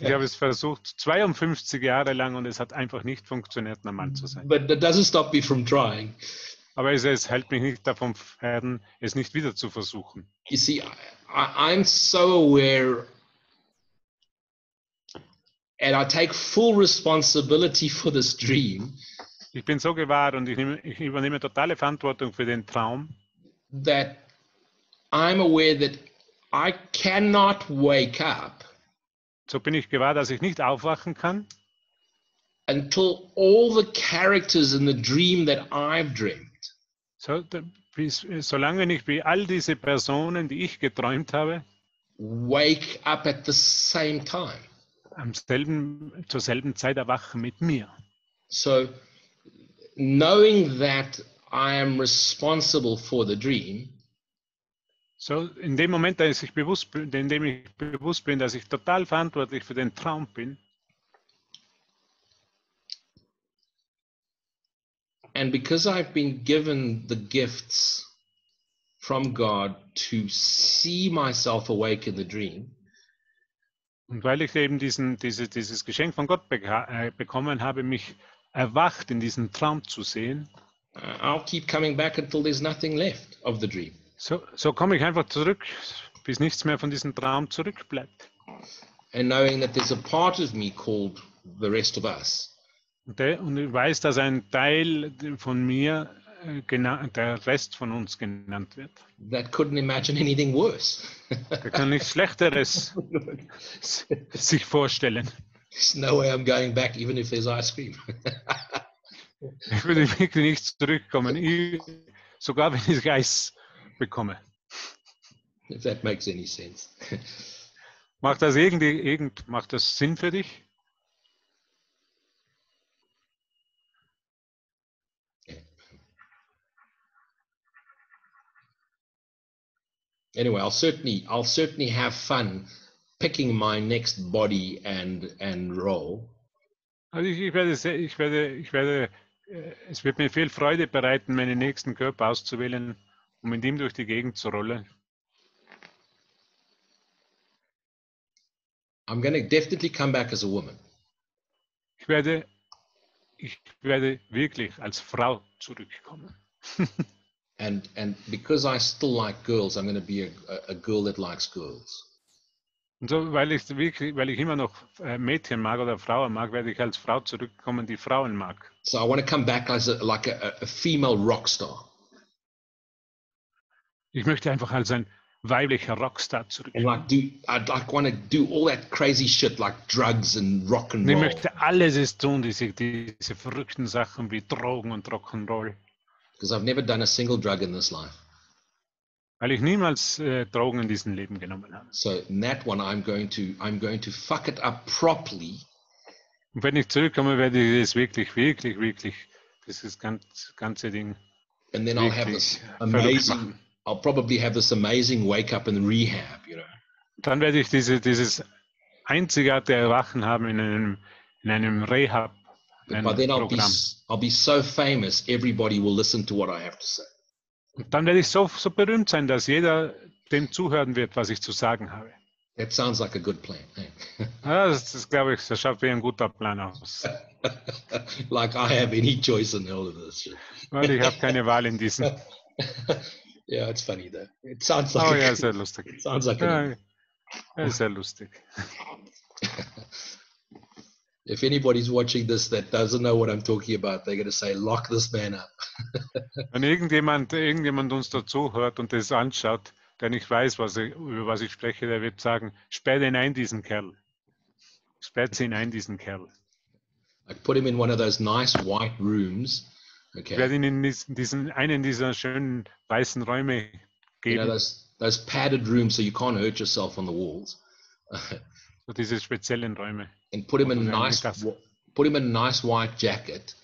Ich habe es versucht, 52 Jahre lang und es hat einfach nicht funktioniert, normal zu sein.
But that doesn't stop me from trying.
Aber es, es hält mich nicht davon fern, es nicht wieder zu versuchen.
You see, I, I'm so aware and I take full responsibility for this dream
Ich bin so gewahr und ich, nehme, ich übernehme totale Verantwortung für den Traum,
that I'm aware that I cannot wake up
so bin ich gewahr, dass ich nicht aufwachen kann,
until all the characters in the dream that I've dreamt
so, bis, solange nicht wie all diese Personen, die ich geträumt habe,
wake up at the same time.
am selben, zur selben Zeit erwachen mit mir.
So, knowing that I am responsible for the dream,
So in dem Moment, dass ich bewusst bin, in dem ich bewusst bin, dass ich total verantwortlich für den Traum bin,
and because I've been given the gifts from God to see myself awake in the dream,
und weil ich eben diesen, diese, dieses Geschenk von Gott äh, bekommen habe, mich erwacht in diesen Traum zu sehen,
uh, I'll keep coming back until there's nothing left of the dream.
so, so komme ich einfach zurück, bis nichts mehr von diesem Traum zurückbleibt.
And knowing that there's a part of me called the rest of us
Und, ich weiß, dass ein Teil von mir, äh, der Rest von uns genannt wird.
that couldn't imagine anything worse.
Der kann nichts Schlechteres (laughs) sich vorstellen.
There's no way I'm going back, even if there's ice cream.
Ich würde wirklich nicht zurückkommen, ich, sogar wenn ich Eis bekomme.
if that makes any sense.
Macht das irgendwie, irgend, macht das Sinn für dich?
Anyway, I'll certainly I'll certainly have fun picking my next body and and role.
Also ich, ich werde, ich werde, ich werde, äh, es wird mir viel Freude bereiten, meinen nächsten Körper auszuwählen, um mit ihm durch die Gegend zu rollen.
I'm going to definitely come back as a woman.
Ich werde, ich werde wirklich als Frau zurückkommen. (laughs)
And and because I still like girls, I'm going to be a, a, girl that likes girls.
Und so, weil ich wirklich, weil ich immer noch äh, Mädchen mag oder Frauen mag, werde ich als Frau zurückkommen, die Frauen mag.
So I want to come back as a, like a, a female rock star.
Ich möchte einfach als ein weiblicher Rockstar zurückkommen.
like do I'd like want to do all that crazy shit like drugs and rock and
Und ich
roll.
möchte alles es tun, diese, diese verrückten Sachen wie Drogen und Rock'n'Roll.
Because I've never done a single drug in this life.
Weil ich niemals äh, Drogen in diesem Leben genommen habe.
So in that one I'm going to I'm going to fuck it up properly
Und wenn ich zurückkomme, werde ich es wirklich, wirklich, wirklich, dieses ganz, ganze Ding
and then I'll have this
verrückt
amazing. I'll probably have this amazing wake up in rehab, you know.
Dann werde ich diese, dieses einzigartige Erwachen haben in einem, in einem Rehab.
But by then I'll be I'll be so famous everybody will listen to what I have to say.
Und dann werde ich so, so berühmt sein, dass jeder dem zuhören wird, was ich zu sagen habe.
That sounds like a good plan. eh? (laughs)
Ja, das, das glaube ich, das schaut wie ein guter Plan aus. (laughs)
like I have any choice in all of this.
Weil ich habe keine Wahl in diesem. (laughs)
yeah, it's funny though. It sounds like
Oh
a,
ja, sehr lustig.
it sounds like a,
Ja, ja, sehr lustig.
If anybody's watching this that doesn't know what I'm talking about, they're gonna say, lock this man up. (laughs)
Wenn irgendjemand, irgendjemand uns dazu hört und das anschaut, der nicht weiß, was ich, über was ich spreche, der wird sagen, sperrt ihn ein, diesen Kerl. Sperrt ihn ein, diesen Kerl.
Like put him in one of those nice white rooms.
Ich
Okay.
werde ihn in diesen, einen dieser schönen weißen Räume
You know,
geben,
those those padded rooms so you can't hurt yourself on the walls. (laughs)
so diese speziellen Räume.
And put him in a nice put him in a nice white jacket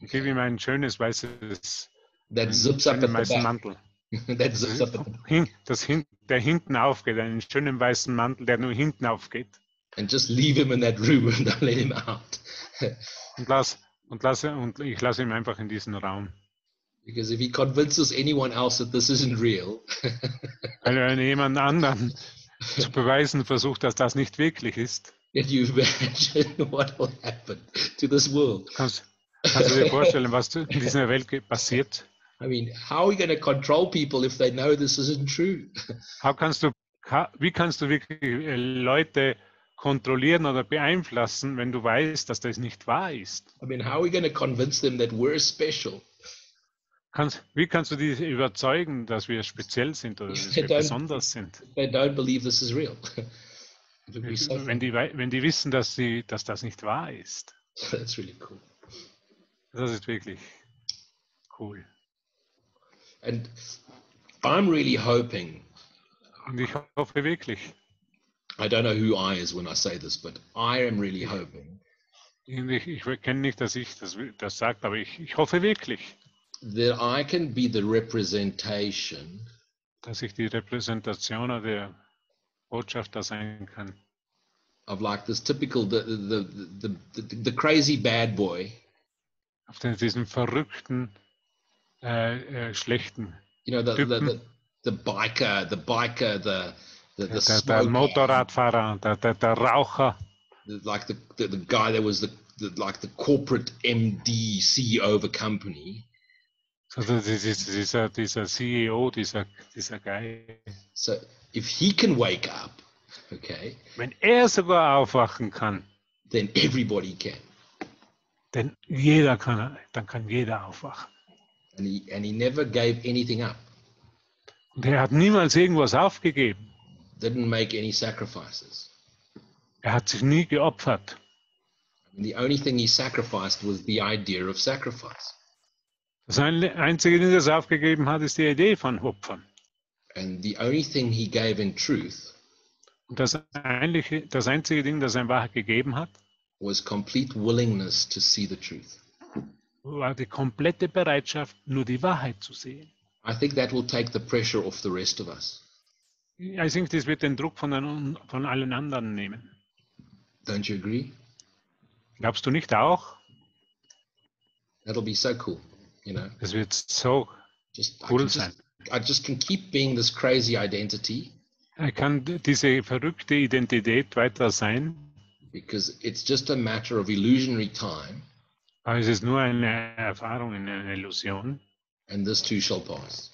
Ich gebe ihm ein schönes weißes,
that zips up at the
weißen
back.
Mantel. (laughs)
that zips up at (laughs)
das hin, der hinten aufgeht, einen schönen weißen Mantel, der nur hinten aufgeht.
and just leave him in that room and don't let him out.
Und, lass, und, lasse, und ich lasse ihn einfach in diesen Raum.
because if he convinces anyone else that this isn't real,
Weil (laughs) wenn jemand anderen zu beweisen versucht, dass das nicht wirklich ist,
can you imagine what will happen to this world?
kannst, kannst du dir (laughs) vorstellen, was in dieser Welt passiert?
I mean, how are we going to control people if they know this isn't true? (laughs)
How kannst du, wie kannst du wirklich äh, Leute kontrollieren oder beeinflussen, wenn du weißt, dass das nicht wahr ist?
I mean, how are we going to convince them that we're special?
Kannst, wie kannst du die überzeugen, dass wir speziell sind oder dass wir besonders sind?
They don't believe this is real. (laughs) It would be so
Wenn die, wenn die wissen, dass, sie, dass das nicht wahr ist. (laughs)
That's really cool.
Das ist wirklich cool.
And I'm really hoping
Und ich hoffe wirklich,
I don't know who I is when I say this, but I am really hoping
ich, ich kenne nicht, dass ich das, das sagt, aber ich, ich hoffe wirklich,
that I can be the representation
dass ich die Repräsentation der Botschafter sein kann.
of like this typical the the the, the, the crazy bad boy.
Auf den, diesen verrückten, äh, äh, schlechten,
You know, the the, the, the biker, the biker, the the, the
der, der Motorradfahrer, der, der, der Raucher,
like the, the the guy that was the, the like the corporate MD CEO of a company.
also dieser, dieser, dieser CEO, dieser, dieser Guy.
So if he can wake up, okay,
Wenn er sogar aufwachen kann,
then everybody can.
denn jeder kann, dann kann jeder aufwachen.
And he and he never gave anything up.
Und er hat niemals irgendwas aufgegeben.
Didn't make any sacrifices.
Er hat sich nie geopfert.
And the only thing he sacrificed was the idea of sacrifice.
Das ein- Einzige, das er aufgegeben hat, ist die Idee von Opfern.
And the only thing he gave in truth
das, eigentliche, das einzige Ding, das er in Wahrheit gegeben hat,
was complete willingness to see the truth.
war die komplette Bereitschaft, nur die Wahrheit zu sehen.
I think that will take the pressure off the rest of us.
Ich denke, das wird den Druck von, den, von allen anderen nehmen.
Don't you agree?
Glaubst du nicht auch?
That'll be so cool. You know,
Das wird so
just I,
cool
can
sein.
just I just can keep being this crazy identity
Er kann diese verrückte Identität weiter sein,
because it's just a matter of illusionary time,
aber es ist nur eine Erfahrung, eine Illusion.
and this too shall pass.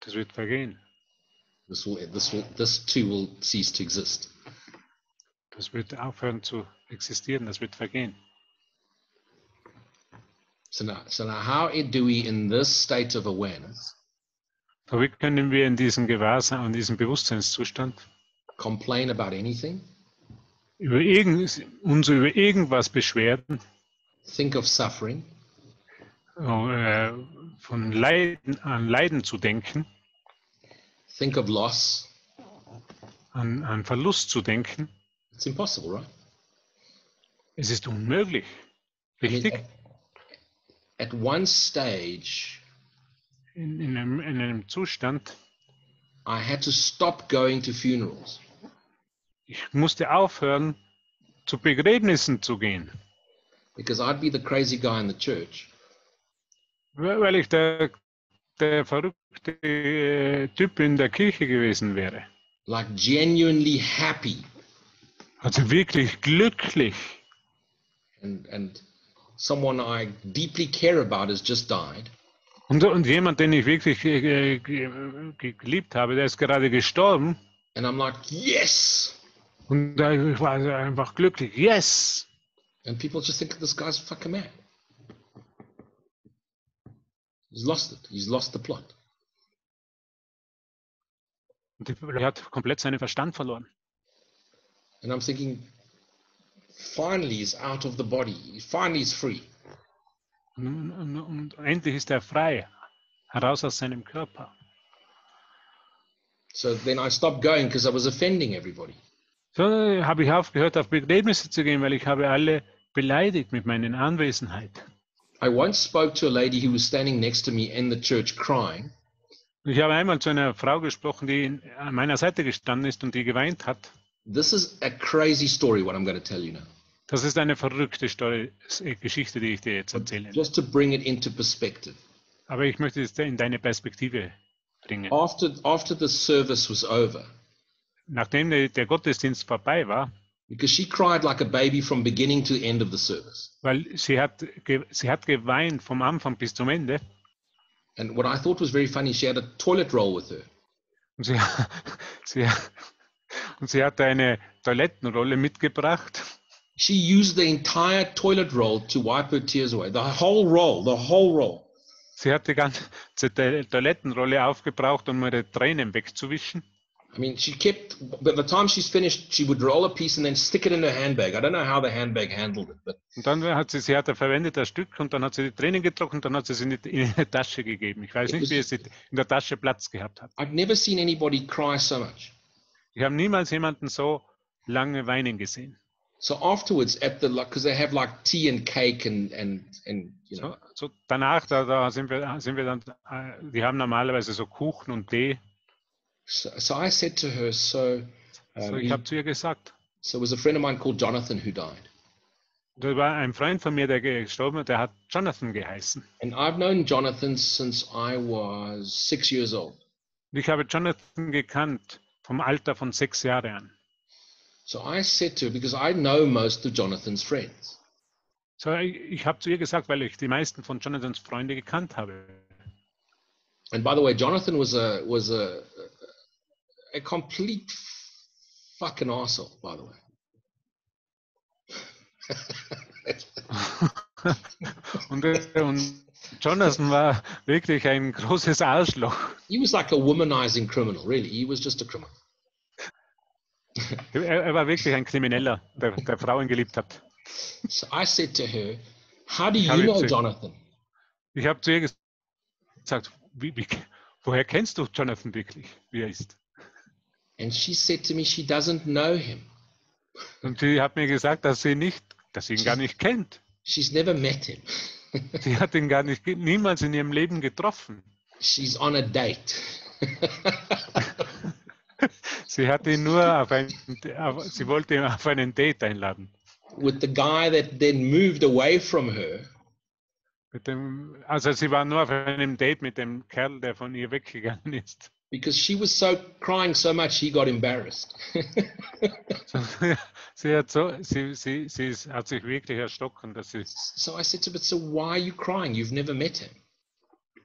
Das wird vergehen.
This will, this will, this too will cease to exist.
Das wird aufhören zu existieren, das wird vergehen.
So now, so now, how do we, in this state of awareness,
Aber wie können wir in diesem Gewahrsein, in diesem Bewusstseinszustand
complain about anything,
über irgend, uns über irgendwas beschweren,
think of suffering,
äh, von Leiden, an Leiden zu denken,
think of loss?
an, an Verlust zu denken?
It's impossible, right?
Es ist unmöglich.
I mean,
Richtig?
At, one stage,
In, in, einem, in einem Zustand,
I had to stop going to funerals
ich musste aufhören, zu Begräbnissen zu gehen,
because I'd be the crazy guy in the church.
weil weil ich der, der verrückte äh, Typ in der Kirche gewesen wäre.
like genuinely happy
Also wirklich glücklich.
and and someone I deeply care about has just died
Und, und jemand, den ich wirklich äh, ge- ge- geliebt habe, der ist gerade gestorben.
and I'm like yes
Und ich war einfach glücklich. Yes!
and people just think this guy's fucking mad he's lost it he's lost the plot
Und er hat komplett seinen Verstand verloren.
and I'm thinking finally he's out of the body finally he's free
Und, und, und endlich ist er frei, heraus aus seinem Körper.
so then I stopped going because I was offending everybody
So habe ich aufgehört, auf Begräbnisse zu gehen, weil ich habe alle beleidigt mit meiner Anwesenheit.
I once spoke to a lady who was standing next to me in the church crying
Ich habe einmal zu einer Frau gesprochen, die an meiner Seite gestanden ist und die geweint hat.
This is a crazy story what I'm going to tell you now
Das ist eine verrückte Story, äh, Geschichte, die ich dir jetzt erzähle.
just to bring it into perspective
Aber ich möchte es in deine Perspektive bringen.
after after the service was over
Nachdem der Gottesdienst vorbei war,
because she cried like a baby from beginning to end of the service
weil sie hat, sie hat geweint vom Anfang bis zum Ende.
and what i thought was very funny she had a toilet roll with her
Und sie, (laughs) sie, und sie hatte eine Toilettenrolle mitgebracht.
she used the entire toilet roll to wipe her tears away the whole roll the whole roll
Sie hat die ganze To- Toilettenrolle aufgebraucht, um ihre Tränen wegzuwischen.
i mean she kept by the time she's finished she would roll a piece and then stick it in her handbag i don't know how the handbag handled it but
Und dann hat sie, sie hat er verwendet das Stück und dann hat sie die Tränen getrocknet und dann hat sie sie in die- in eine Tasche gegeben. Ich weiß nicht, wie es in der Tasche Platz gehabt hat.
i've never seen anybody cry so much
Ich habe niemals jemanden so lange weinen gesehen.
so afterwards at the because they have like tea and cake and and and you know
So, so danach, da, da sind, wir, sind wir dann, äh, die haben normalerweise so Kuchen und Tee.
so, so i said to her so
So,
um,
ich habe zu ihr gesagt,
so was a friend of mine called jonathan who died
da war ein Freund von mir, der gestorben ist, der hat Jonathan geheißen.
And I've known Jonathan since I was six years old.
Ich habe Jonathan gekannt vom Alter von sechs Jahren an.
So I said to her, because I know most of Jonathan's friends.
So, ich, ich habe zu ihr gesagt, weil ich die meisten von Jonathans Freunde gekannt habe.
And by the way, Jonathan was a was a a complete fucking asshole, by the way. (laughs)
und, äh, und Jonathan war wirklich ein großes Arschloch.
he was like a womanizing criminal, really. He was just a criminal.
Er, er war wirklich ein Krimineller, der, der Frauen geliebt hat.
So I said to her, How do you know? Jonathan?
Ich habe zu ihr gesagt, wie, wie, woher kennst du Jonathan wirklich, wie er ist?
And she said to me, she doesn't know him.
Und sie hat mir gesagt, dass sie nicht, dass sie ihn gar nicht kennt.
She's never met him.
Sie hat ihn gar nicht, niemals in ihrem Leben getroffen.
She's on a date.
Sie hat ihn nur auf ein, auf, sie wollte ihn auf einen Date einladen.
with the guy that then moved away from her
Mit dem, also sie war nur auf einem Date mit dem Kerl, der von ihr weggegangen ist.
Because she was so crying so much he got embarrassed.
So, (laughs) sie, hat so, sie, sie, sie ist, hat sich wirklich erstocken, dass sie,
so I said to her, so why are you crying? You've never met him.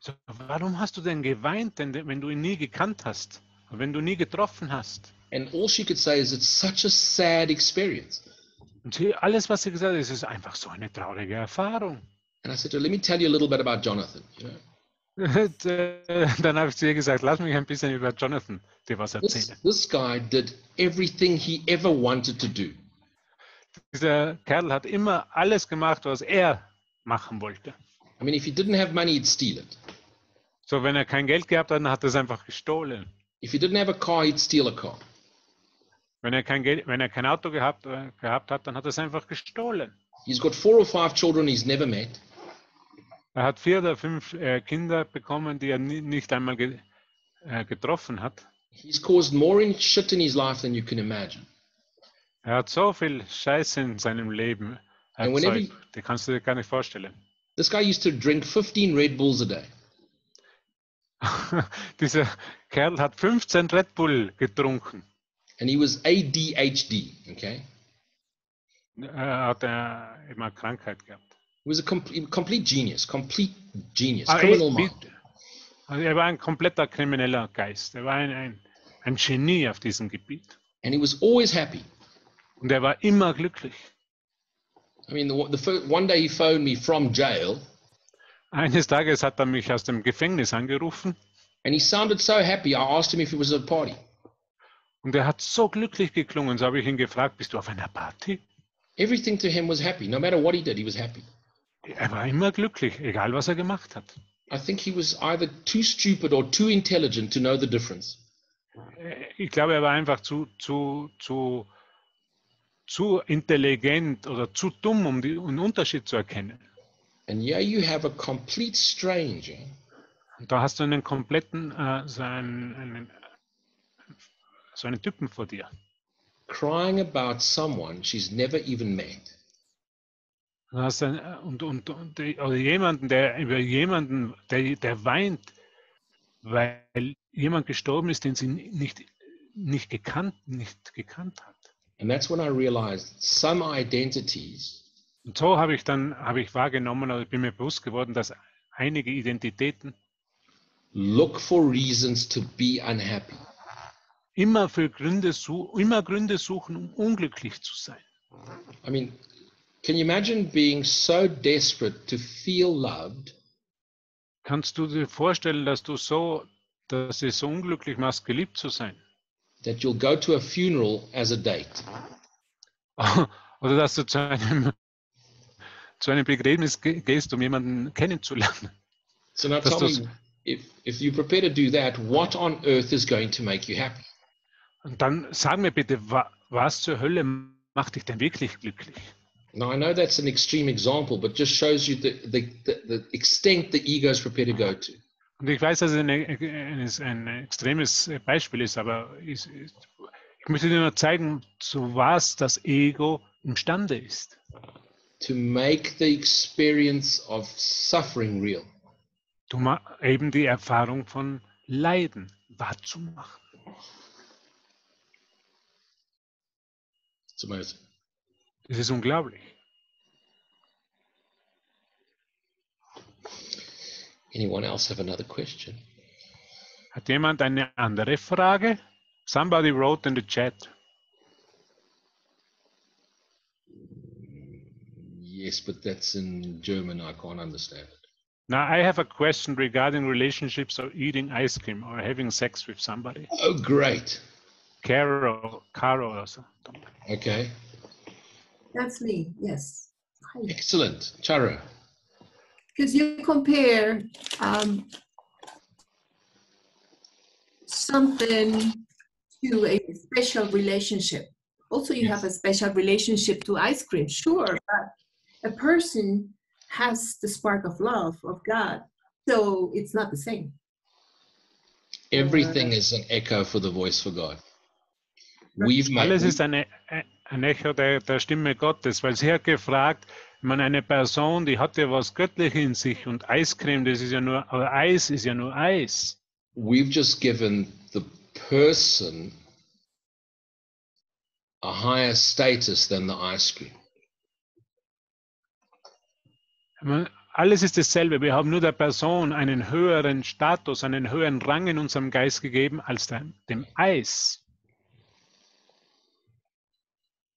so, warum hast du denn geweint, denn, wenn du ihn nie gekannt hast? Wenn du nie getroffen hast,
And all she could say is, it's such a sad experience.
und sie, alles, was sie gesagt hat, es ist einfach so eine traurige Erfahrung.
And I said to her, let me tell you a little bit about Jonathan. You know, (laughs)
Dann habe ich zu ihr gesagt, lass mich ein bisschen über Jonathan dir was
this,
erzählen.
this guy did everything he ever wanted to do.
Dieser Kerl hat immer alles gemacht, was er machen wollte.
I mean, if he didn't have money, he'd steal it.
So, wenn er kein Geld gehabt hat, dann hat er es einfach gestohlen.
If he didn't have a car, he'd steal a car.
Wenn er kein, Geld, wenn er kein Auto gehabt, äh, gehabt hat, dann hat er es einfach gestohlen.
He's got four or five children he's never met.
Er hat vier oder fünf äh, Kinder bekommen, die er ni nicht einmal ge äh, getroffen hat.
He's caused more in shit in his life than you can imagine.
Er hat so viel Scheiße in seinem Leben erzeugt, die kannst du dir gar nicht vorstellen.
This guy used to drink 15 Red Bulls a day. (laughs)
Dieser Kerl hat 15 Red Bull getrunken.
And he was ADHD, okay?
Er hat äh, immer Krankheit gehabt.
He was a com- complete genius, complete genius,
Aber
criminal
er,
mind.
also er war ein kompletter krimineller Geist. Er war ein, ein, ein Genie auf diesem Gebiet.
And he was always happy.
Und er war immer glücklich.
I mean, the, the one day he phoned me from jail
Eines Tages hat er mich aus dem Gefängnis angerufen
and he sounded so happy. I asked him if he was at a party.
und er hat so glücklich geklungen. So habe ich ihn gefragt, bist du auf einer Party?
Everything to him was happy. No matter what he did, he was happy.
Er war immer glücklich, egal was er gemacht hat.
I think he was either too stupid or too intelligent to know the difference.
Äh, Ich glaube, er war einfach zu, zu, zu, zu intelligent oder zu dumm, um die, um den Unterschied zu erkennen.
And yeah, you have a complete stranger
Und da hast du einen kompletten, äh, so, einen, einen, so einen Typen vor dir.
crying about someone she's never even met.
Du hast einen, äh, und, und, und oder jemanden, der über jemanden, der, der weint, weil jemand gestorben ist, den sie nicht, nicht, gekannt, nicht gekannt hat.
And that's when I realized some identities
Und so habe ich dann habe ich wahrgenommen, oder ich bin mir bewusst geworden, dass einige Identitäten
look for reasons to be unhappy.
immer für Gründe, immer Gründe suchen, um unglücklich zu sein.
I mean, can you imagine being so desperate to feel loved
Kannst du dir vorstellen, dass du so, dass es so unglücklich machst, geliebt zu sein?
that you'll go to a funeral as a date? (laughs)
Oder dass du zu einem, zu einem Begräbnis ge- gehst, um jemanden kennenzulernen?
So now tell me, if, if you're prepared to do that, what on earth is going to make you happy?
Und dann sag mir bitte, wa was zur Hölle macht dich denn wirklich glücklich?
Now I know that's an extreme example, but just shows you the, the, the, extent the ego is prepared to go to.
Und ich weiß, dass es ein, ein, ein extremes Beispiel ist, aber ich, ich möchte dir nur zeigen, zu was das Ego imstande ist.
To make the experience of suffering real.
Du eben die Erfahrung von Leiden wahrzumachen.
It's amazing.
Das ist unglaublich.
Anyone else have another question?
Hat jemand eine andere Frage? Somebody wrote in the chat.
Yes, but that's in German. I can't understand it.
Now, I have a question regarding relationships or eating ice cream or having sex with somebody.
Oh, great.
Carol, Caro or something.
Okay.
That's me, yes.
Excellent. Chara.
Because you compare um, something to a special relationship. Also, you have a special relationship to ice cream, sure, but a person has the spark of love of God, so it's not the same.
Everything is an echo for the voice for God. We've made,
Alles ist eine, ein Echo der, der Stimme Gottes, weil sie hat gefragt, meine, eine Person, die hat ja was Göttliches in sich und Eiscreme, das ist ja nur, Eis ist ja nur Eis.
we've just given the person a higher status than the ice cream.
Meine, alles ist dasselbe. Wir haben nur der Person einen höheren Status, einen höheren Rang in unserem Geist gegeben als dem, dem Eis.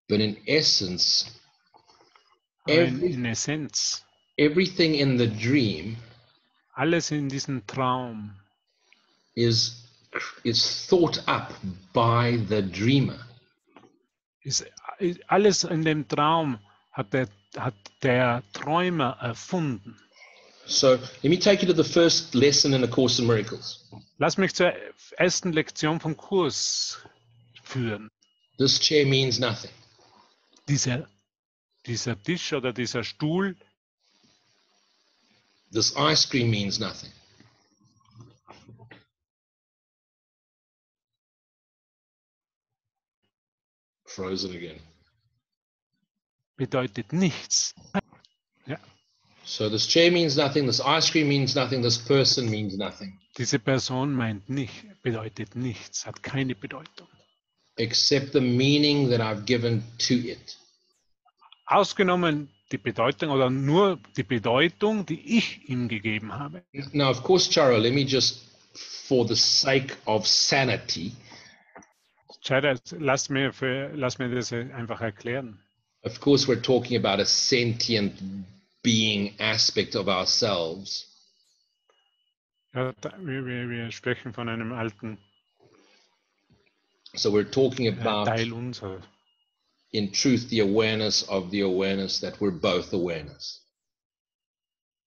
But in essence,
oh, in,
Every-
in Essenz,
everything in the dream
alles in diesem Traum
is is thought up by the dreamer.
ist alles in dem Traum hat der, hat der Träumer erfunden.
So let me take you to the first lesson in the Course in Miracles.
Lass mich zur ersten Lektion vom Kurs führen.
This chair means nothing.
Dieser, dieser Tisch oder dieser Stuhl,
This ice cream means nothing. Frozen again.
bedeutet nichts.
So this chair means nothing, this ice cream means nothing, this person means nothing,
Diese Person meint nicht, bedeutet nichts, hat keine Bedeutung.
Except the meaning that I've given to it.
Ausgenommen die Bedeutung oder nur die Bedeutung, die ich ihm gegeben habe.
Now, of course, Charo, let me just, for the sake of sanity,
Chara, lass mir, für, lass mir das einfach erklären.
of course, we're talking about a sentient being aspect of ourselves.
Ja, wir, wir, wir sprechen von einem alten
So we're talking about, in truth, the awareness of the awareness that we're both awareness.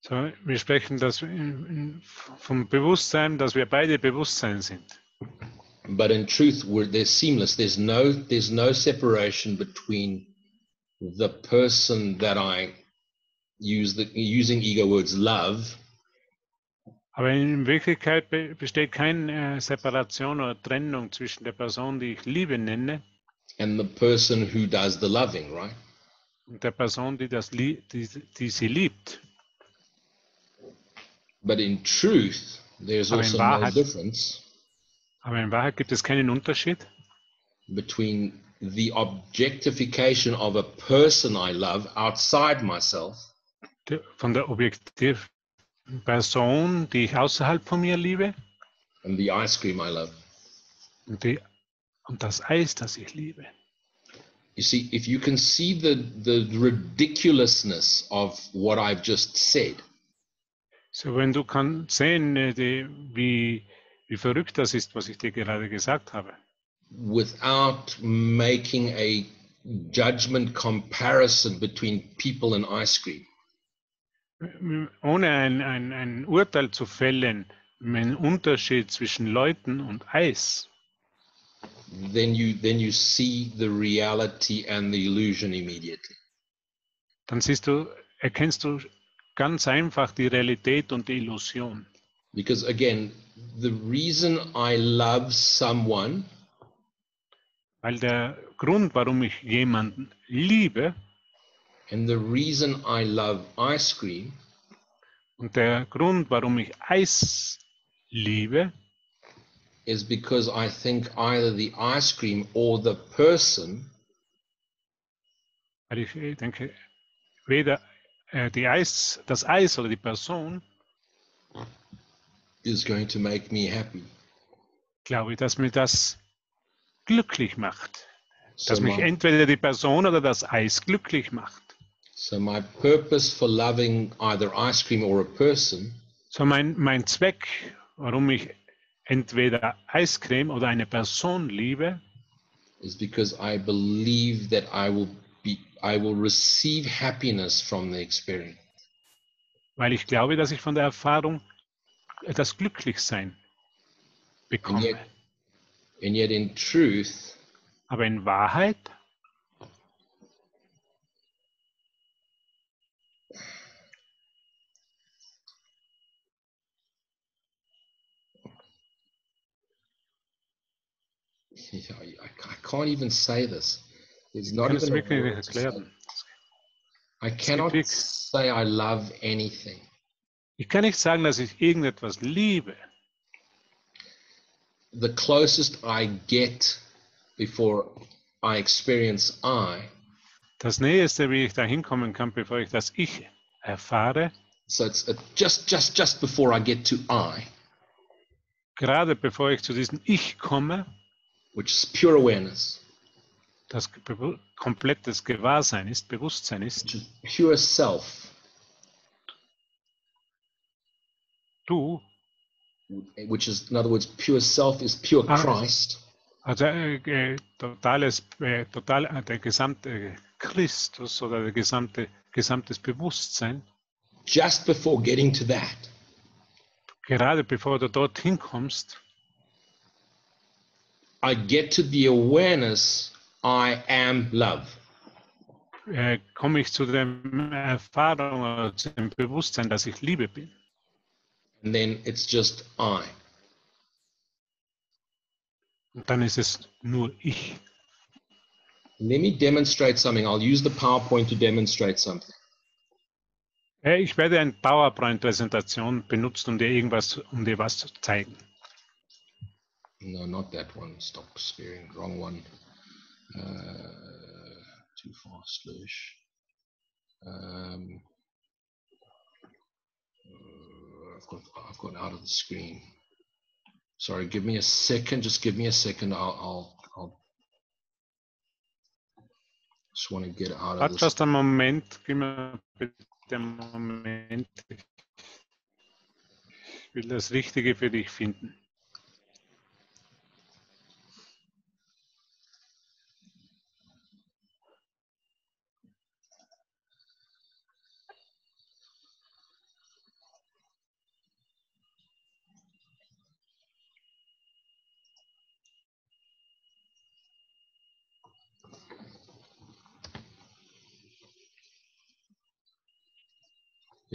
So, wir sprechen das in, in, vom Bewusstsein, dass wir beide Bewusstsein sind.
But in truth, we're, they're seamless. There's no, there's no separation between the person that I use the using ego words love
Aber in Wirklichkeit be besteht keine äh, Separation oder Trennung zwischen der Person, die ich Liebe nenne,
and the person who does the loving, right?
und der Person, die, das die, die sie liebt.
But in truth, there's
Aber in
also no
Wahrheit-
difference
Aber in Wahrheit gibt es keinen Unterschied
between the objectification of a person I love outside myself
von der objektiven Person, die ich außerhalb von mir liebe,
and the ice cream I love.
und, die, und das Eis, das ich liebe.
You see, if you can see the, the ridiculousness of what I've just said,
So, wenn du kannst sehen, äh, die, wie, wie verrückt das ist, was ich dir gerade gesagt habe.
without making a judgment comparison between people and ice cream,
Ohne ein, ein, ein Urteil zu fällen, einen Unterschied zwischen Leuten und Eis,
then you then you see the reality and the illusion immediately.
dann siehst du, erkennst du ganz einfach die Realität und die Illusion.
Because again, the reason I love someone
Weil der Grund, warum ich jemanden liebe
and the reason I love ice cream
und der Grund, warum ich Eis liebe,
is because I think either the ice cream or the person
weil ich äh, denke, weder äh, die Eis, das Eis oder die Person,
is going to make me happy.
glaube ich, dass mir das glücklich macht.
So
Dass mich
my,
entweder die Person oder das Eis glücklich macht.
So my purpose for loving either ice cream or a person
So mein, mein Zweck, warum ich entweder Eiscreme oder eine Person liebe,
is because I believe that I will be I will receive happiness from the experience.
weil ich glaube, dass ich von der Erfahrung das Glücklichsein bekomme.
yet- And yet in truth,
Aber in Wahrheit
yeah, I, I can't even say this.
Ich
not even
wirklich erklären.
I cannot say I love anything.
Ich kann nicht sagen, dass ich irgendetwas liebe.
The closest I get before I experience I
Das Näheste, wie ich da hinkommen kann, bevor ich das Ich erfahre,
So it's just just just before I get to I,
Gerade bevor ich zu diesem Ich komme,
which is pure awareness,
das komplettes Gewahrsein ist, Bewusstsein ist,
which is pure self,
du,
which is in other words, pure self is pure
Ah.
Christ.
also äh, äh, totales, äh, total, äh, der gesamte Christus oder der gesamte, gesamtes Bewusstsein,
Just before getting to that,
gerade bevor du dorthin kommst,
I get to the awareness I am love.
äh, komme ich zu der Erfahrung oder zu dem Bewusstsein, dass ich Liebe bin.
And then it's just I.
Und dann ist es nur ich.
Let me demonstrate something. I'll use the PowerPoint to demonstrate something.
Äh, ich werde eine PowerPoint-Präsentation benutzen, um dir irgendwas, um dir was zu zeigen.
No, not that one. Stop sparing. Wrong one. Uh, too fast, Lush. Um, uh, I've got I've gone out of the screen. Sorry, give me a second. Just give me a second. I'll I'll, I'll just want to get out of this.
fast einen Moment, gib mir bitte einen Moment. Ich will das Richtige für dich finden.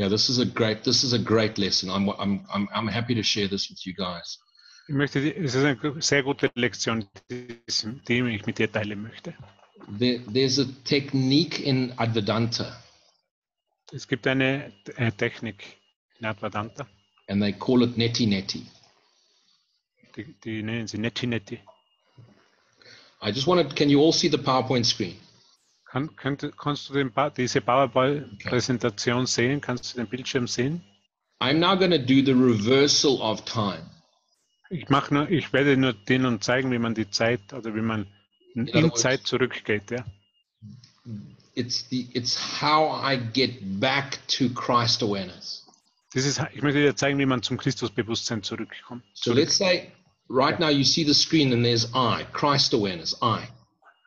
Yeah, this is a great this is a great lesson. I'm I'm I'm I'm happy to share this with you guys.
Ich möchte, es ist eine sehr gute Lektion, die ich mit dir teilen möchte.
There, there's a technique in Advedanta,
Es gibt eine äh, Technik in Advadanta,
and they call it neti neti.
die, die nennen sie Netti Netti.
I just wanted. Can you all see the PowerPoint screen?
Kann, könnte, kannst du den, diese PowerPoint-Präsentation sehen? Kannst du den Bildschirm sehen?
I'm now going to do the reversal of time.
Ich, mach nur, ich werde nur denen zeigen, wie man die Zeit oder wie man in
other words-
Zeit zurückgeht. Ja?
It's the it's how I get back to Christ awareness.
Das ist, ich möchte dir zeigen, wie man zum Christusbewusstsein zurückkommt.
So let's say right now you see the screen and there's I, Christ awareness, I.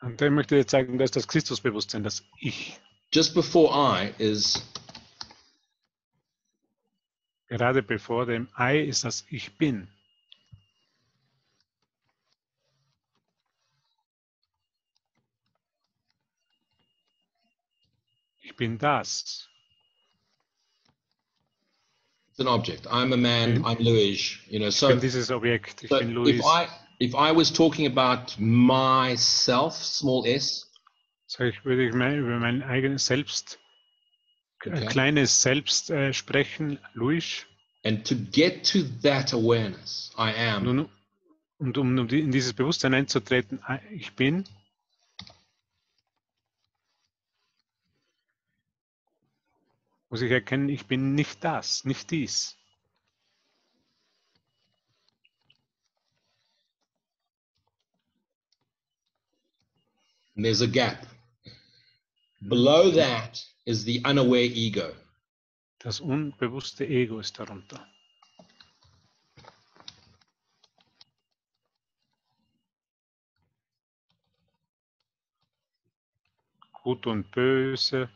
Und dann möchte ich dir zeigen, das ist das Christusbewusstsein, das Ich.
Just before I is
Gerade bevor dem I ist das Ich Bin. Ich bin das.
it's an object. I'm a man. I'm Louis. You know.
Ich
So,
bin dieses Objekt. Ich
so
bin
if
Luis.
I if I was talking about myself, small s,
So, ich würde ich mal über mein eigenes Selbst,
Okay.
ein kleines Selbst äh, sprechen, Luis.
and to get to that awareness, I am.
Und, und um, um die, in dieses Bewusstsein einzutreten, ah, ich bin, muss ich erkennen, ich bin nicht das, nicht dies.
And there's a gap. Hmm. Below that is the unaware ego.
Das unbewusste Ego ist darunter. Gut und böse,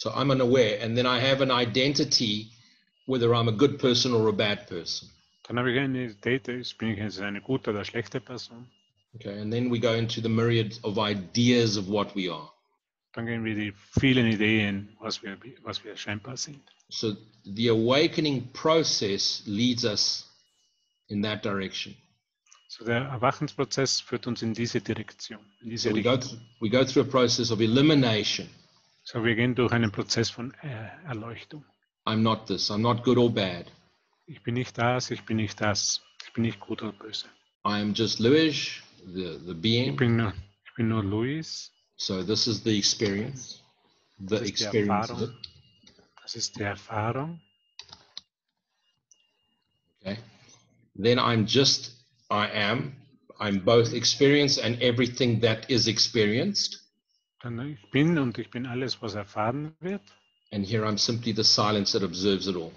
So I'm unaware, and then I have an identity, whether I'm a good person or a bad person.
Dann habe ich eine Identität, ist- bin ich jetzt eine gute oder schlechte Person.
Okay, and then we go into the myriad of ideas of what we are.
Dann gehen wir die vielen Ideen, was wir, was wir scheinbar sind.
So the awakening process leads us in that direction.
So der Erwachensprozess führt uns in diese Direktion, in diese
So we go,
Richtung.
th- we go through a process of elimination.
So wir gehen durch einen Prozess von äh, Erleuchtung.
I'm not this. I'm not good or bad.
Ich bin nicht das, ich bin nicht das, ich bin nicht gut oder böse.
I am just Louis, the, the
Ich
being,
bin nur, Ich bin nur Luis.
So this is the experience, the
Das
experience it.
Das ist die Erfahrung.
Okay. Then I'm just, I am, I'm both experience and everything that is experienced.
Dann ich bin und ich bin alles, was erfahren wird.
And here I'm simply the silence that observes it all.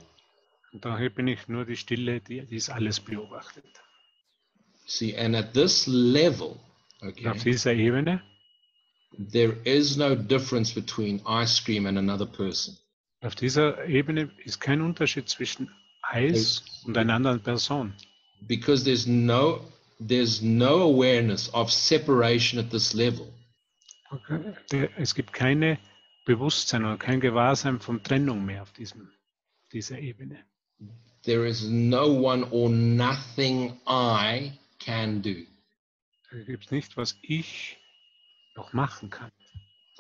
Und daher bin ich nur die Stille, die dies alles beobachtet.
See, and at this level,
Und
okay,
auf dieser Ebene
there is no difference between ice cream and another person.
Auf dieser Ebene ist kein Unterschied zwischen Eis und einer anderen Person.
because there's no there's no awareness of separation at this level
Okay. Es gibt keine Bewusstsein oder kein Gewahrsein von Trennung mehr auf diesem, dieser Ebene.
There is no one or nothing i can do
Da gibt es nicht, was ich noch machen kann.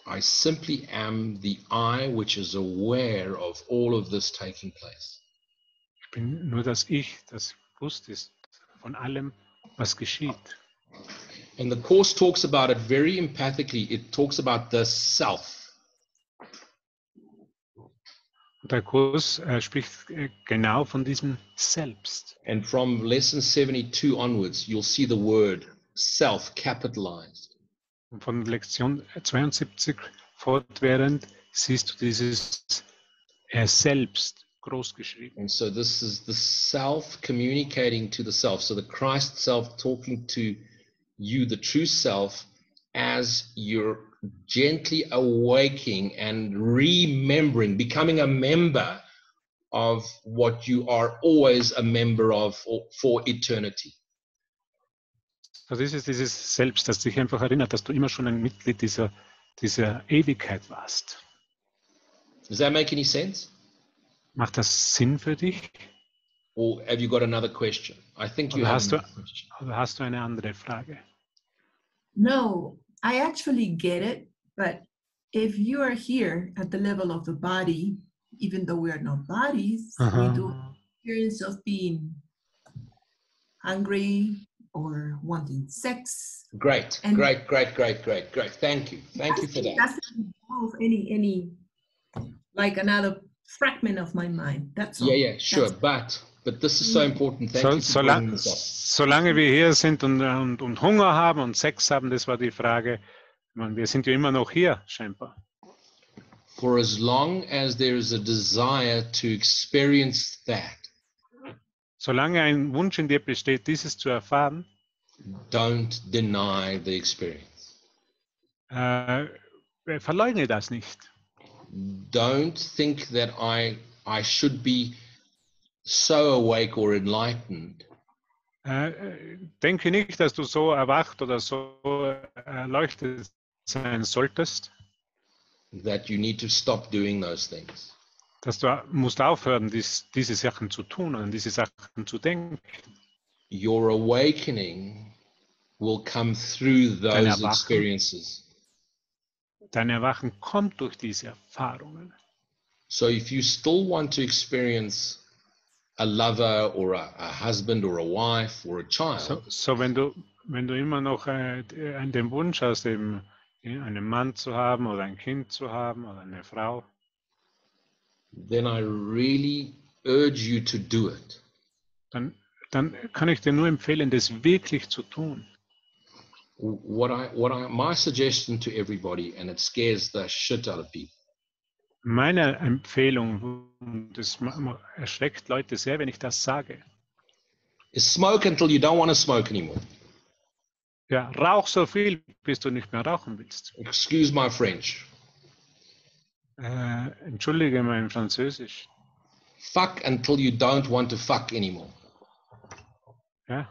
i simply am the i which is aware of all of this taking place
Ich bin nur das Ich, das bewusst ist von allem, was geschieht.
and the course talks about it very empathically it talks about the self
Und der Kurs äh, spricht äh, genau von diesem Selbst.
and from lesson 72 onwards you'll see the word self capitalized
Und von Lektion 72 fortwährend siehst du dieses Er selbst großgeschrieben.
And so this is the self communicating to the self. So the Christ self talking to you, the true self, as you're gently awaking and remembering, becoming a member of what you are always a member of for, for eternity.
Also das ist dieses Selbst, das dich einfach erinnert, dass du immer schon ein Mitglied dieser, dieser Ewigkeit warst.
Does that make any sense?
Macht das Sinn für dich?
Or have you got another question? I think you
Oder
have
hast du,
another question.
oder hast du eine andere Frage?
No, I actually get it. But if you are here at the level of the body, even though we are not bodies, we uh-huh.
do
experience of being hungry or wanting sex.
Great,
And-
great, great, great, great, great. Thank you. Thank you for that.
Doesn't involve any any like another fragment of my mind. That's all.
Yeah, yeah, sure.
That's-
But but this is so important. Thank
So,
you
solange, solange wir hier sind und, und, und Hunger haben und Sex haben, das war die Frage. Meine, wir sind ja immer noch hier, scheinbar.
For as long as there is a desire to experience that,
Solange ein Wunsch in dir besteht, dieses zu erfahren,
don't deny the experience.
äh, verleugne das nicht.
Don't think that I I should be so awake or enlightened
Äh, äh, denke nicht, dass du so erwacht oder so erleuchtet sein solltest,
that you need to stop doing those things.
dass du musst aufhören, dies, diese Sachen zu tun und diese Sachen zu denken.
Your awakening will come through those
Erwachen.
experiences.
Dein Erwachen kommt durch diese Erfahrungen.
So if you still want to experience a lover or a, a husband or a wife or a child,
So, so wenn du wenn du immer noch äh, den Wunsch hast, eben einen Mann zu haben oder ein Kind zu haben oder eine Frau,
then I really urge you to do it.
dann, dann kann ich dir nur empfehlen, das wirklich zu tun.
What I, what I, my suggestion to everybody, and it scares the shit out of people,
Meine Empfehlung, das erschreckt Leute sehr, wenn ich das sage,
is smoke until you don't want to smoke anymore.
ja, rauch so viel, bis du nicht mehr rauchen willst.
Excuse my French.
Äh, entschuldige mein Französisch.
Fuck until you don't want to fuck anymore.
Ja.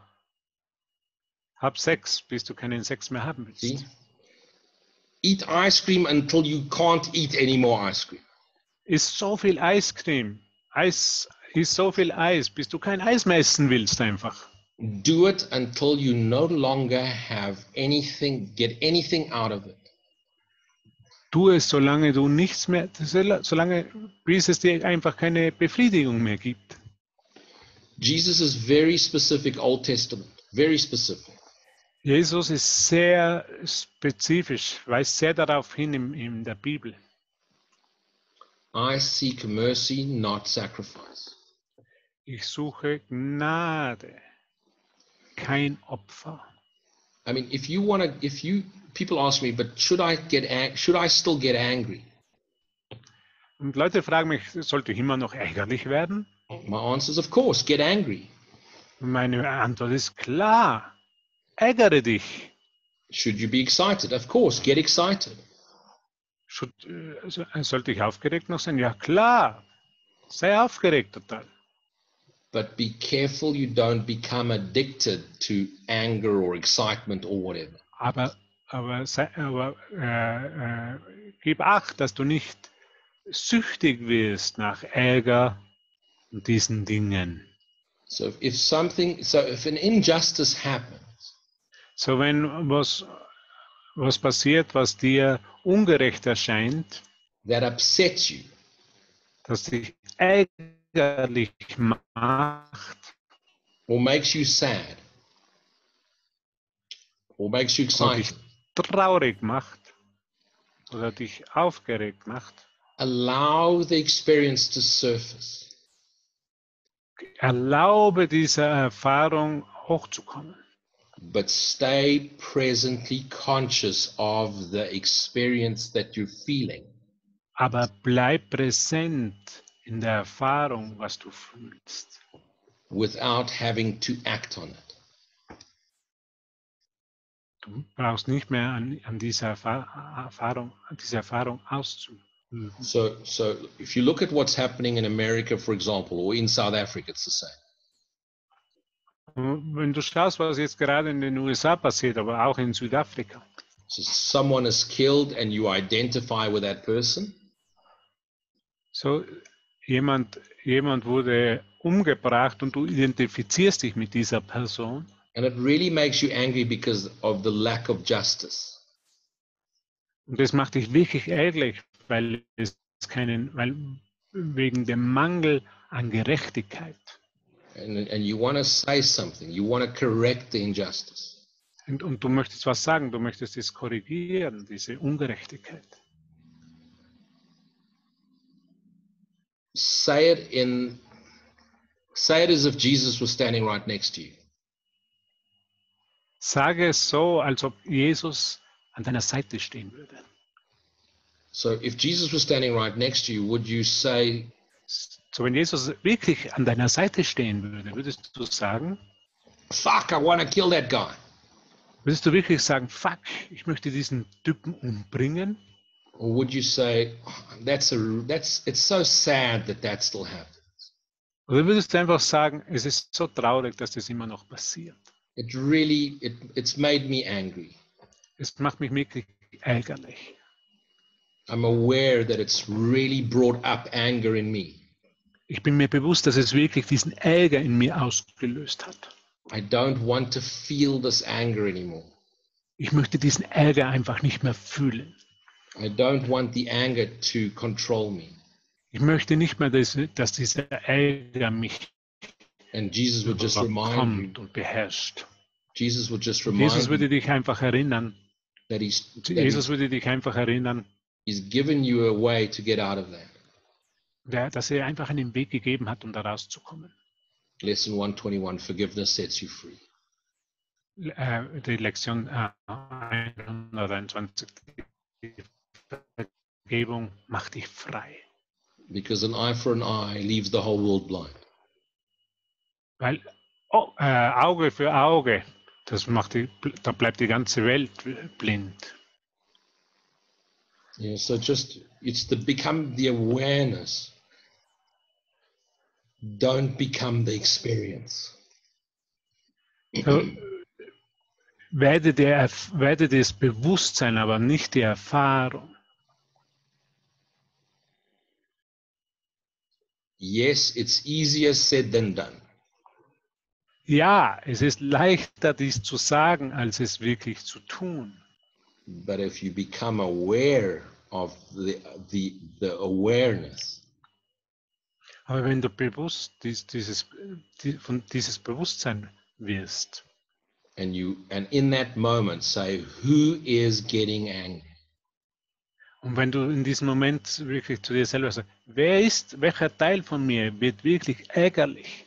Hab Sex, bis du keinen Sex mehr haben willst.
See? Eat ice cream until you can't eat any more ice cream.
Ist so viel Eiscreme. Eis ist so viel Eis, bis du kein Eis mehr essen willst einfach.
Do it until you no longer have anything, get anything out of it.
Tu es, solange du nichts mehr, solange bis es dir einfach keine Befriedigung mehr gibt.
Jesus is very specific, Old Testament, very specific.
Jesus ist sehr spezifisch, weist sehr darauf hin in, in der Bibel.
I seek mercy, not sacrifice.
Ich suche Gnade, kein Opfer.
I mean, if you want to, if you, people ask me, but should I get, should I still get angry?
Und Leute fragen mich, sollte ich immer noch ärgerlich werden?
My answer is, of course, get angry.
Meine Antwort ist klar, ärgere dich.
Should you be excited? Of course, get excited.
Schut- äh, also, äh, Sollte ich aufgeregt noch sein? Ja klar, sei aufgeregt total.
But be careful you don't become addicted to anger or excitement or whatever.
Aber, aber, aber äh, äh, gib acht, dass du nicht süchtig wirst nach Ärger und diesen Dingen.
So if something, so if an injustice happens,
So wenn was, was passiert, was dir ungerecht erscheint,
that upsets you,
das dich ärgerlich macht
or makes you sad, or makes you
oder dich
excited,
traurig macht oder dich aufgeregt macht,
allow the experience to surface.
erlaube dieser Erfahrung hochzukommen.
But stay presently conscious of the experience that you're feeling.
Aber bleib präsent in der Erfahrung, was du fühlst.
without having to act on it.
Du brauchst nicht mehr an, an dieser Erfahrung, an dieser Erfahrung auszuüben.
So, so if you look at what's happening in America, for example, or in South Africa, it's the same.
Wenn du schaust, was jetzt gerade in den USA passiert, aber auch in Südafrika.
So someone is killed and you identify with that person,
So jemand, jemand wurde umgebracht und du identifizierst dich mit dieser Person.
and it really makes you angry because of the lack of justice.
Und das macht dich wirklich ärgerlich, weil es keinen, weil wegen dem Mangel an Gerechtigkeit.
And, and you want to say something, you want to correct the injustice.
Und, und du möchtest was sagen, du möchtest es korrigieren, diese Ungerechtigkeit.
Say it in, say it as if Jesus was standing right next to you.
Sage es so, als ob Jesus an deiner Seite stehen würde.
So if Jesus was standing right next to you, would you say,
So, wenn Jesus wirklich an deiner Seite stehen würde, würdest du sagen,
fuck, I want to kill that guy?
würdest du wirklich sagen, fuck, ich möchte diesen Typen umbringen?
Or would you say, "Oh, that's a, that's, it's so sad that that still happens.
Oder würdest du einfach sagen, es ist so traurig, dass das immer noch passiert?
It really, it, it's made me angry.
Es macht mich wirklich ärgerlich.
I'm aware that it's really brought up anger in me.
Ich bin mir bewusst, dass es wirklich diesen Ärger in mir ausgelöst hat.
I don't want to feel this anger anymore.
Ich möchte diesen Ärger einfach nicht mehr fühlen.
I don't want the anger to control me.
Ich möchte nicht mehr, dass, dass dieser Ärger mich
And Jesus would just remind you,
und beherrscht.
Jesus would just
Jesus
remind
würde
you
dich einfach erinnern.
that he's, that
Jesus würde dich einfach erinnern,
he's given you a way to get out of that.
Der, dass er einfach einen Weg gegeben hat, um da rauszukommen.
Lesson 121, forgiveness sets you free.
Äh, die Lektion äh, 121, die Vergebung macht dich frei.
Because an eye for an eye leaves the whole world blind.
Weil oh, äh, Auge für Auge, das macht die, da bleibt die ganze Welt blind.
Yeah, so just it's the become the awareness. Don't become the experience.
So, werde, der, werde das Bewusstsein, aber nicht die Erfahrung.
Yes, it's easier said than done.
Ja, es ist leichter, dies zu sagen, als es wirklich zu tun.
But if you become aware of the the the awareness,
Aber wenn du bewusst dies, dieses, die, von dieses Bewusstsein wirst,
and you and in that moment say, who is getting angry?
Und wenn du in diesem Moment wirklich zu dir selber sagst, wer ist, welcher Teil von mir wird wirklich ärgerlich?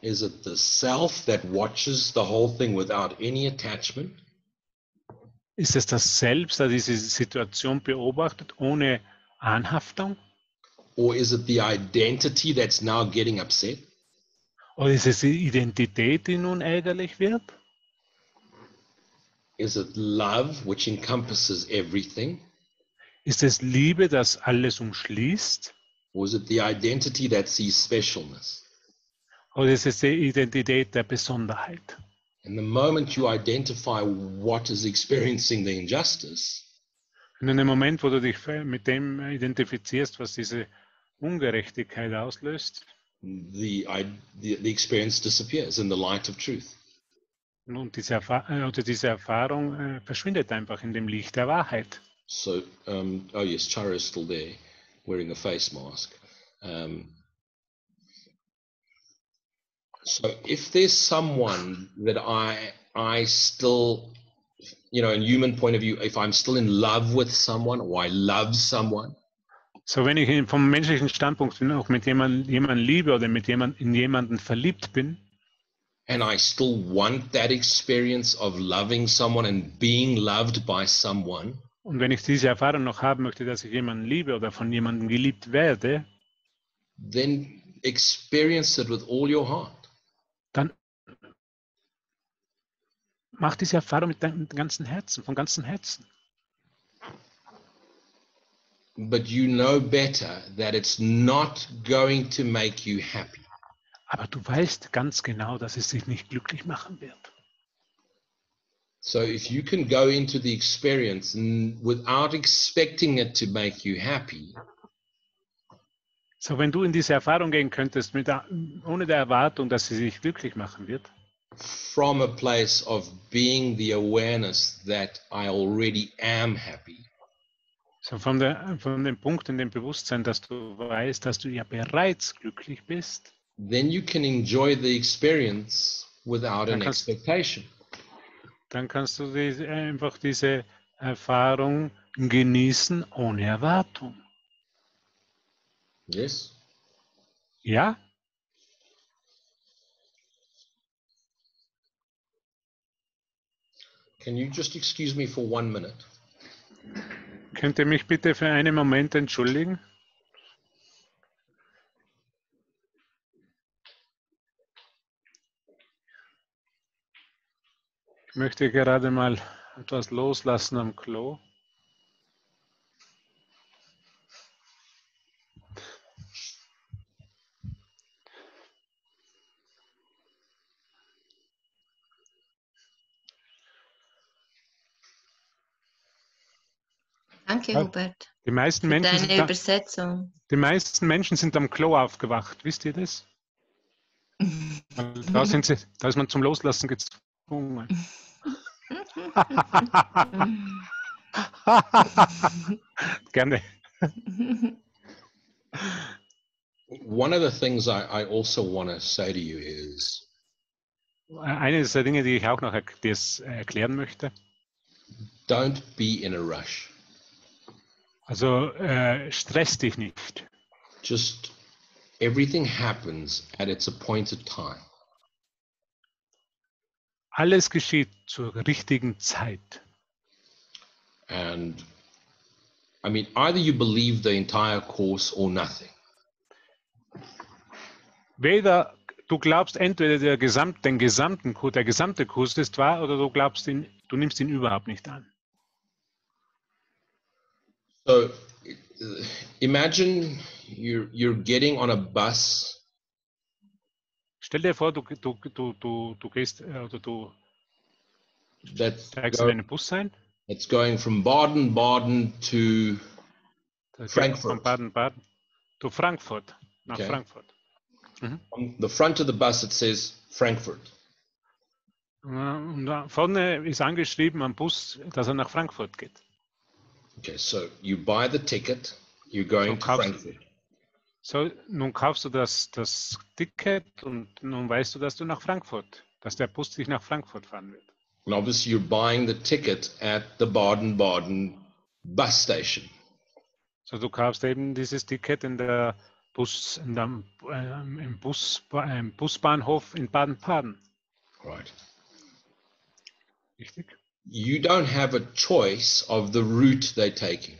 Is it the self that watches the whole thing without any attachment?
Ist es das Selbst, das diese Situation beobachtet, ohne Anhaftung?
Or is it the identity that's now getting upset?
Oder ist es die Identität, die nun ärgerlich wird?
Is it love, which encompasses everything?
Ist es Liebe, das alles umschließt?
Or is it the identity that sees specialness?
Oder ist es die Identität der Besonderheit?
And the moment you identify what is experiencing the injustice,
in dem Moment, wo du dich mit dem identifizierst, was diese Ungerechtigkeit auslöst,
the, I, the, the experience disappears in the light of truth.
und diese, Erfa äh, diese Erfahrung äh, verschwindet einfach in dem Licht der Wahrheit.
So, um, oh yes, Chara is still there, wearing a face mask. Um, so, if there's someone that I I still, you know, in human point of view, if I'm still in love with someone or I love someone,
So, wenn ich vom menschlichen Standpunkt noch mit jemandem jemand liebe oder mit jemand, in jemanden verliebt bin
and I still want that experience of loving someone and being loved by someone,
und wenn ich diese Erfahrung noch haben möchte, dass ich jemanden liebe oder von jemandem geliebt werde,
then experience it with all your heart.
dann mach diese Erfahrung mit deinem ganzen Herzen, von ganzem Herzen.
But you know better that it's not going to make you happy.
Aber du weißt ganz genau, dass es dich nicht glücklich machen wird.
So if you can go into the experience without expecting it to make you happy,
So, wenn du in diese Erfahrung gehen könntest, mit der, ohne der Erwartung, dass sie dich glücklich machen wird,
from a place of being the awareness that I already am happy,
so von, der, von dem Punkt in dem Bewusstsein, dass du weißt, dass du ja bereits glücklich bist,
then you can enjoy the experience without an
Dann kannst-
expectation.
dann kannst du diese, einfach diese Erfahrung genießen ohne Erwartung.
Yes?
Ja?
Can you just excuse me for one minute?
Könnt ihr mich bitte für einen Moment entschuldigen? Ich möchte gerade mal etwas loslassen am Klo.
Danke,
Ja.
Hubert,
Die meisten,
für
Menschen sind
deine
da,
Übersetzung.
die meisten Menschen sind am Klo aufgewacht. Wisst ihr das? Da, (laughs) sind sie, da ist man zum Loslassen gezwungen. (laughs) Gerne.
One of the things I, I also want to say to you is
Eine der Dinge, die ich auch noch erklären möchte.
don't be in a rush.
Also äh, stress dich nicht.
Just everything happens at its appointed time.
Alles geschieht zur richtigen Zeit.
And I mean, either you believe the entire course or nothing.
Weder du glaubst entweder der Gesamt, den gesamten Kurs, der gesamte Kurs ist wahr, oder du glaubst ihn, du nimmst ihn überhaupt nicht an.
So imagine you're you're getting on a bus
Stell dir vor, du, du, du, du, du gehst äh, oder du
that's
steigst in einen Bus ein.
that's going from Baden Baden to Frankfurt.
Von Baden-Baden zu Frankfurt. Nach
Okay.
Frankfurt.
on the front of the bus it says Frankfurt.
Äh, Und da vorne ist angeschrieben am Bus, dass er nach Frankfurt geht.
Okay, so you buy the ticket, you're going
So
to Frankfurt.
So, nun kaufst du das, das Ticket und nun weißt du, dass du nach Frankfurt dass der Bus dich nach Frankfurt fahren wird.
And obviously, you're buying the ticket at the Baden Baden bus station.
So du kaufst eben dieses Ticket in der Bus, in der, ähm, im, Bus, im Busbahnhof in Baden-Baden.
Right.
Richtig?
You don't have a choice of the route they're taking.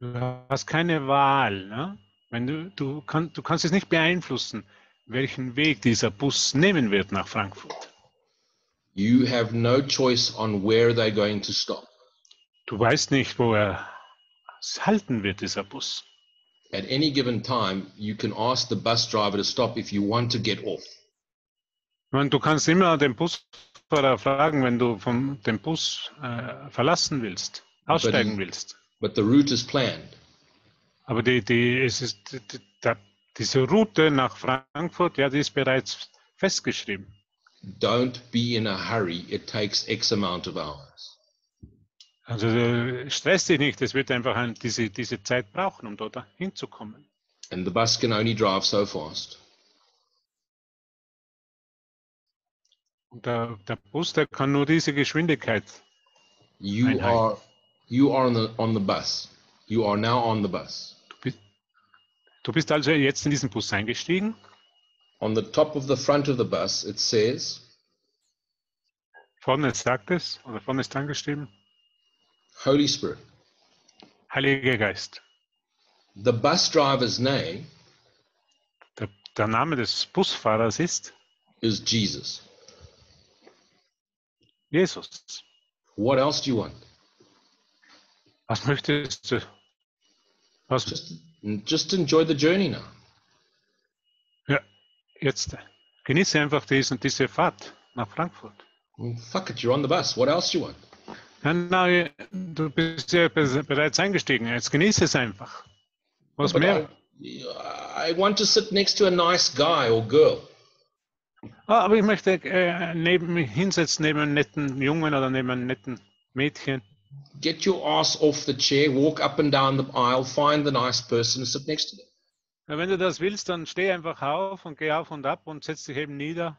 Du hast keine Wahl. Ne? Wenn du, du, kann, du kannst es nicht beeinflussen, welchen Weg dieser Bus nehmen wird nach Frankfurt.
You have no choice on where they're going to stop.
Du weißt nicht, wo er halten wird, dieser Bus.
At any given time, you can ask the bus driver to stop if you want to get off.
Du kannst immer den Busfahrer fragen, wenn du vom dem Bus äh, verlassen willst, aussteigen willst.
But the route is planned.
Aber die, die, es ist, die, die, diese Route nach Frankfurt, ja, die ist bereits festgeschrieben.
Don't be in a hurry. It takes X amount of hours.
Also äh, stress dich nicht, es wird einfach ein, diese, diese Zeit brauchen, um dort hinzukommen.
And the bus can only drive so fast.
Und der, der Bus, der kann nur diese Geschwindigkeit.
You
nein.
are you are on the on the bus. You are now on the bus.
Du bist, du bist also jetzt in diesen Bus eingestiegen.
On the top of the front of the bus, it says
Vorne sagt es, oder vorne ist angeschrieben,
Holy Spirit.
Heiliger Geist.
The bus driver's name
Der, der Name des Busfahrers ist
is Jesus.
Jesus.
What else do you want?
Was möchtest du? Was,
Just just enjoy the journey now.
ja, jetzt genieße einfach diesen, diese Fahrt nach Frankfurt.
Well, fuck it, you're on the bus. What else do you want?
Ja, na, du bist ja be- bereits eingestiegen. Jetzt genieße es einfach. Was
But
mehr?
I, I want to sit next to a nice guy or girl.
Ah, aber ich möchte äh, neben mich hinsetzen, neben einem netten Jungen oder neben einem netten Mädchen.
Get your ass off the chair, walk up and down the aisle, find the nice person and sit next to them.
Ja, wenn du das willst, dann steh einfach auf und geh auf und ab und setz dich eben nieder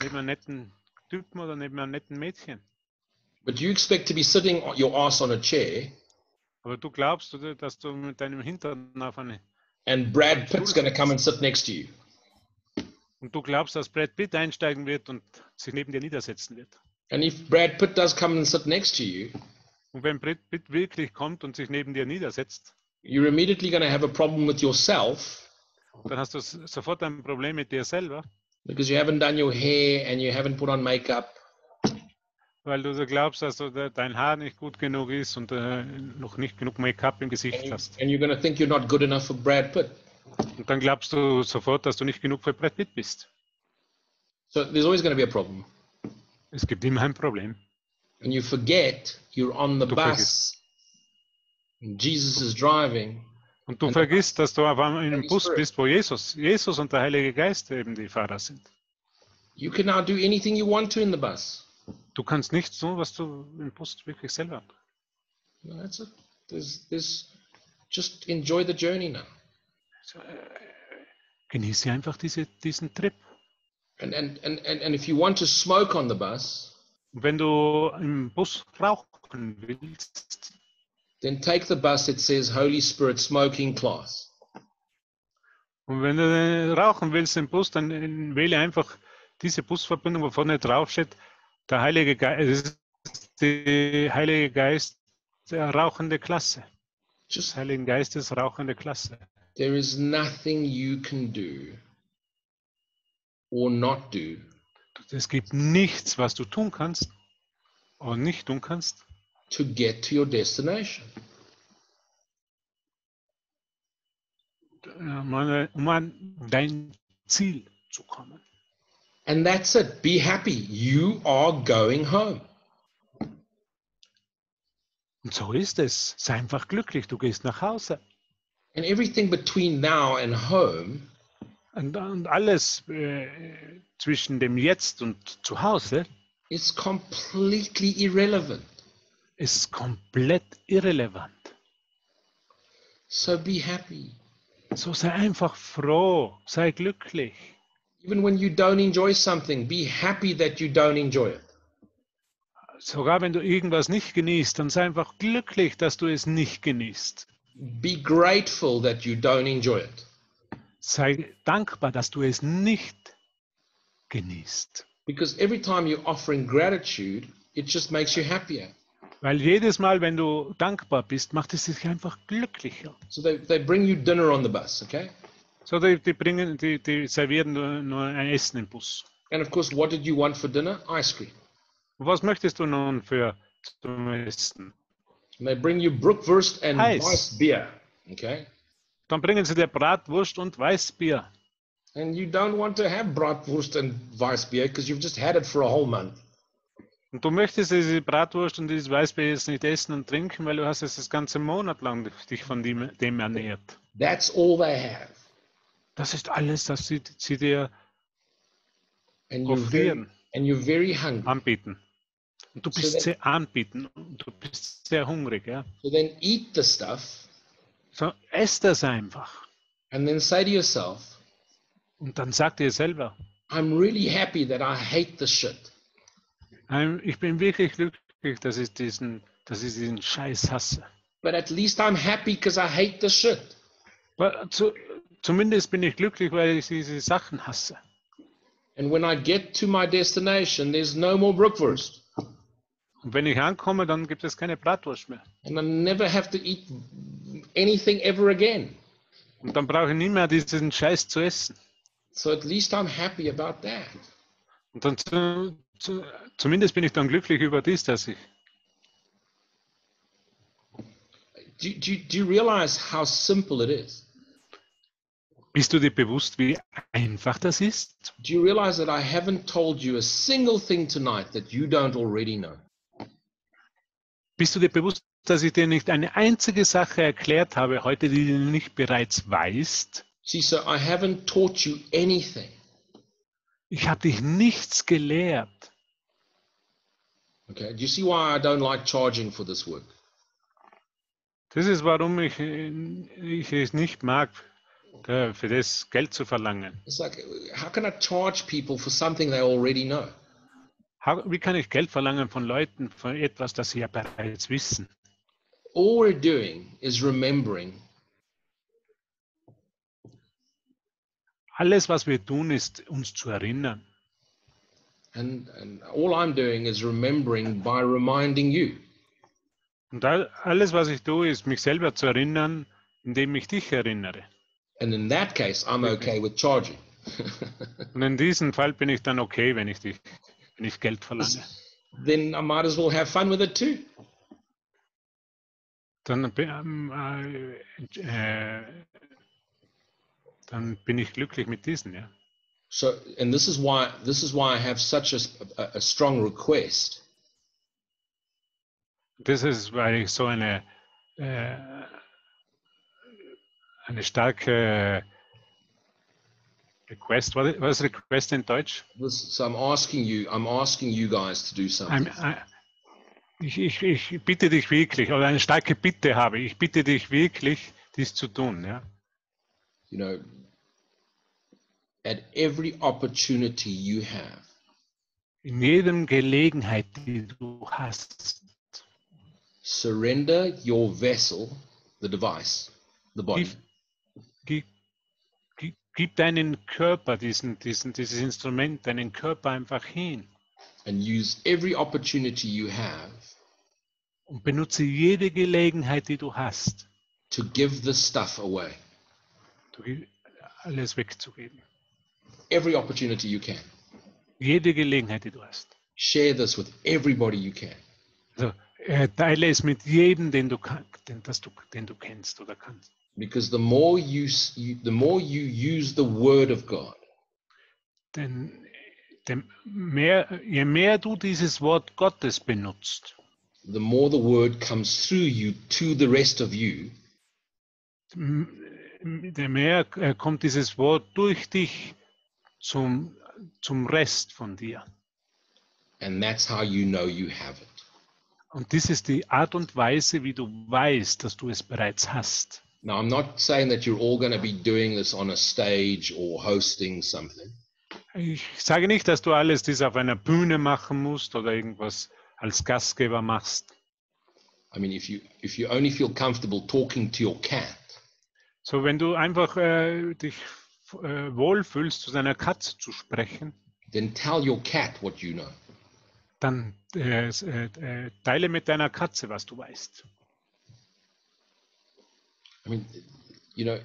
neben einem netten Typen oder neben einem netten Mädchen.
But you expect to be sitting your ass on a chair
Aber du glaubst, dass du mit deinem Hintern auf eine
and Brad Pitt's going to come and sit next to you.
Und du glaubst, dass Brad Pitt einsteigen wird und sich neben dir niedersetzen wird.
And if Brad Pitt does come and sit next to you,
Und wenn Brad Pitt wirklich kommt und sich neben dir niedersetzt,
you're immediately going to have a problem with yourself
dann hast du sofort ein Problem mit dir selber,
because you haven't done your hair and you haven't put on makeup.
weil du so glaubst, dass du dein Haar nicht gut genug ist und äh, noch nicht genug Make-up im Gesicht hast.
and you're going to think you're not good enough for Brad Pitt.
Und dann glaubst du sofort, dass du nicht genug für Brad Pitt bist.
So there's always going to be a problem.
Es gibt immer ein Problem.
And you forget you're on the
Du
bus. Jesus is driving.
Und du vergisst, dass du auf einem Bus bist, wo Jesus, Jesus und der Heilige Geist eben die Fahrer sind.
You can now do anything you want to in the bus.
Du kannst nichts tun, was du im Bus wirklich selber.
No, That's it. There's, there's, just enjoy the journey now.
So, äh, Genieße einfach diese, diesen Trip.
And, and, and, and, if you want to smoke on the bus,
Und wenn du im Bus rauchen willst,
then take the bus that says Holy Spirit smoking class.
und wenn du äh, rauchen willst im Bus, dann äh, wähle einfach diese Busverbindung, wo vorne draufsteht, der Heilige Geist, die Heilige Geist der rauchende Klasse. Des
Just
Heiligen Geistes rauchende Klasse.
There is nothing you can do or not do
Es gibt nichts, was du tun kannst und nicht tun kannst,
to get to your destination.
um um an dein Ziel zu kommen.
And that's it. Be happy. You are going home.
Und so ist es. Sei einfach glücklich, du gehst nach Hause.
And everything between now and home
Und, und alles äh, zwischen dem Jetzt und zu Hause
is completely irrelevant.
ist komplett irrelevant.
So be happy.
So sei einfach froh, sei glücklich.
Even when you don't enjoy something, be happy that you don't enjoy it.
Sogar wenn du irgendwas nicht genießt, dann sei einfach glücklich, dass du es nicht genießt.
Be grateful that you don't enjoy it.
Sei dankbar, dass du es nicht genießt.
Because every time you're offering gratitude, it just makes you happier.
Weil jedes Mal, wenn du dankbar bist, macht es dich einfach glücklicher.
So they, they bring you dinner on the bus, okay?
So, die, die, bringen, die, die servieren nur, nur ein Essen im Bus.
And of course, what did you want for dinner? Ice cream.
Was möchtest du nun für zum Essen?
And they bring you Brookwurst and
Eis.
Weiss beer, okay?
Dann bringen sie dir Bratwurst und Weißbier.
And you don't want to have Bratwurst and Weiss beer because you've just had it for a whole month.
Und du möchtest diese Bratwurst und dieses Weißbier jetzt nicht essen und trinken, weil du hast es das ganze Monat lang dich von dem, dem ernährt.
That's all they have.
Das ist alles, das sie, sie dir
And you're very, and you're very hungry.
anbieten. Und du
So
bist
that-
sehr anbieten und du bist sehr hungrig. Ja?
So then eat the stuff
So, ess das einfach.
and then say to yourself,
Und dann sag dir selber,
I'm really happy that I hate the shit.
"Ähm, ich bin wirklich glücklich, dass ich diesen, dass ich diesen Scheiß hasse.
But at least I'm happy because I hate the shit.
Zu, zumindest bin ich glücklich, weil ich diese Sachen hasse.
And when I get to my destination, there's no more Brookwurst.
Und wenn ich ankomme, dann gibt es keine Bratwurst mehr.
And I never have to eat anything ever again.
Und dann brauche ich nie mehr diesen Scheiß zu essen.
So at least I'm happy about that.
Und dann zu, zu, zumindest bin ich dann glücklich über dies, dass ich.
Do, do, do you realize how simple it is?
Bist du dir bewusst, wie einfach das ist?
Do you realize that I haven't told you a single thing tonight that you don't already know?
Bist du dir bewusst, dass ich dir nicht eine einzige Sache erklärt habe heute, die du nicht bereits weißt?
See, so I haven't taught you anything.
Ich habe dich nichts gelehrt.
Okay. Do you see why I don't like charging for this work?
Das ist, warum ich, ich es nicht mag, für das Geld zu verlangen.
It's like, how can I charge people for something they already know?
Wie kann ich Geld verlangen von Leuten für etwas, das sie ja bereits wissen?
All we're doing is remembering
Alles, was wir tun, ist uns zu erinnern.
And, and all I'm doing is remembering by reminding you.
Und all, alles, was ich tue, ist mich selber zu erinnern, indem ich dich erinnere.
And in that case, I'm okay with charging. (laughs)
Und in diesem Fall bin ich dann okay, wenn ich dich, wenn ich Geld verlange.
then I might as well have fun with it too.
Dann, ähm, um, äh, uh, äh, eh, dann bin ich glücklich mit diesen, ja.
So, and this is why this is why I have such a, a, a strong request
Das ist, weil ich so eine, äh, eine eh, starke Request, was was Request in Deutsch?
So I'm asking you, I'm asking you guys to do something.
Ich, ich, ich bitte dich wirklich, oder eine starke Bitte habe, ich bitte dich wirklich, dies zu tun. Ja?
You know, at every opportunity you have,
In jedem Gelegenheit, die du hast,
surrender your vessel, the device, the body,
gib, gib, gib, deinen Körper, diesen, diesen, dieses Instrument, deinen Körper einfach hin
and use every opportunity you have
und benutze jede Gelegenheit, die du hast,
to give this stuff away.
du, alles wegzugeben.
Every opportunity you can.
Jede Gelegenheit, die du hast.
Share this with everybody you can.
Also, äh, teile es mit jedem, den du, den, das du, den du kennst oder kannst.
Because the more you, the more you use the word of God,
Denn dem mehr, je mehr du dieses Wort Gottes benutzt,
the more the word comes through you to the rest of you,
je mehr äh, kommt dieses Wort durch dich zum, zum Rest von dir.
and that's how you know you have it.
Und das ist die Art und Weise, wie du weißt, dass du es bereits hast.
Now, I'm not saying that you're all going to be doing this on a stage or hosting something,
Ich sage nicht, dass du alles dies auf einer Bühne machen musst oder irgendwas als Gastgeber machst.
I mean, if you if you only feel comfortable talking to your cat,
So, wenn du einfach äh, dich äh, wohlfühlst, zu deiner Katze zu sprechen,
then tell your cat what you know.
dann äh, äh, äh, teile mit deiner Katze, was du weißt.
I mean, you know,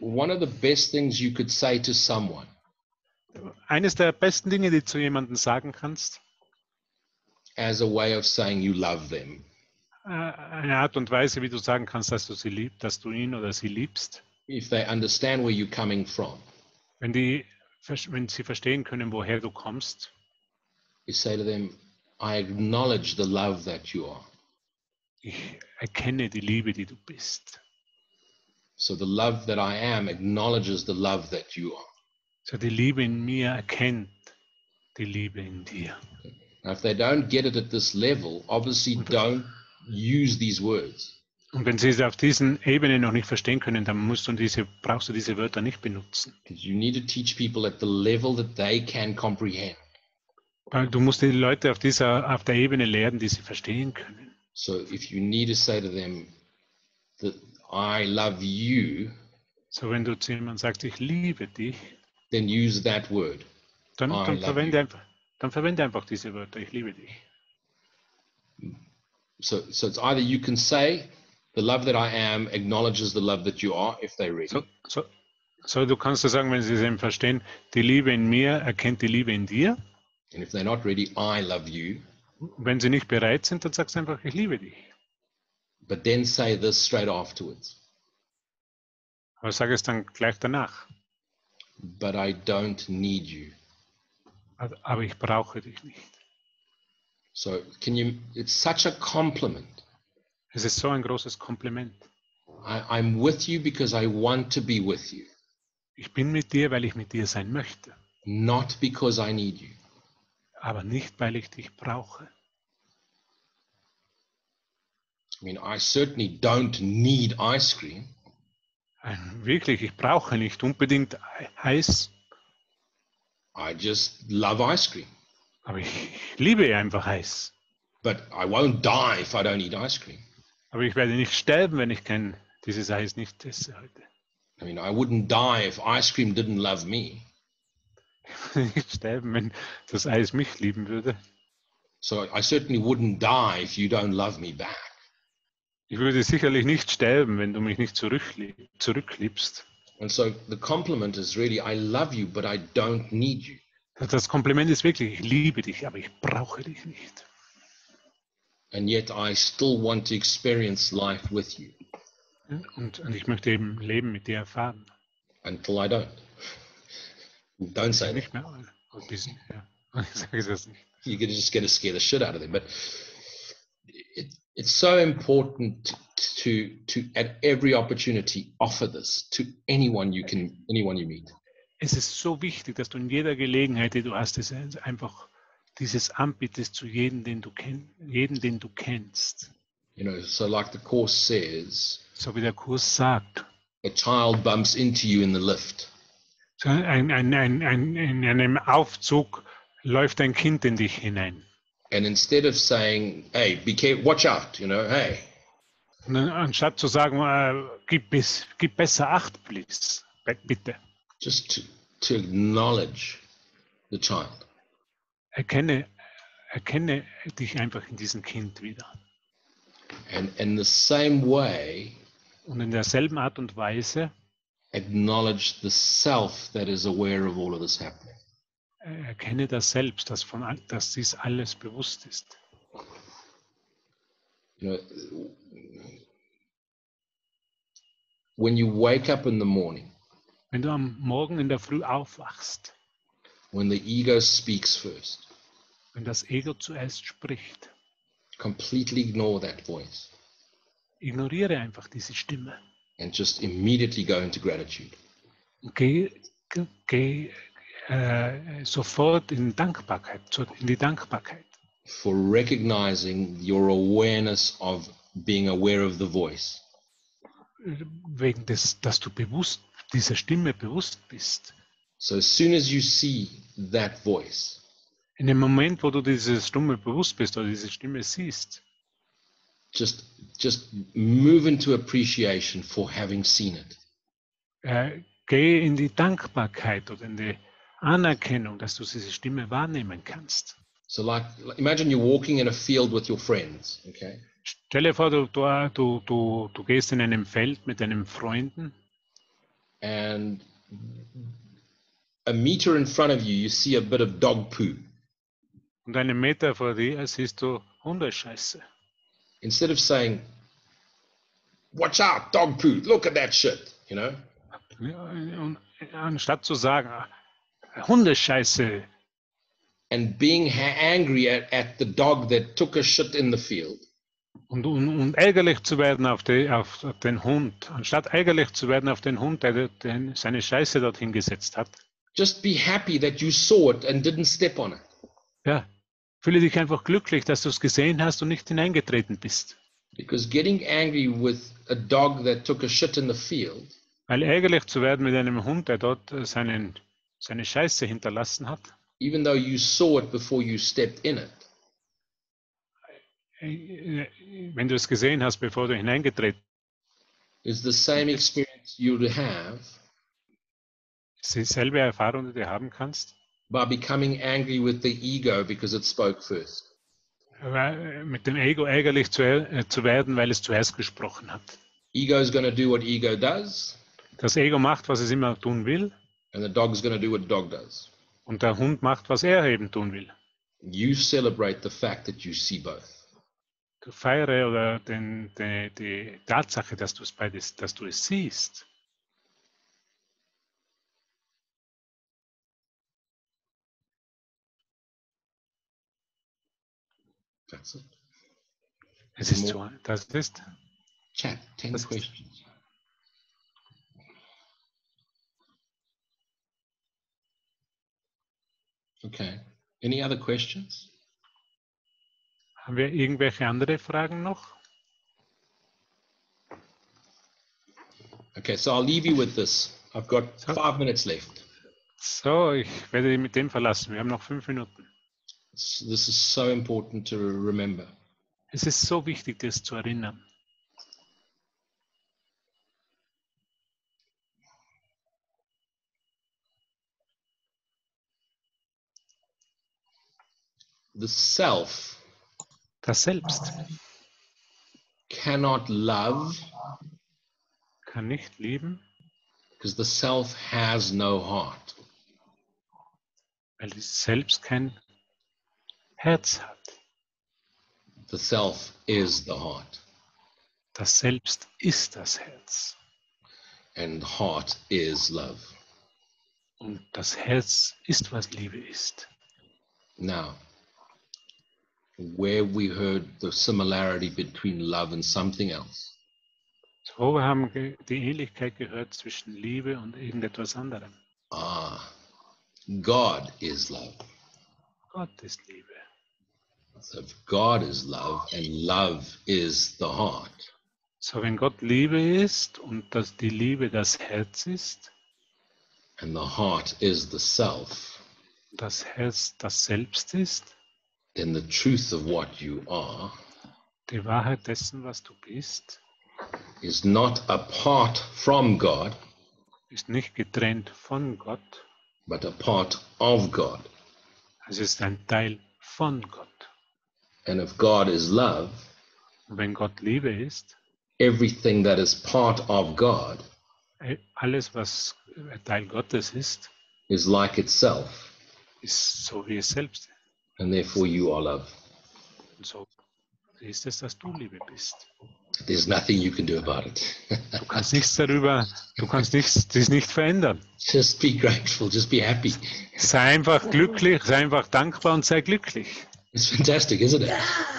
one of the best things you could say to someone
Eines der besten Dinge, die du zu jemandem sagen kannst,
as a way of saying you love them
äh, eine Art und Weise, wie du sagen kannst, dass du sie liebst, dass du ihn oder sie liebst,
if they understand where you're coming from.
wenn die, wenn sie verstehen können, woher du kommst,
You say to them, I acknowledge the love that you are.
ich erkenne die Liebe, die du bist.
So the love that I am acknowledges the love that you are.
So die Liebe in mir erkennt die Liebe in dir.
Now, if they don't get it at this level, obviously don't use these words.
Und wenn sie es auf diesen Ebenen noch nicht verstehen können, dann musst du diese, brauchst du diese Wörter nicht benutzen.
You need to teach people at the level that they can comprehend.
Du musst die Leute auf dieser, auf der Ebene lehren, die sie verstehen können.
So if you need to say to them that I love you,
So wenn du zu jemandem sagst, ich liebe dich,
then use that word.
dann, dann, verwende,
you.
einfach, dann verwende einfach diese Wörter, ich liebe dich.
So so it's either you can say the love that I am acknowledges the love that you are if they read.
So, so, so du kannst du sagen, wenn sie es eben verstehen, die Liebe in mir erkennt die Liebe in dir.
And if they're not ready, I love you.
Wenn sie nicht bereit sind, dann sagst du einfach, ich liebe dich.
But then say this straight afterwards.
Aber sag es dann gleich danach.
But I don't need you.
Aber aber ich brauche dich nicht.
So can you it's such a compliment.
Es ist so ein großes Kompliment.
I, I'm with you because I want to be with you,
Ich bin mit dir, weil ich mit dir sein möchte,
not because I need you.
aber nicht, weil ich dich brauche.
I mean, I certainly don't need ice cream,
Wirklich, ich brauche nicht unbedingt Eis,
I just love ice cream.
aber ich liebe einfach Eis.
But I won't die if I don't eat ice cream.
Aber ich werde nicht sterben, wenn ich kein, dieses Eis nicht esse heute.
I mean, I wouldn't die if ice cream didn't love me.
Nicht sterben, wenn das Eis mich lieben würde.
So I certainly wouldn't die if you don't love me back.
Ich würde sicherlich nicht sterben, wenn du mich nicht zurücklie- zurückliebst.
And so the compliment is really, I love you, but I don't need you.
Das Kompliment ist wirklich, ich liebe dich, aber ich brauche dich nicht.
And yet I still want to experience life with you
Und, und ich möchte eben Leben mit dir erfahren.
until I don't. Don't say that.
Nicht mehr. Bisschen, ja. (laughs) Ich sage das nicht.
You're gonna just going to scare the shit out of them. But it, it's so important to to at every opportunity offer this to anyone you can anyone you meet.
Es ist so wichtig, dass du in jeder Gelegenheit, die du hast, es einfach dieses anbietest zu jedem, den du kennst, jeden, den du kennst.
You know, so like the course says,
So wie der Kurs sagt.
a child bumps into you in the lift.
So ein, ein, ein, ein, in einem Aufzug läuft ein Kind in dich hinein.
And instead of saying, "Hey, be careful, watch out," you know, hey,
dann, anstatt zu sagen, äh, gib, bis, gib besser Acht, please, bitte.
just to, to acknowledge the child.
Erkenne, erkenne dich einfach in diesem Kind wieder.
And in the same way,
Und in derselben Art und Weise
acknowledge the self that is aware of all of this happening.
Erkenne das selbst, dass, von, dass dies alles bewusst ist.
You know, when you wake up in the morning,
Wenn du am Morgen in der Früh aufwachst,
when the ego speaks first,
wenn das Ego zuerst spricht,
completely ignore that voice
ignoriere einfach diese Stimme.
and just immediately go into gratitude.
Geh, geh äh, sofort in Dankbarkeit, in die Dankbarkeit.
for recognizing your awareness of being aware of the voice.
Wegen des, dass du bewusst dieser Stimme bewusst bist.
So as soon as you see that voice,
In dem Moment, wo du diese Stimme bewusst bist oder diese Stimme siehst,
just just move into appreciation for having seen it.
äh, geh in die Dankbarkeit oder in die Anerkennung, dass du diese Stimme wahrnehmen kannst.
So like imagine you're walking in a field with your friends, okay?
Stell dir vor, du, du, du, du, du gehst in einem Feld mit deinen Freunden
And a meter in front of you you see a bit of dog poo.
und einen Meter vor dir siehst du Hundescheiße.
Instead of saying, Watch out, dog poo, look at that shit, you know?
Ja, und anstatt zu sagen, Hundescheiße,
And being angry at, at the dog that took a shit in the field,
und, und, und ärgerlich zu werden auf, die, auf, auf den Hund, anstatt ärgerlich zu werden auf den Hund, der den, seine Scheiße dorthin gesetzt hat,
just be happy that you saw it and didn't step on it.
ja, fühle dich einfach glücklich, dass du es gesehen hast und nicht hineingetreten bist.
Because getting angry with a dog that took a shit in the field
Weil ärgerlich zu werden mit einem Hund, der dort seinen, seine Scheiße hinterlassen hat,
even though you saw it before you stepped in it,
äh, wenn du es gesehen hast, bevor du hineingetreten
is the same experience you would have
bist, ist dieselbe Erfahrung, die du haben kannst,
by becoming angry with the ego because it spoke first.
äh, mit dem Ego ärgerlich zu, äh, zu werden, weil es zuerst gesprochen hat.
Ego is going to do what ego does,
Das Ego macht, was es immer tun will,
and the dog is going to do what dog does.
und der Hund macht, was er eben tun will.
You celebrate the fact that you see both.
Du feiere oder den, die, die Tatsache, dass du es beides, dass du es siehst.
That's it.
Es ist so, das ist,
Chat, 10
That's it.
questions. Okay. Any other questions?
haben wir irgendwelche andere Fragen noch?
Okay, so I'll leave you with this. I've got
So-
five minutes left.
So, ich werde dich mit dem verlassen. Wir haben noch fünf Minuten.
This is so important to remember.
Es ist so wichtig, das zu erinnern.
The self
Das Selbst
cannot love
kann nicht lieben,
because the self has no heart.
weil es selbst kein Herz hat.
The self is the heart,
Das Selbst ist das Herz.
and heart is love.
Und das Herz ist, was Liebe ist.
Now, where we heard the similarity between love and something else,
So, wir haben die Ähnlichkeit gehört zwischen Liebe und irgendetwas anderem.
ah, God is love.
Gott ist Liebe.
So if God is love and love is the heart,
So, wenn Gott Liebe ist und dass die Liebe das Herz ist,
and the heart is the self,
das Herz das Selbst ist,
then the truth of what you are
die Wahrheit dessen, was du bist,
is not apart from God,
ist nicht getrennt von Gott,
but a part of God.
es ist ein Teil von Gott.
And if God is love,
Und wenn Gott Liebe ist,
everything that is part of God
äh, alles, was ein Teil Gottes ist,
is like itself,
ist so wie es selbst.
And therefore you are love.
Und so ist es, dass du Liebe bist.
There's nothing you can do about it.
Du kannst nichts darüber, du kannst nichts, das nicht verändern.
just be grateful, just be happy.
Sei einfach glücklich, sei einfach dankbar und sei glücklich.
It's fantastic, isn't it?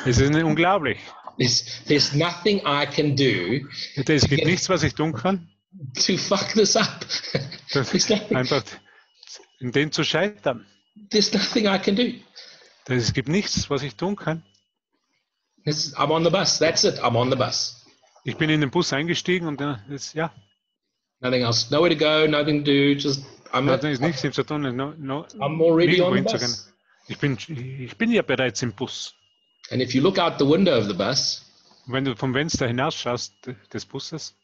Es ist unglaublich.
There's, there's nothing I can do
Es gibt nichts, was ich tun kann,
to fuck this up.
einfach in dem zu scheitern.
there's nothing I can do.
Es gibt nichts, was ich tun kann.
This, I'm on the bus. That's it. I'm on the bus.
Ich bin in den Bus eingestiegen und dann ist, ja,
Nothing else. Nowhere to go, nothing to do. Just I'm,
Hat
at,
nichts nichts damit zu tun. No, no,
I'm already on the bus.
Ich bin, ich bin ja bereits im Bus.
And if you look out the window of the bus,
wenn du vom Fenster hinausschaust des Busses,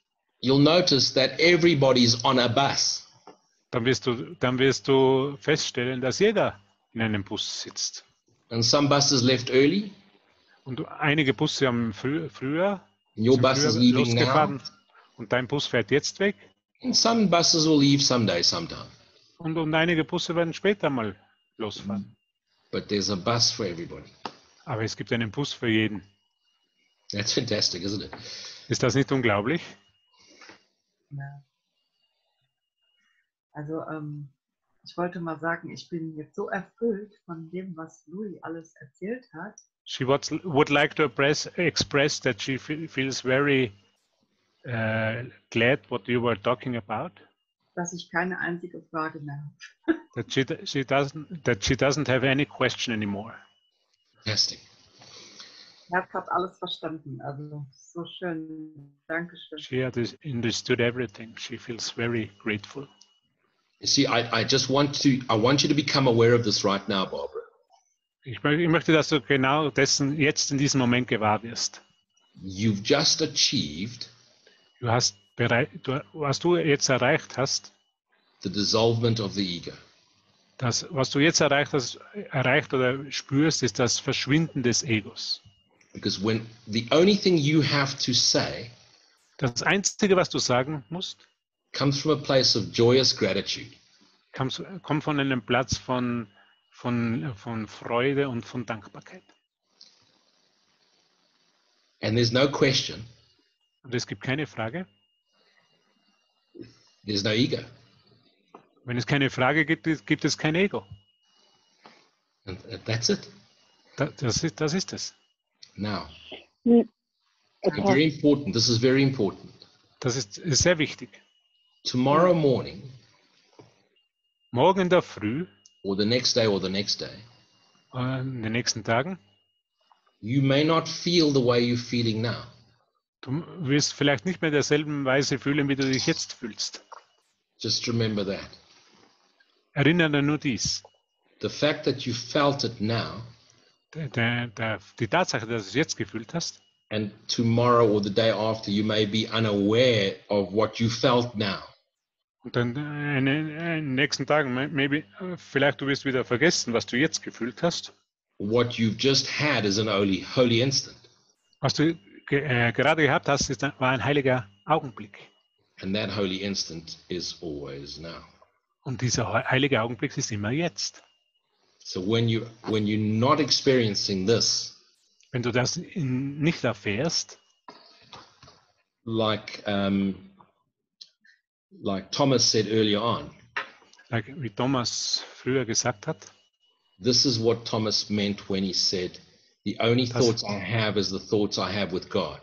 you'll notice that everybody's on a bus.
dann wirst du, dann wirst du feststellen, dass jeder in einem Bus sitzt.
And some buses left early,
Und einige Busse haben frü früher,
and your bus is
früher
now.
losgefahren und dein Bus fährt jetzt weg.
And some buses will leave someday, sometime.
Und, und einige Busse werden später mal losfahren.
But there's a bus for everybody.
Aber es gibt einen Bus für jeden.
That's fantastic, isn't it?
Ist das nicht unglaublich?
Ja. Also ähm, ich wollte mal sagen, ich bin jetzt so erfüllt von dem, was Louis alles erzählt hat.
She would, would like to express, express that she fe- feels very uh, glad what you were talking about.
dass ich keine einzige Frage mehr habe. (laughs)
That she, she doesn't that she doesn't have any question anymore.
Fantastic.
Herz hat alles verstanden. Also so schön. Dankeschön.
She understood everything. She feels very grateful.
See, I, I just want to I want you to become aware of this right now, Barbara.
Ich, ich möchte, dass du genau dessen jetzt in diesem Moment gewahr wirst.
You've just achieved
Du hast bereit, du, was du jetzt erreicht hast,
the dissolvement of the ego.
das, was du jetzt erreicht hast, erreicht oder spürst, ist das Verschwinden des Egos.
Because when the only thing you have to say
Das Einzige, was du sagen musst,
comes from a place of joyous gratitude.
kommt, kommt von einem Platz von, von, von Freude und von Dankbarkeit.
And there's no question,
Und es gibt keine Frage.
there's no ego.
Wenn es keine Frage gibt, gibt es kein Ego.
And that's it.
Da- Das ist, das ist es.
Now,
Mm.
very important. This is very important.
Das ist, ist sehr wichtig.
Tomorrow morning,
Morgen in der Früh,
or the next day, or the next day,
äh, in den nächsten Tagen,
you may not feel the way you're feeling now.
du wirst vielleicht nicht mehr derselben Weise fühlen, wie du dich jetzt fühlst.
Just remember that.
Erinnere nur dies.
The fact that you felt it now,
Der, der, der, die Tatsache, dass du es jetzt gefühlt hast,
and tomorrow or the day after, you may be unaware of what you felt now.
Und dann äh, in den nächsten Tagen, may- maybe, äh, vielleicht du wirst wieder vergessen, was du jetzt gefühlt hast.
What you've just had is an holy, holy instant.
Was du ge äh, gerade gehabt hast, ist, war ein heiliger Augenblick.
And that holy instant is always now.
Und dieser he- heilige Augenblick ist immer jetzt.
So when you when you're not experiencing this,
Wenn du das in, nicht erfährst,
like um, like Thomas said earlier on,
like, wie Thomas früher gesagt hat,
this is what Thomas meant when he said, "The only
Das-
thoughts I have is the thoughts I have with God."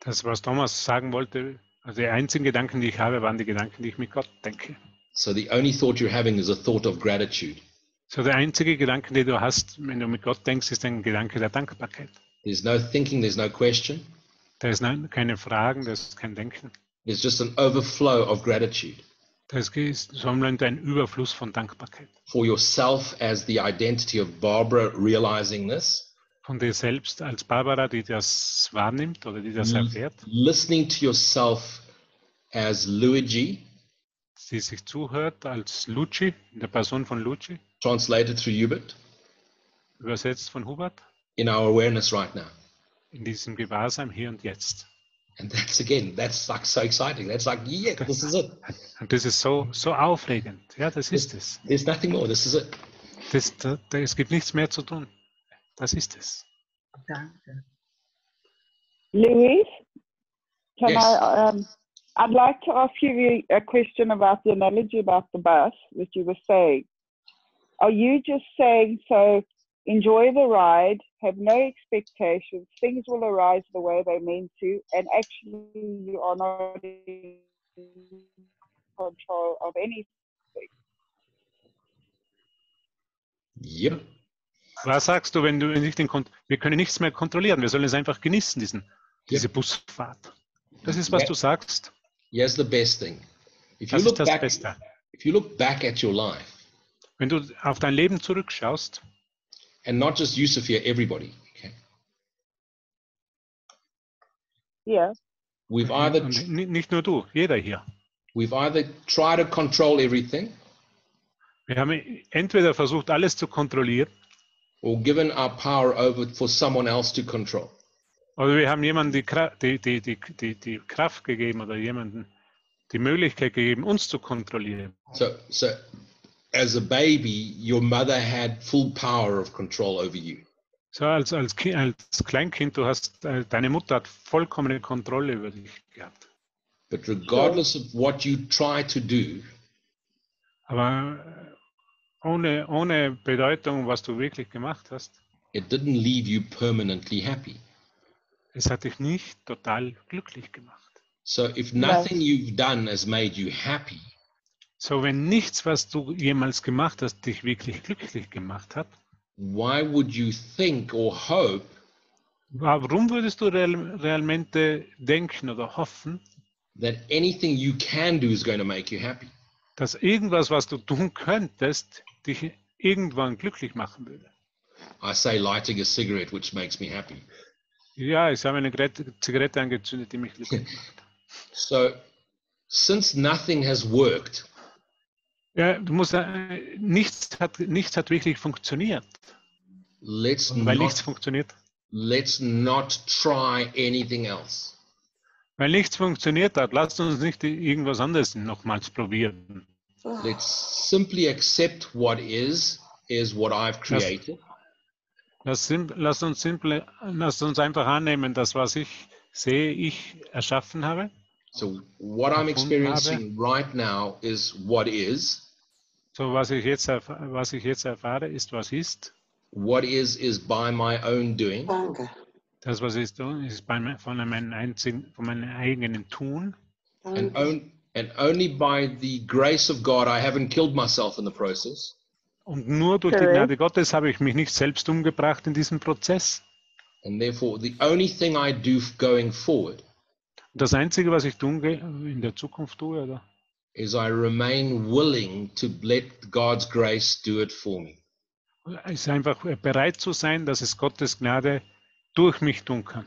das, was Thomas sagen wollte, also die einzigen Gedanken, die ich habe, waren die Gedanken, die ich mit Gott denke.
So the only thought you're having is a thought of gratitude.
So der einzige Gedanke, den du hast, wenn du mit Gott denkst, ist ein Gedanke der Dankbarkeit.
There's no thinking, there's no question.
Da ist keine Fragen, da ist kein Denken.
There's just an overflow of gratitude
Da ist sondern ein Überfluss von Dankbarkeit.
for yourself as the identity of Barbara realizing this,
Von dir selbst als Barbara, die das wahrnimmt oder die das
Mhm.
erfährt,
listening to yourself as Luigi,
die sich zuhört als Luci, in der Person von Luci,
translated through Hubert,
übersetzt von Hubert,
in our awareness right now.
in diesem Gewahrsam hier und jetzt.
And that's again, that's like so exciting. That's like, yeah, this is it. (laughs)
this is so, so aufregend. Ja, das ist es.
There's nothing more. This is it.
Das, da, da, es gibt nichts mehr zu tun. Das ist es.
Danke.
Louise, can
Yes.
I? Um, I'd like to ask you a question about the analogy about the bus that you were saying. Are you just saying so? Enjoy the ride, have no expectations, things will arise the way they mean to, and actually you are not in control of anything.
Yep.
Was sagst du, wenn du nicht den Kon wir können nichts mehr kontrollieren, wir sollen es einfach genießen, diesen, diese Busfahrt. Das ist, was
Ja.
du sagst.
Here's the best thing. If you
Das ist
look
das
back,
Beste.
if you look back at your life,
Wenn du auf dein Leben zurückschaust,
and not just Yusuf here, everybody, okay,
Yeah.
we've either
nicht nur du, jeder hier.
we've either tried to control everything
Wir haben entweder versucht, alles zu kontrollieren,
or given our power over for someone else to control.
oder wir haben jemandem die, Kra- die, die, die, die, die Kraft gegeben oder jemanden die Möglichkeit gegeben, uns zu kontrollieren.
So, so as a baby, your mother had full power of control over you.
So als, als, Ki- als Kleinkind, du hast, äh, deine Mutter hat vollkommene Kontrolle über dich gehabt.
But regardless of what you try to do,
Aber äh, ohne, ohne Bedeutung, was du wirklich gemacht hast,
it didn't leave you permanently happy.
es hat dich nicht total glücklich gemacht.
So if nothing you've done has made you happy,
So, wenn nichts, was du jemals gemacht hast, dich wirklich glücklich gemacht hat,
why would you think or hope
warum würdest du real, realmente denken oder hoffen,
that anything you can do is going to make you happy?
dass irgendwas, was du tun könntest, dich irgendwann glücklich machen würde?
I say lighting a cigarette, which makes me happy.
Ja, ich habe eine Zigarette angezündet, die mich glücklich (laughs) macht.
So since nothing has worked,
Ja, du musst, äh, nichts, hat, nichts hat wirklich funktioniert.
let's
Und weil nichts
not,
funktioniert,
let's not try anything else.
weil nichts funktioniert hat, lasst uns nicht irgendwas anderes nochmals probieren.
Let's simply accept what is, is what I've created.
Lass, sim- lass, uns simple, lass uns einfach annehmen, dass was ich sehe, ich erschaffen habe.
So what I'm experiencing right now is what is.
So was ich jetzt, erf was ich jetzt erfahre, ist, was ist.
What is is by my own doing.
Das, was ist, ist bei, von, meinem einzigen, von meinem eigenen Tun.
And, on, and only by the grace of God, I haven't killed myself in the process.
Und nur durch die Gnade Gottes habe ich mich nicht selbst umgebracht in diesem Prozess.
And therefore, the only thing I do going forward
Das Einzige, was ich tun, in der Zukunft tue, oder?
is I remain willing to let God's grace do it for me.
ist einfach bereit zu sein, dass es Gottes Gnade durch mich tun kann.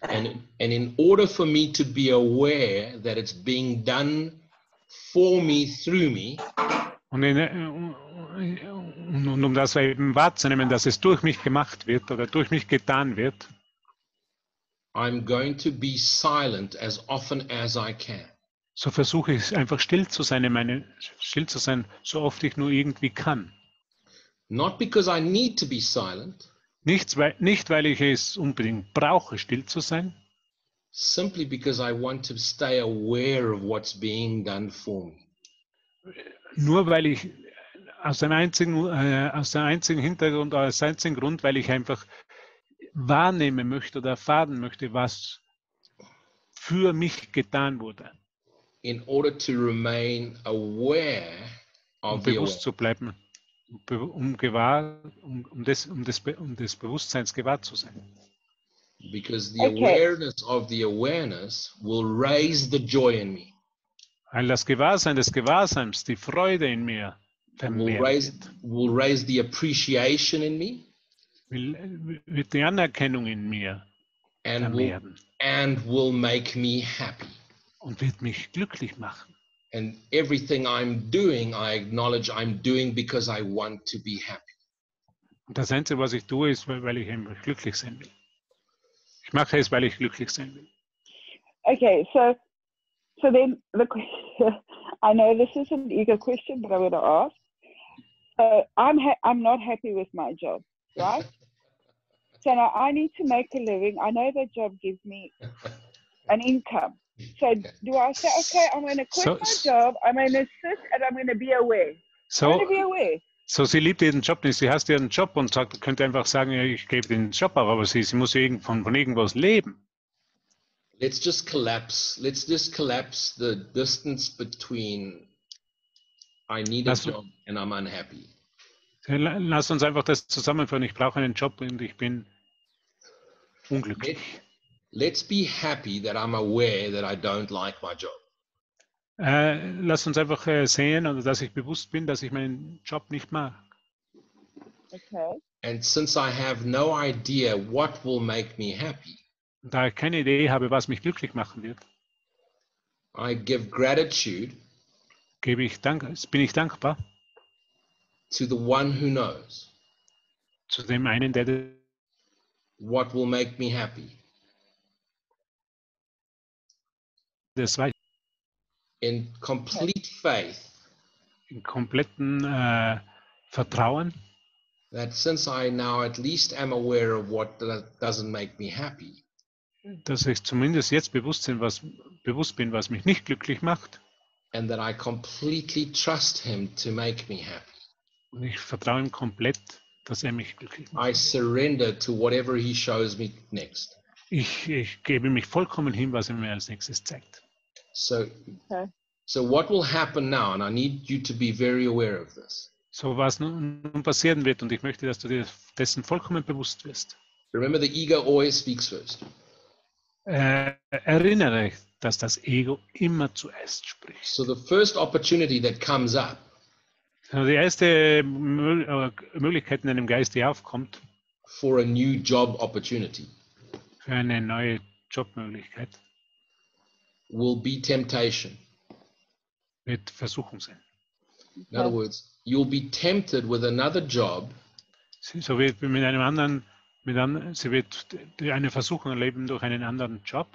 And, and in order for me to be aware that it's being done for me through me,
Und, in, äh, und, und um das eben wahrzunehmen, dass es durch mich gemacht wird oder durch mich getan wird,
I'm going to be silent as often as I can.
so versuche ich einfach still zu sein, in meine, still zu sein, so oft ich nur irgendwie kann.
Not because I need to be silent,
Nicht weil, nicht, weil ich es unbedingt brauche, still zu sein,
simply because I want to stay aware of what's being done for me.
nur weil ich aus dem einzigen, äh, aus dem einzigen Hintergrund, aus dem einzigen Grund, weil ich einfach wahrnehmen möchte oder erfahren möchte, was für mich getan wurde.
in order to remain aware
um
of the
bewusst zu bleiben, be- um, gewahr, um, um, des, um, des, um des Bewusstseins gewahr zu sein.
because the
Okay.
awareness of the awareness will raise the joy in me
Weil das Gewahrsein des Gewahrseins, die Freude in mir
will
vermehrt
raise
wird,
will raise the appreciation in me
will, wird die Anerkennung in mir
and will, and will make me happy
und wird mich glücklich machen.
and everything i'm doing i acknowledge i'm doing because i want to be happy
Und das Einzige, was ich tue, ist, weil ich einfach glücklich sein will. Ich mache es, weil ich glücklich sein will.
Okay, so so then the question, (laughs) I know this is an eager question, but I'm going to ask. So I'm ha- I'm not happy with my job, right? (laughs) so now I need to make a living. I know that job gives me (laughs) an income. So do I say, okay, I'm going to quit
So-
my job, I'm going to sit, and I'm going to be aware. I'm going
So,
to be aware.
so sie liebt ihren Job nicht. Sie hasst ihren Job und sagt, könnte einfach sagen, ja, ich gebe den Job auf, aber sie, sie muss ja irgend- von, von irgendwas leben.
let's just collapse let's just collapse the distance between i need a
That's-
job and i'm unhappy
La- Lass uns einfach das zusammenführen. Ich brauche einen Job und ich bin unglücklich.
let's be happy that i'm aware that i don't like my job
Äh, lass uns einfach äh, sehen oder dass ich bewusst bin, dass ich meinen Job nicht mag.
Okay.
And since I have no idea what will make me happy,
Und da ich keine Idee habe, was mich glücklich machen wird,
I give gratitude
gebe ich Dank, bin ich dankbar
to the one who knows
zu dem einen, der
what will make me happy.
das weiß,
In complete faith
in kompletten äh, Vertrauen,
that since I now at least am aware of what doesn't make me happy,
dass ich zumindest jetzt bewusst, bin, was, bewusst bin, was mich nicht glücklich macht.
and that I completely trust him to make me happy.
Und ich vertraue ihm komplett, dass er mich glücklich macht.
I surrender to whatever he shows me next.
Ich, ich gebe mich vollkommen hin, was er mir als nächstes zeigt.
So,
Okay.
so what will happen now, and I need you to be very aware of this.
So was nun, nun passieren wird und ich möchte, dass du dir dessen vollkommen bewusst wirst.
Remember, the ego always speaks first.
Äh, erinnere dich, dass das Ego immer zuerst spricht.
So the first opportunity that comes up
die erste äh, Möglichkeit in deinem Geist, die aufkommt,
for a new job opportunity
für eine neue Jobmöglichkeit,
will be temptation.
wird Versuchung sein.
In other words, you'll be tempted with another job
Sie- So wird mit einem anderen, mit einem, sie wird eine Versuchung erleben durch einen anderen Job,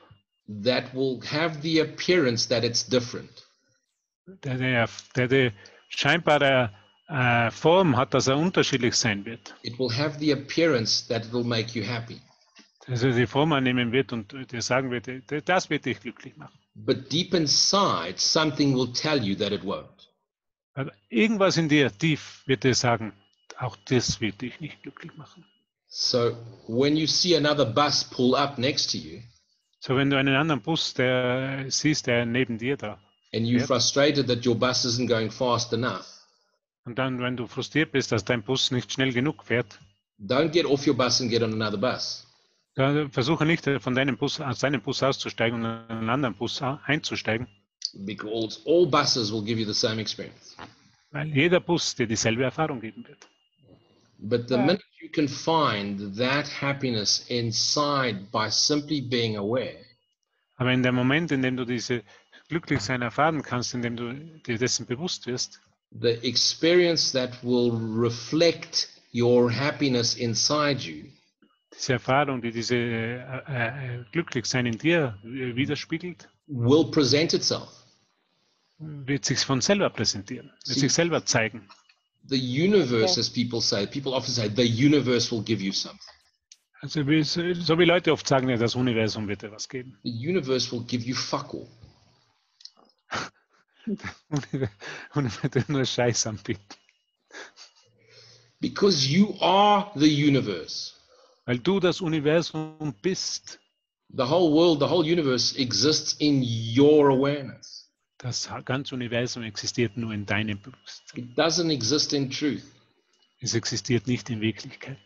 that will have the appearance that it's different.
der, der, der die scheinbare äh, Form hat, dass er unterschiedlich sein wird.
It will have the appearance that it will make you happy.
Dass er die Form annehmen wird und dir sagen wird, äh, das wird dich glücklich machen.
But deep inside, something will tell you that it won't.
Aber irgendwas in dir tief wird dir sagen, auch das wird dich nicht glücklich machen.
So when you see another bus pull up next to you
So, wenn du einen anderen Bus der siehst, der neben dir da,
and you're
Yep.
frustrated that your bus isn't going fast enough,
und dann, wenn du frustriert bist, dass dein Bus nicht schnell genug fährt,
don't get off your bus and get on another bus.
dann versuche nicht von deinem Bus, aus deinem Bus auszusteigen und in einen anderen Bus einzusteigen,
Because all buses will give you the same experience.
weil jeder Bus dir dieselbe Erfahrung geben wird.
But the minute you can find that happiness inside by simply being aware,
Aber in dem Moment, in dem du diese Glücklichsein erfahren kannst, in dem du dir dessen bewusst wirst,
the experience that will reflect your happiness inside you
diese Erfahrung, die diese äh, äh, Glücklichsein in dir äh, widerspiegelt,
will present itself.
wird sich von selber präsentieren, wird
Sie-
sich selber zeigen.
The universe, as people say, people often say, the universe will give you something.
Also wie, so so wie Leute oft sagen, ja, das Universum wird dir was geben.
The universe will give you fuck all. (laughs) Because you are the universe.
Weil du das Universum bist.
The whole world, the whole universe exists in your awareness.
Das ganze Universum existiert nur in deinem Bewusstsein.
It doesn't exist in truth.
Es existiert nicht in Wirklichkeit.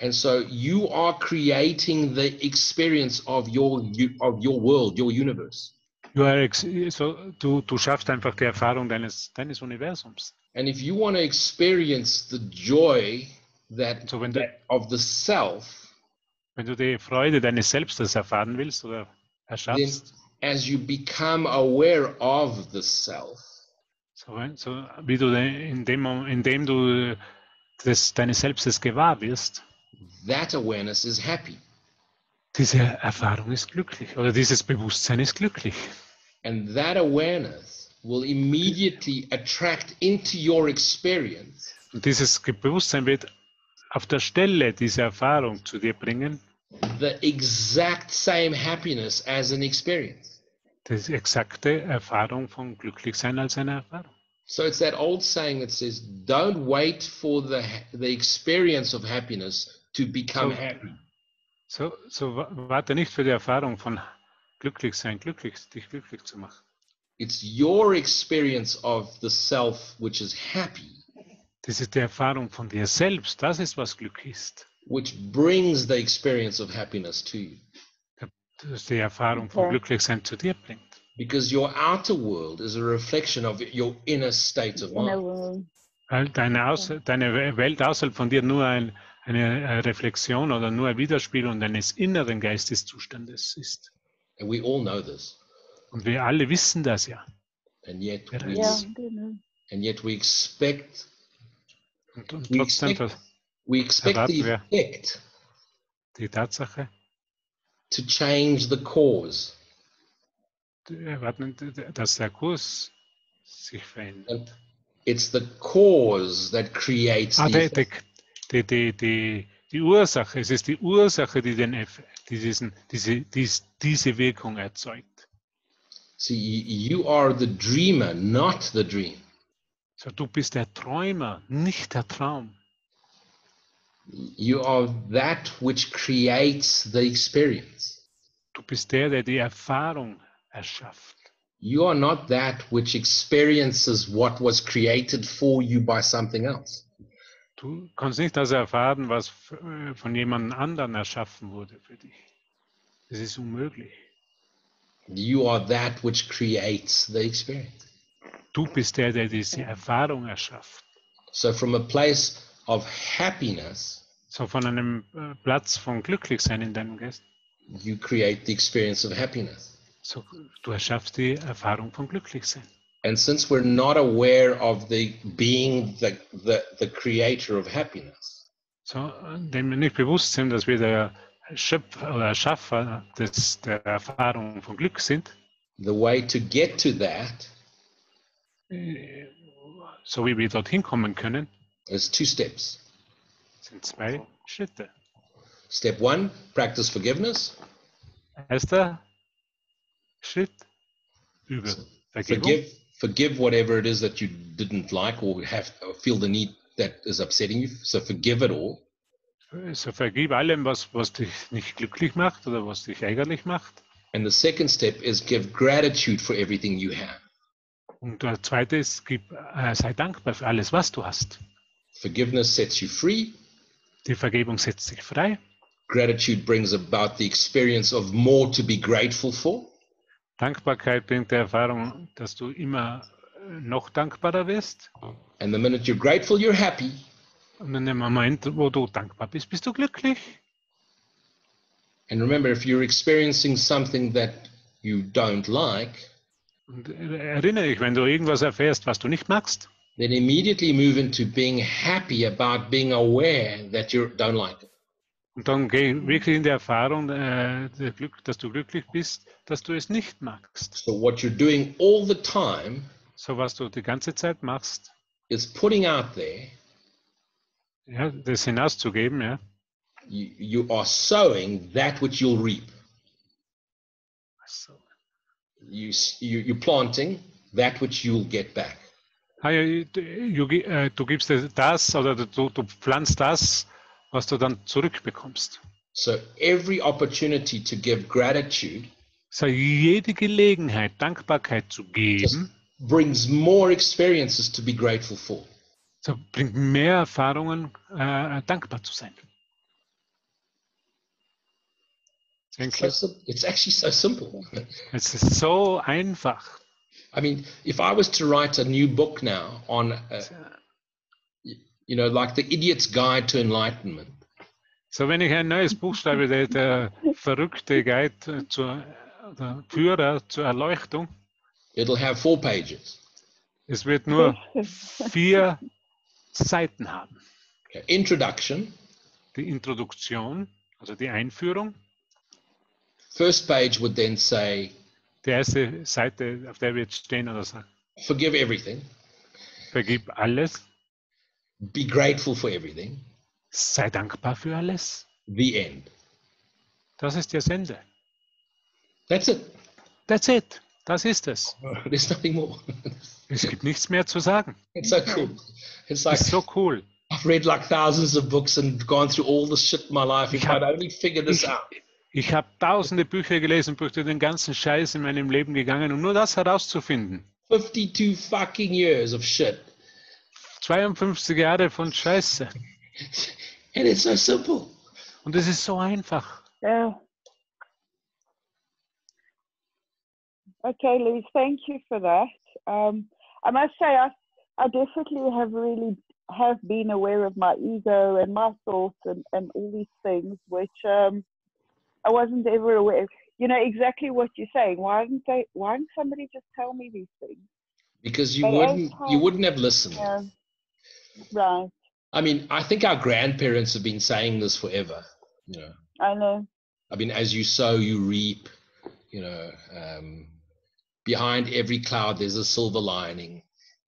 And so you are creating the experience of your of your world, your universe.
So, du, du schaffst einfach die Erfahrung deines, deines Universums.
And if you want to experience the joy that,
So wenn du,
that of the self,
wenn du die Freude deines Selbstes erfahren willst oder
then
erschaffst,
as you become aware of the self,
so, so wie du in dem, indem du des, deines Selbstes gewahr wirst,
that awareness is happy.
diese Erfahrung ist glücklich oder dieses Bewusstsein ist glücklich.
And that awareness will immediately attract into your experience
dieses Bewusstsein wird auf der Stelle diese Erfahrung zu dir bringen,
the exact same happiness as an experience.
die exakte Erfahrung von Glücklichsein als eine Erfahrung.
So it's that old saying that says, don't wait for the, the experience of happiness to become
So-
happy.
So, so wa- warte nicht für die Erfahrung von Glücklichsein, glücklich, dich glücklich zu machen.
It's your experience of the self which is happy,
Das ist die Erfahrung von dir selbst. Das ist, was Glück ist.
which brings the experience of happiness to you.
Das ist die Erfahrung von. Glücklichsein zu dir bringt.
Because your outer world is a reflection of your inner state of mind.
Weil deine, deine Welt außerhalb von dir nur ein, eine äh, Reflexion oder nur ein Widerspiegelung deines inneren Geisteszustandes ist.
And we all know this.
Und wir alle wissen das ja.
And yet we,
Yeah, genau.
and yet we expect
Und, und
we
trotzdem
expect, we expect the
Erwarten wir.
effect
die Tatsache,
to change the cause.
erwarten, dass der Kurs sich verändert.
And it's the cause that creates
Ah,
the
die, die, die, die Ursache, es ist die Ursache, die, den, Eff- die diesen, diese, dies, diese Wirkung erzeugt.
See, you you are the dreamer, not the dream.
So, du bist der Träumer, nicht der Traum.
You are that which creates the experience.
Du bist der, der die Erfahrung erschafft.
You are not that which experiences what was created for you by something else.
Du kannst nicht das erfahren, was äh, von jemand anderen erschaffen wurde für dich. Das ist unmöglich.
You are that which creates the experience.
Du bist der, der diese Erfahrung erschafft.
So, from a place of happiness,
So von einem äh, Platz von Glücklichsein in deinem Geist.
you create the experience of happiness.
So, du erschaffst die Erfahrung von Glücklichsein.
And since we're not aware of the being the, the, the creator of happiness,
So, dem nicht bewusst sind, dass wir der Schöpfer oder Erschaffer des, der Erfahrung von Glück sind,
the way to get to that
äh, so wie wir dorthin kommen können,
is two steps.
sind zwei Schritte.
Step one, practice forgiveness.
Erster Schritt über Vergebung.
Forgive, forgive whatever it is that you didn't like or have or feel the need that is upsetting you. So forgive it all.
So vergib allem, was, was dich nicht glücklich macht oder was dich ärgerlich macht.
And the second step is give gratitude for everything you have.
Und der zweite ist, gib, äh, sei dankbar für alles, was du hast.
Forgiveness sets you free.
Die Vergebung setzt dich frei.
Gratitude brings about the experience of more to be grateful for.
Dankbarkeit bringt die Erfahrung, dass du immer äh, noch dankbarer wirst.
And the minute you're grateful, you're happy.
Und in dem Moment, wo du dankbar bist, bist du glücklich.
And remember, if you're experiencing something that you don't like,
Und erinnere dich, wenn du irgendwas erfährst, was du nicht magst,
then immediately move into being happy about being aware that you don't like it.
Und dann geh wirklich in die Erfahrung, äh, dass du glücklich bist, dass du es nicht magst.
So, what you're doing all the time
So was du die ganze Zeit machst,
is putting out there,
ja, das hinauszugeben, ja,
you, you are sowing that which you'll reap.
so.
You, you, you're planting that which you'll get back.
Ah, ja, du, äh, du gibst das oder du, du pflanzt das, was du dann zurückbekommst.
So, every opportunity to give gratitude
So jede Gelegenheit, Dankbarkeit zu geben,
brings more experiences to be grateful for.
so bringt mehr Erfahrungen, äh, dankbar zu sein.
It's,
Denke,
so it's actually so simple. (laughs)
es ist so einfach.
I mean, if I was to write a new book now on, uh, you know, like the idiot's guide to enlightenment,
So, wenn ich ein neues Buch schreibe, der, der verrückte Guide zur der Führer zur Erleuchtung,
it'll have four pages.
es wird nur vier Seiten haben.
Okay, Introduction,
Die Introduktion, also die Einführung,
first page would then say,
die erste Seite, auf der wird stehen oder sagen,
forgive everything,
vergib alles,
be grateful for everything,
sei dankbar für alles.
the end.
Das ist das Ende.
That's it.
That's it. Das ist es. (laughs)
There's nothing more. (laughs)
Es gibt nichts mehr zu sagen.
it's so cool. It's like
ist so cool.
I've read like thousands of books and gone through all the shit in my life. If I'd only figured this
Ich,
out.
ich habe tausende Bücher gelesen, durch den ganzen Scheiß in meinem Leben gegangen, um nur das herauszufinden.
52 fucking years of shit.
52 Jahre von Scheiße.
And it's so simple.
Und es ist so einfach.
Yeah. Okay, Louise, thank you for that. Um, I must say, I, I definitely have really have been aware of my ego and my thoughts and, and all these things, which um, I wasn't ever aware. Of. You know exactly what you're saying. Why didn't they? Why didn't somebody just tell me these things?
Because you
But
wouldn't you wouldn't have listened.
Yeah. Right.
I mean, I think our grandparents have been saying this forever. You know,
I know.
I mean, as you sow, you reap. You know, um, behind every cloud there's a silver lining.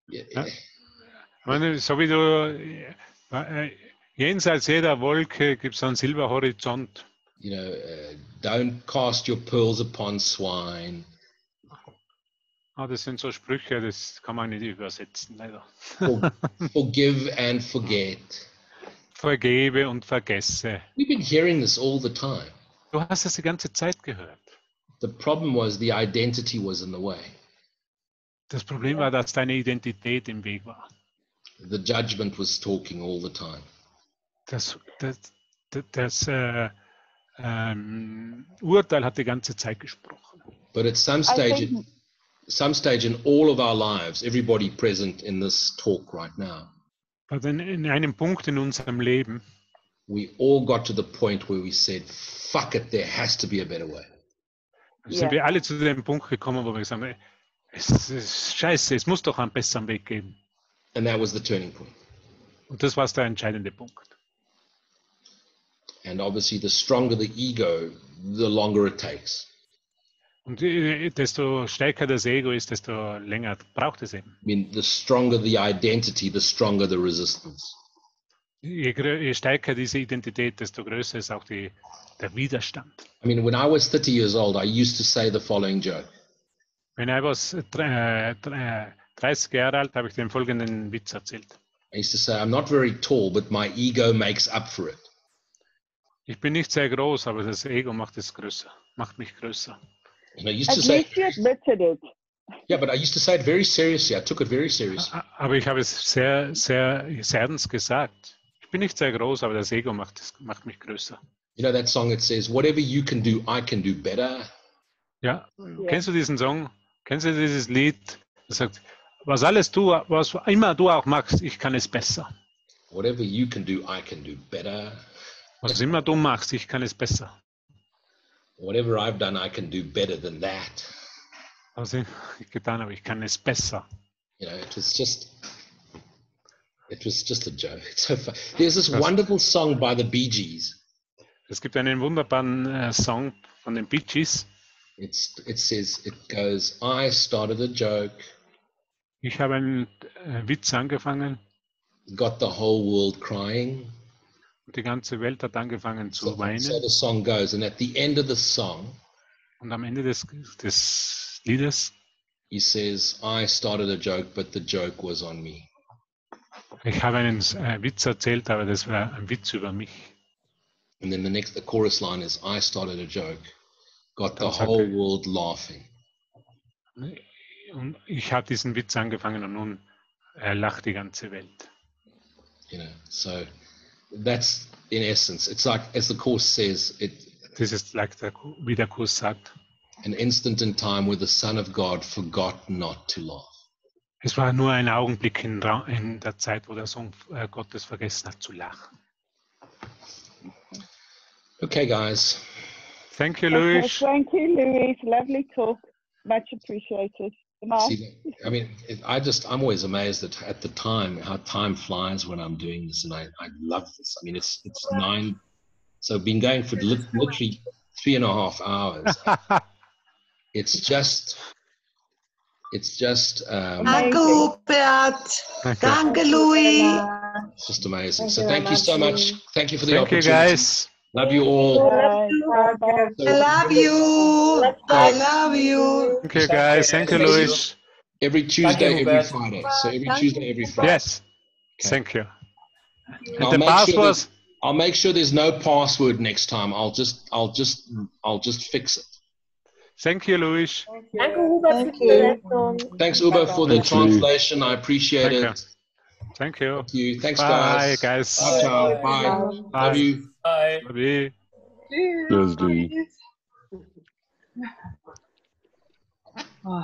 Yeah,
Ja. Ich meine, so wie du, äh, äh, jenseits jeder Wolke gibt es einen Silberhorizont.
You know, uh, don't cast your pearls upon swine.
Ah, das sind so Sprüche, das kann man nicht übersetzen, leider.
For, (laughs) forgive and forget.
Vergebe und vergesse.
We've been hearing this all the time.
Du hast das die ganze Zeit gehört.
The problem was the identity was in the way.
Das Problem war, dass deine Identität im Weg war.
The judgment was talking all the time.
Das, das, das, das äh, ähm, Urteil hat die ganze Zeit gesprochen.
But at some
I
stage,
think
some stage in all of our lives, everybody present in this talk right now,
Also in, in einem Punkt in unserem Leben
we all got to the point where we said, fuck it, there has to be a better way.
sind wir alle zu dem Punkt gekommen, wo wir gesagt haben, es ist scheiße, es muss doch einen besseren Weg geben.
And that was the turning point.
Und das war der entscheidende Punkt.
And obviously, the stronger the ego, the longer it takes.
Und äh, desto stärker das Ego ist, desto länger braucht es eben.
I mean, the stronger the identity, the stronger the resistance.
Je, je stärker diese Identität, desto größer ist auch die, der Widerstand.
I mean, when I was 30 years old, I used to say the following joke
Wenn ich was äh, äh, 30 Jahre alt, habe ich den folgenden Witz erzählt.
I used to say, I'm not very tall, but my ego makes up for it.
Ich bin nicht sehr groß, aber das Ego macht es größer, macht mich größer.
And I used
at
to say,
least you admitted it.
yeah, but I used to say it very seriously. I took it very seriously.
A- Aber ich habe es sehr, sehr, ernst gesagt. Ich bin nicht sehr groß, aber das Ego macht, es, macht mich größer.
You know that song that says, whatever you can do, I can do better.
Ja, kennst du diesen Song? Kennst du dieses Lied? Das sagt, was alles du, was immer du auch machst, ich kann es besser.
Whatever you can do, I can do better.
Was immer du machst, ich kann es besser.
Whatever I've done, I can do better than that.
Was ich getan habe, ich kann es besser.
You know, it was just, it was just a joke. It's (laughs) so fun. There's this wonderful song by the Bee Gees.
Es gibt einen wunderbaren äh, Song von den Bee Gees.
It's, it says, it goes, I started a joke,
Ich habe einen äh, Witz angefangen
got the whole world crying.
Und die ganze Welt hat angefangen zu
So, so
weinen.
the song goes, and at the end of the song,
Und am Ende des, des Liedes,
he says, I started a joke, but the joke was on me.
ich habe einen äh, Witz erzählt, aber das war ein Witz über mich.
And then the next, the chorus line is, I started a joke, got the whole world laughing.
Und ich habe diesen Witz angefangen und nun äh, lacht die ganze Welt.
You know, so that's in essence, it's like, as the course says, it,
This is like the wie der Kurs sagt,
an instant in time where the Son of God forgot not to laugh.
es war nur ein Augenblick in, Ra- in der Zeit, wo der Sohn äh, Gottes vergessen hat zu lachen.
Okay, guys.
Thank you,
Okay, thank you, Louise. Lovely talk. Much appreciated. Good night.
See, I mean, it, I just, I'm always amazed at, at the time, how time flies when I'm doing this. And I, I love this. I mean, it's, it's nine, so I've been going for li- literally three and a half hours. (laughs) It's just, it's just, um,
Danke, Hubert. Danke, Louis.
it's just amazing. So thank you so much. Thank you for the
Thank you,
opportunity.
guys.
Love you all.
Bye. Bye.
I love you. I love you.
Thank you, guys. Thank you, Luis.
Every Tuesday, every Friday. So every Tuesday, every Friday.
Yes.
Okay.
Thank you.
I'll
And the
make sure
password,
I'll make sure there's no password next time. I'll just, I'll just, I'll just fix it.
thank you, Luis.
Danke, Hubert, für
Thank
die
you.
Thanks, Uber, for the
Thank you.
translation. I appreciate
Thank you.
it.
Thank you.
Thank you. Thanks,
Bye,
guys.
guys.
Bye, ciao. Bye.
Bye.
Love you.
Bye.
Love you.
Yes, Louis.
Oh,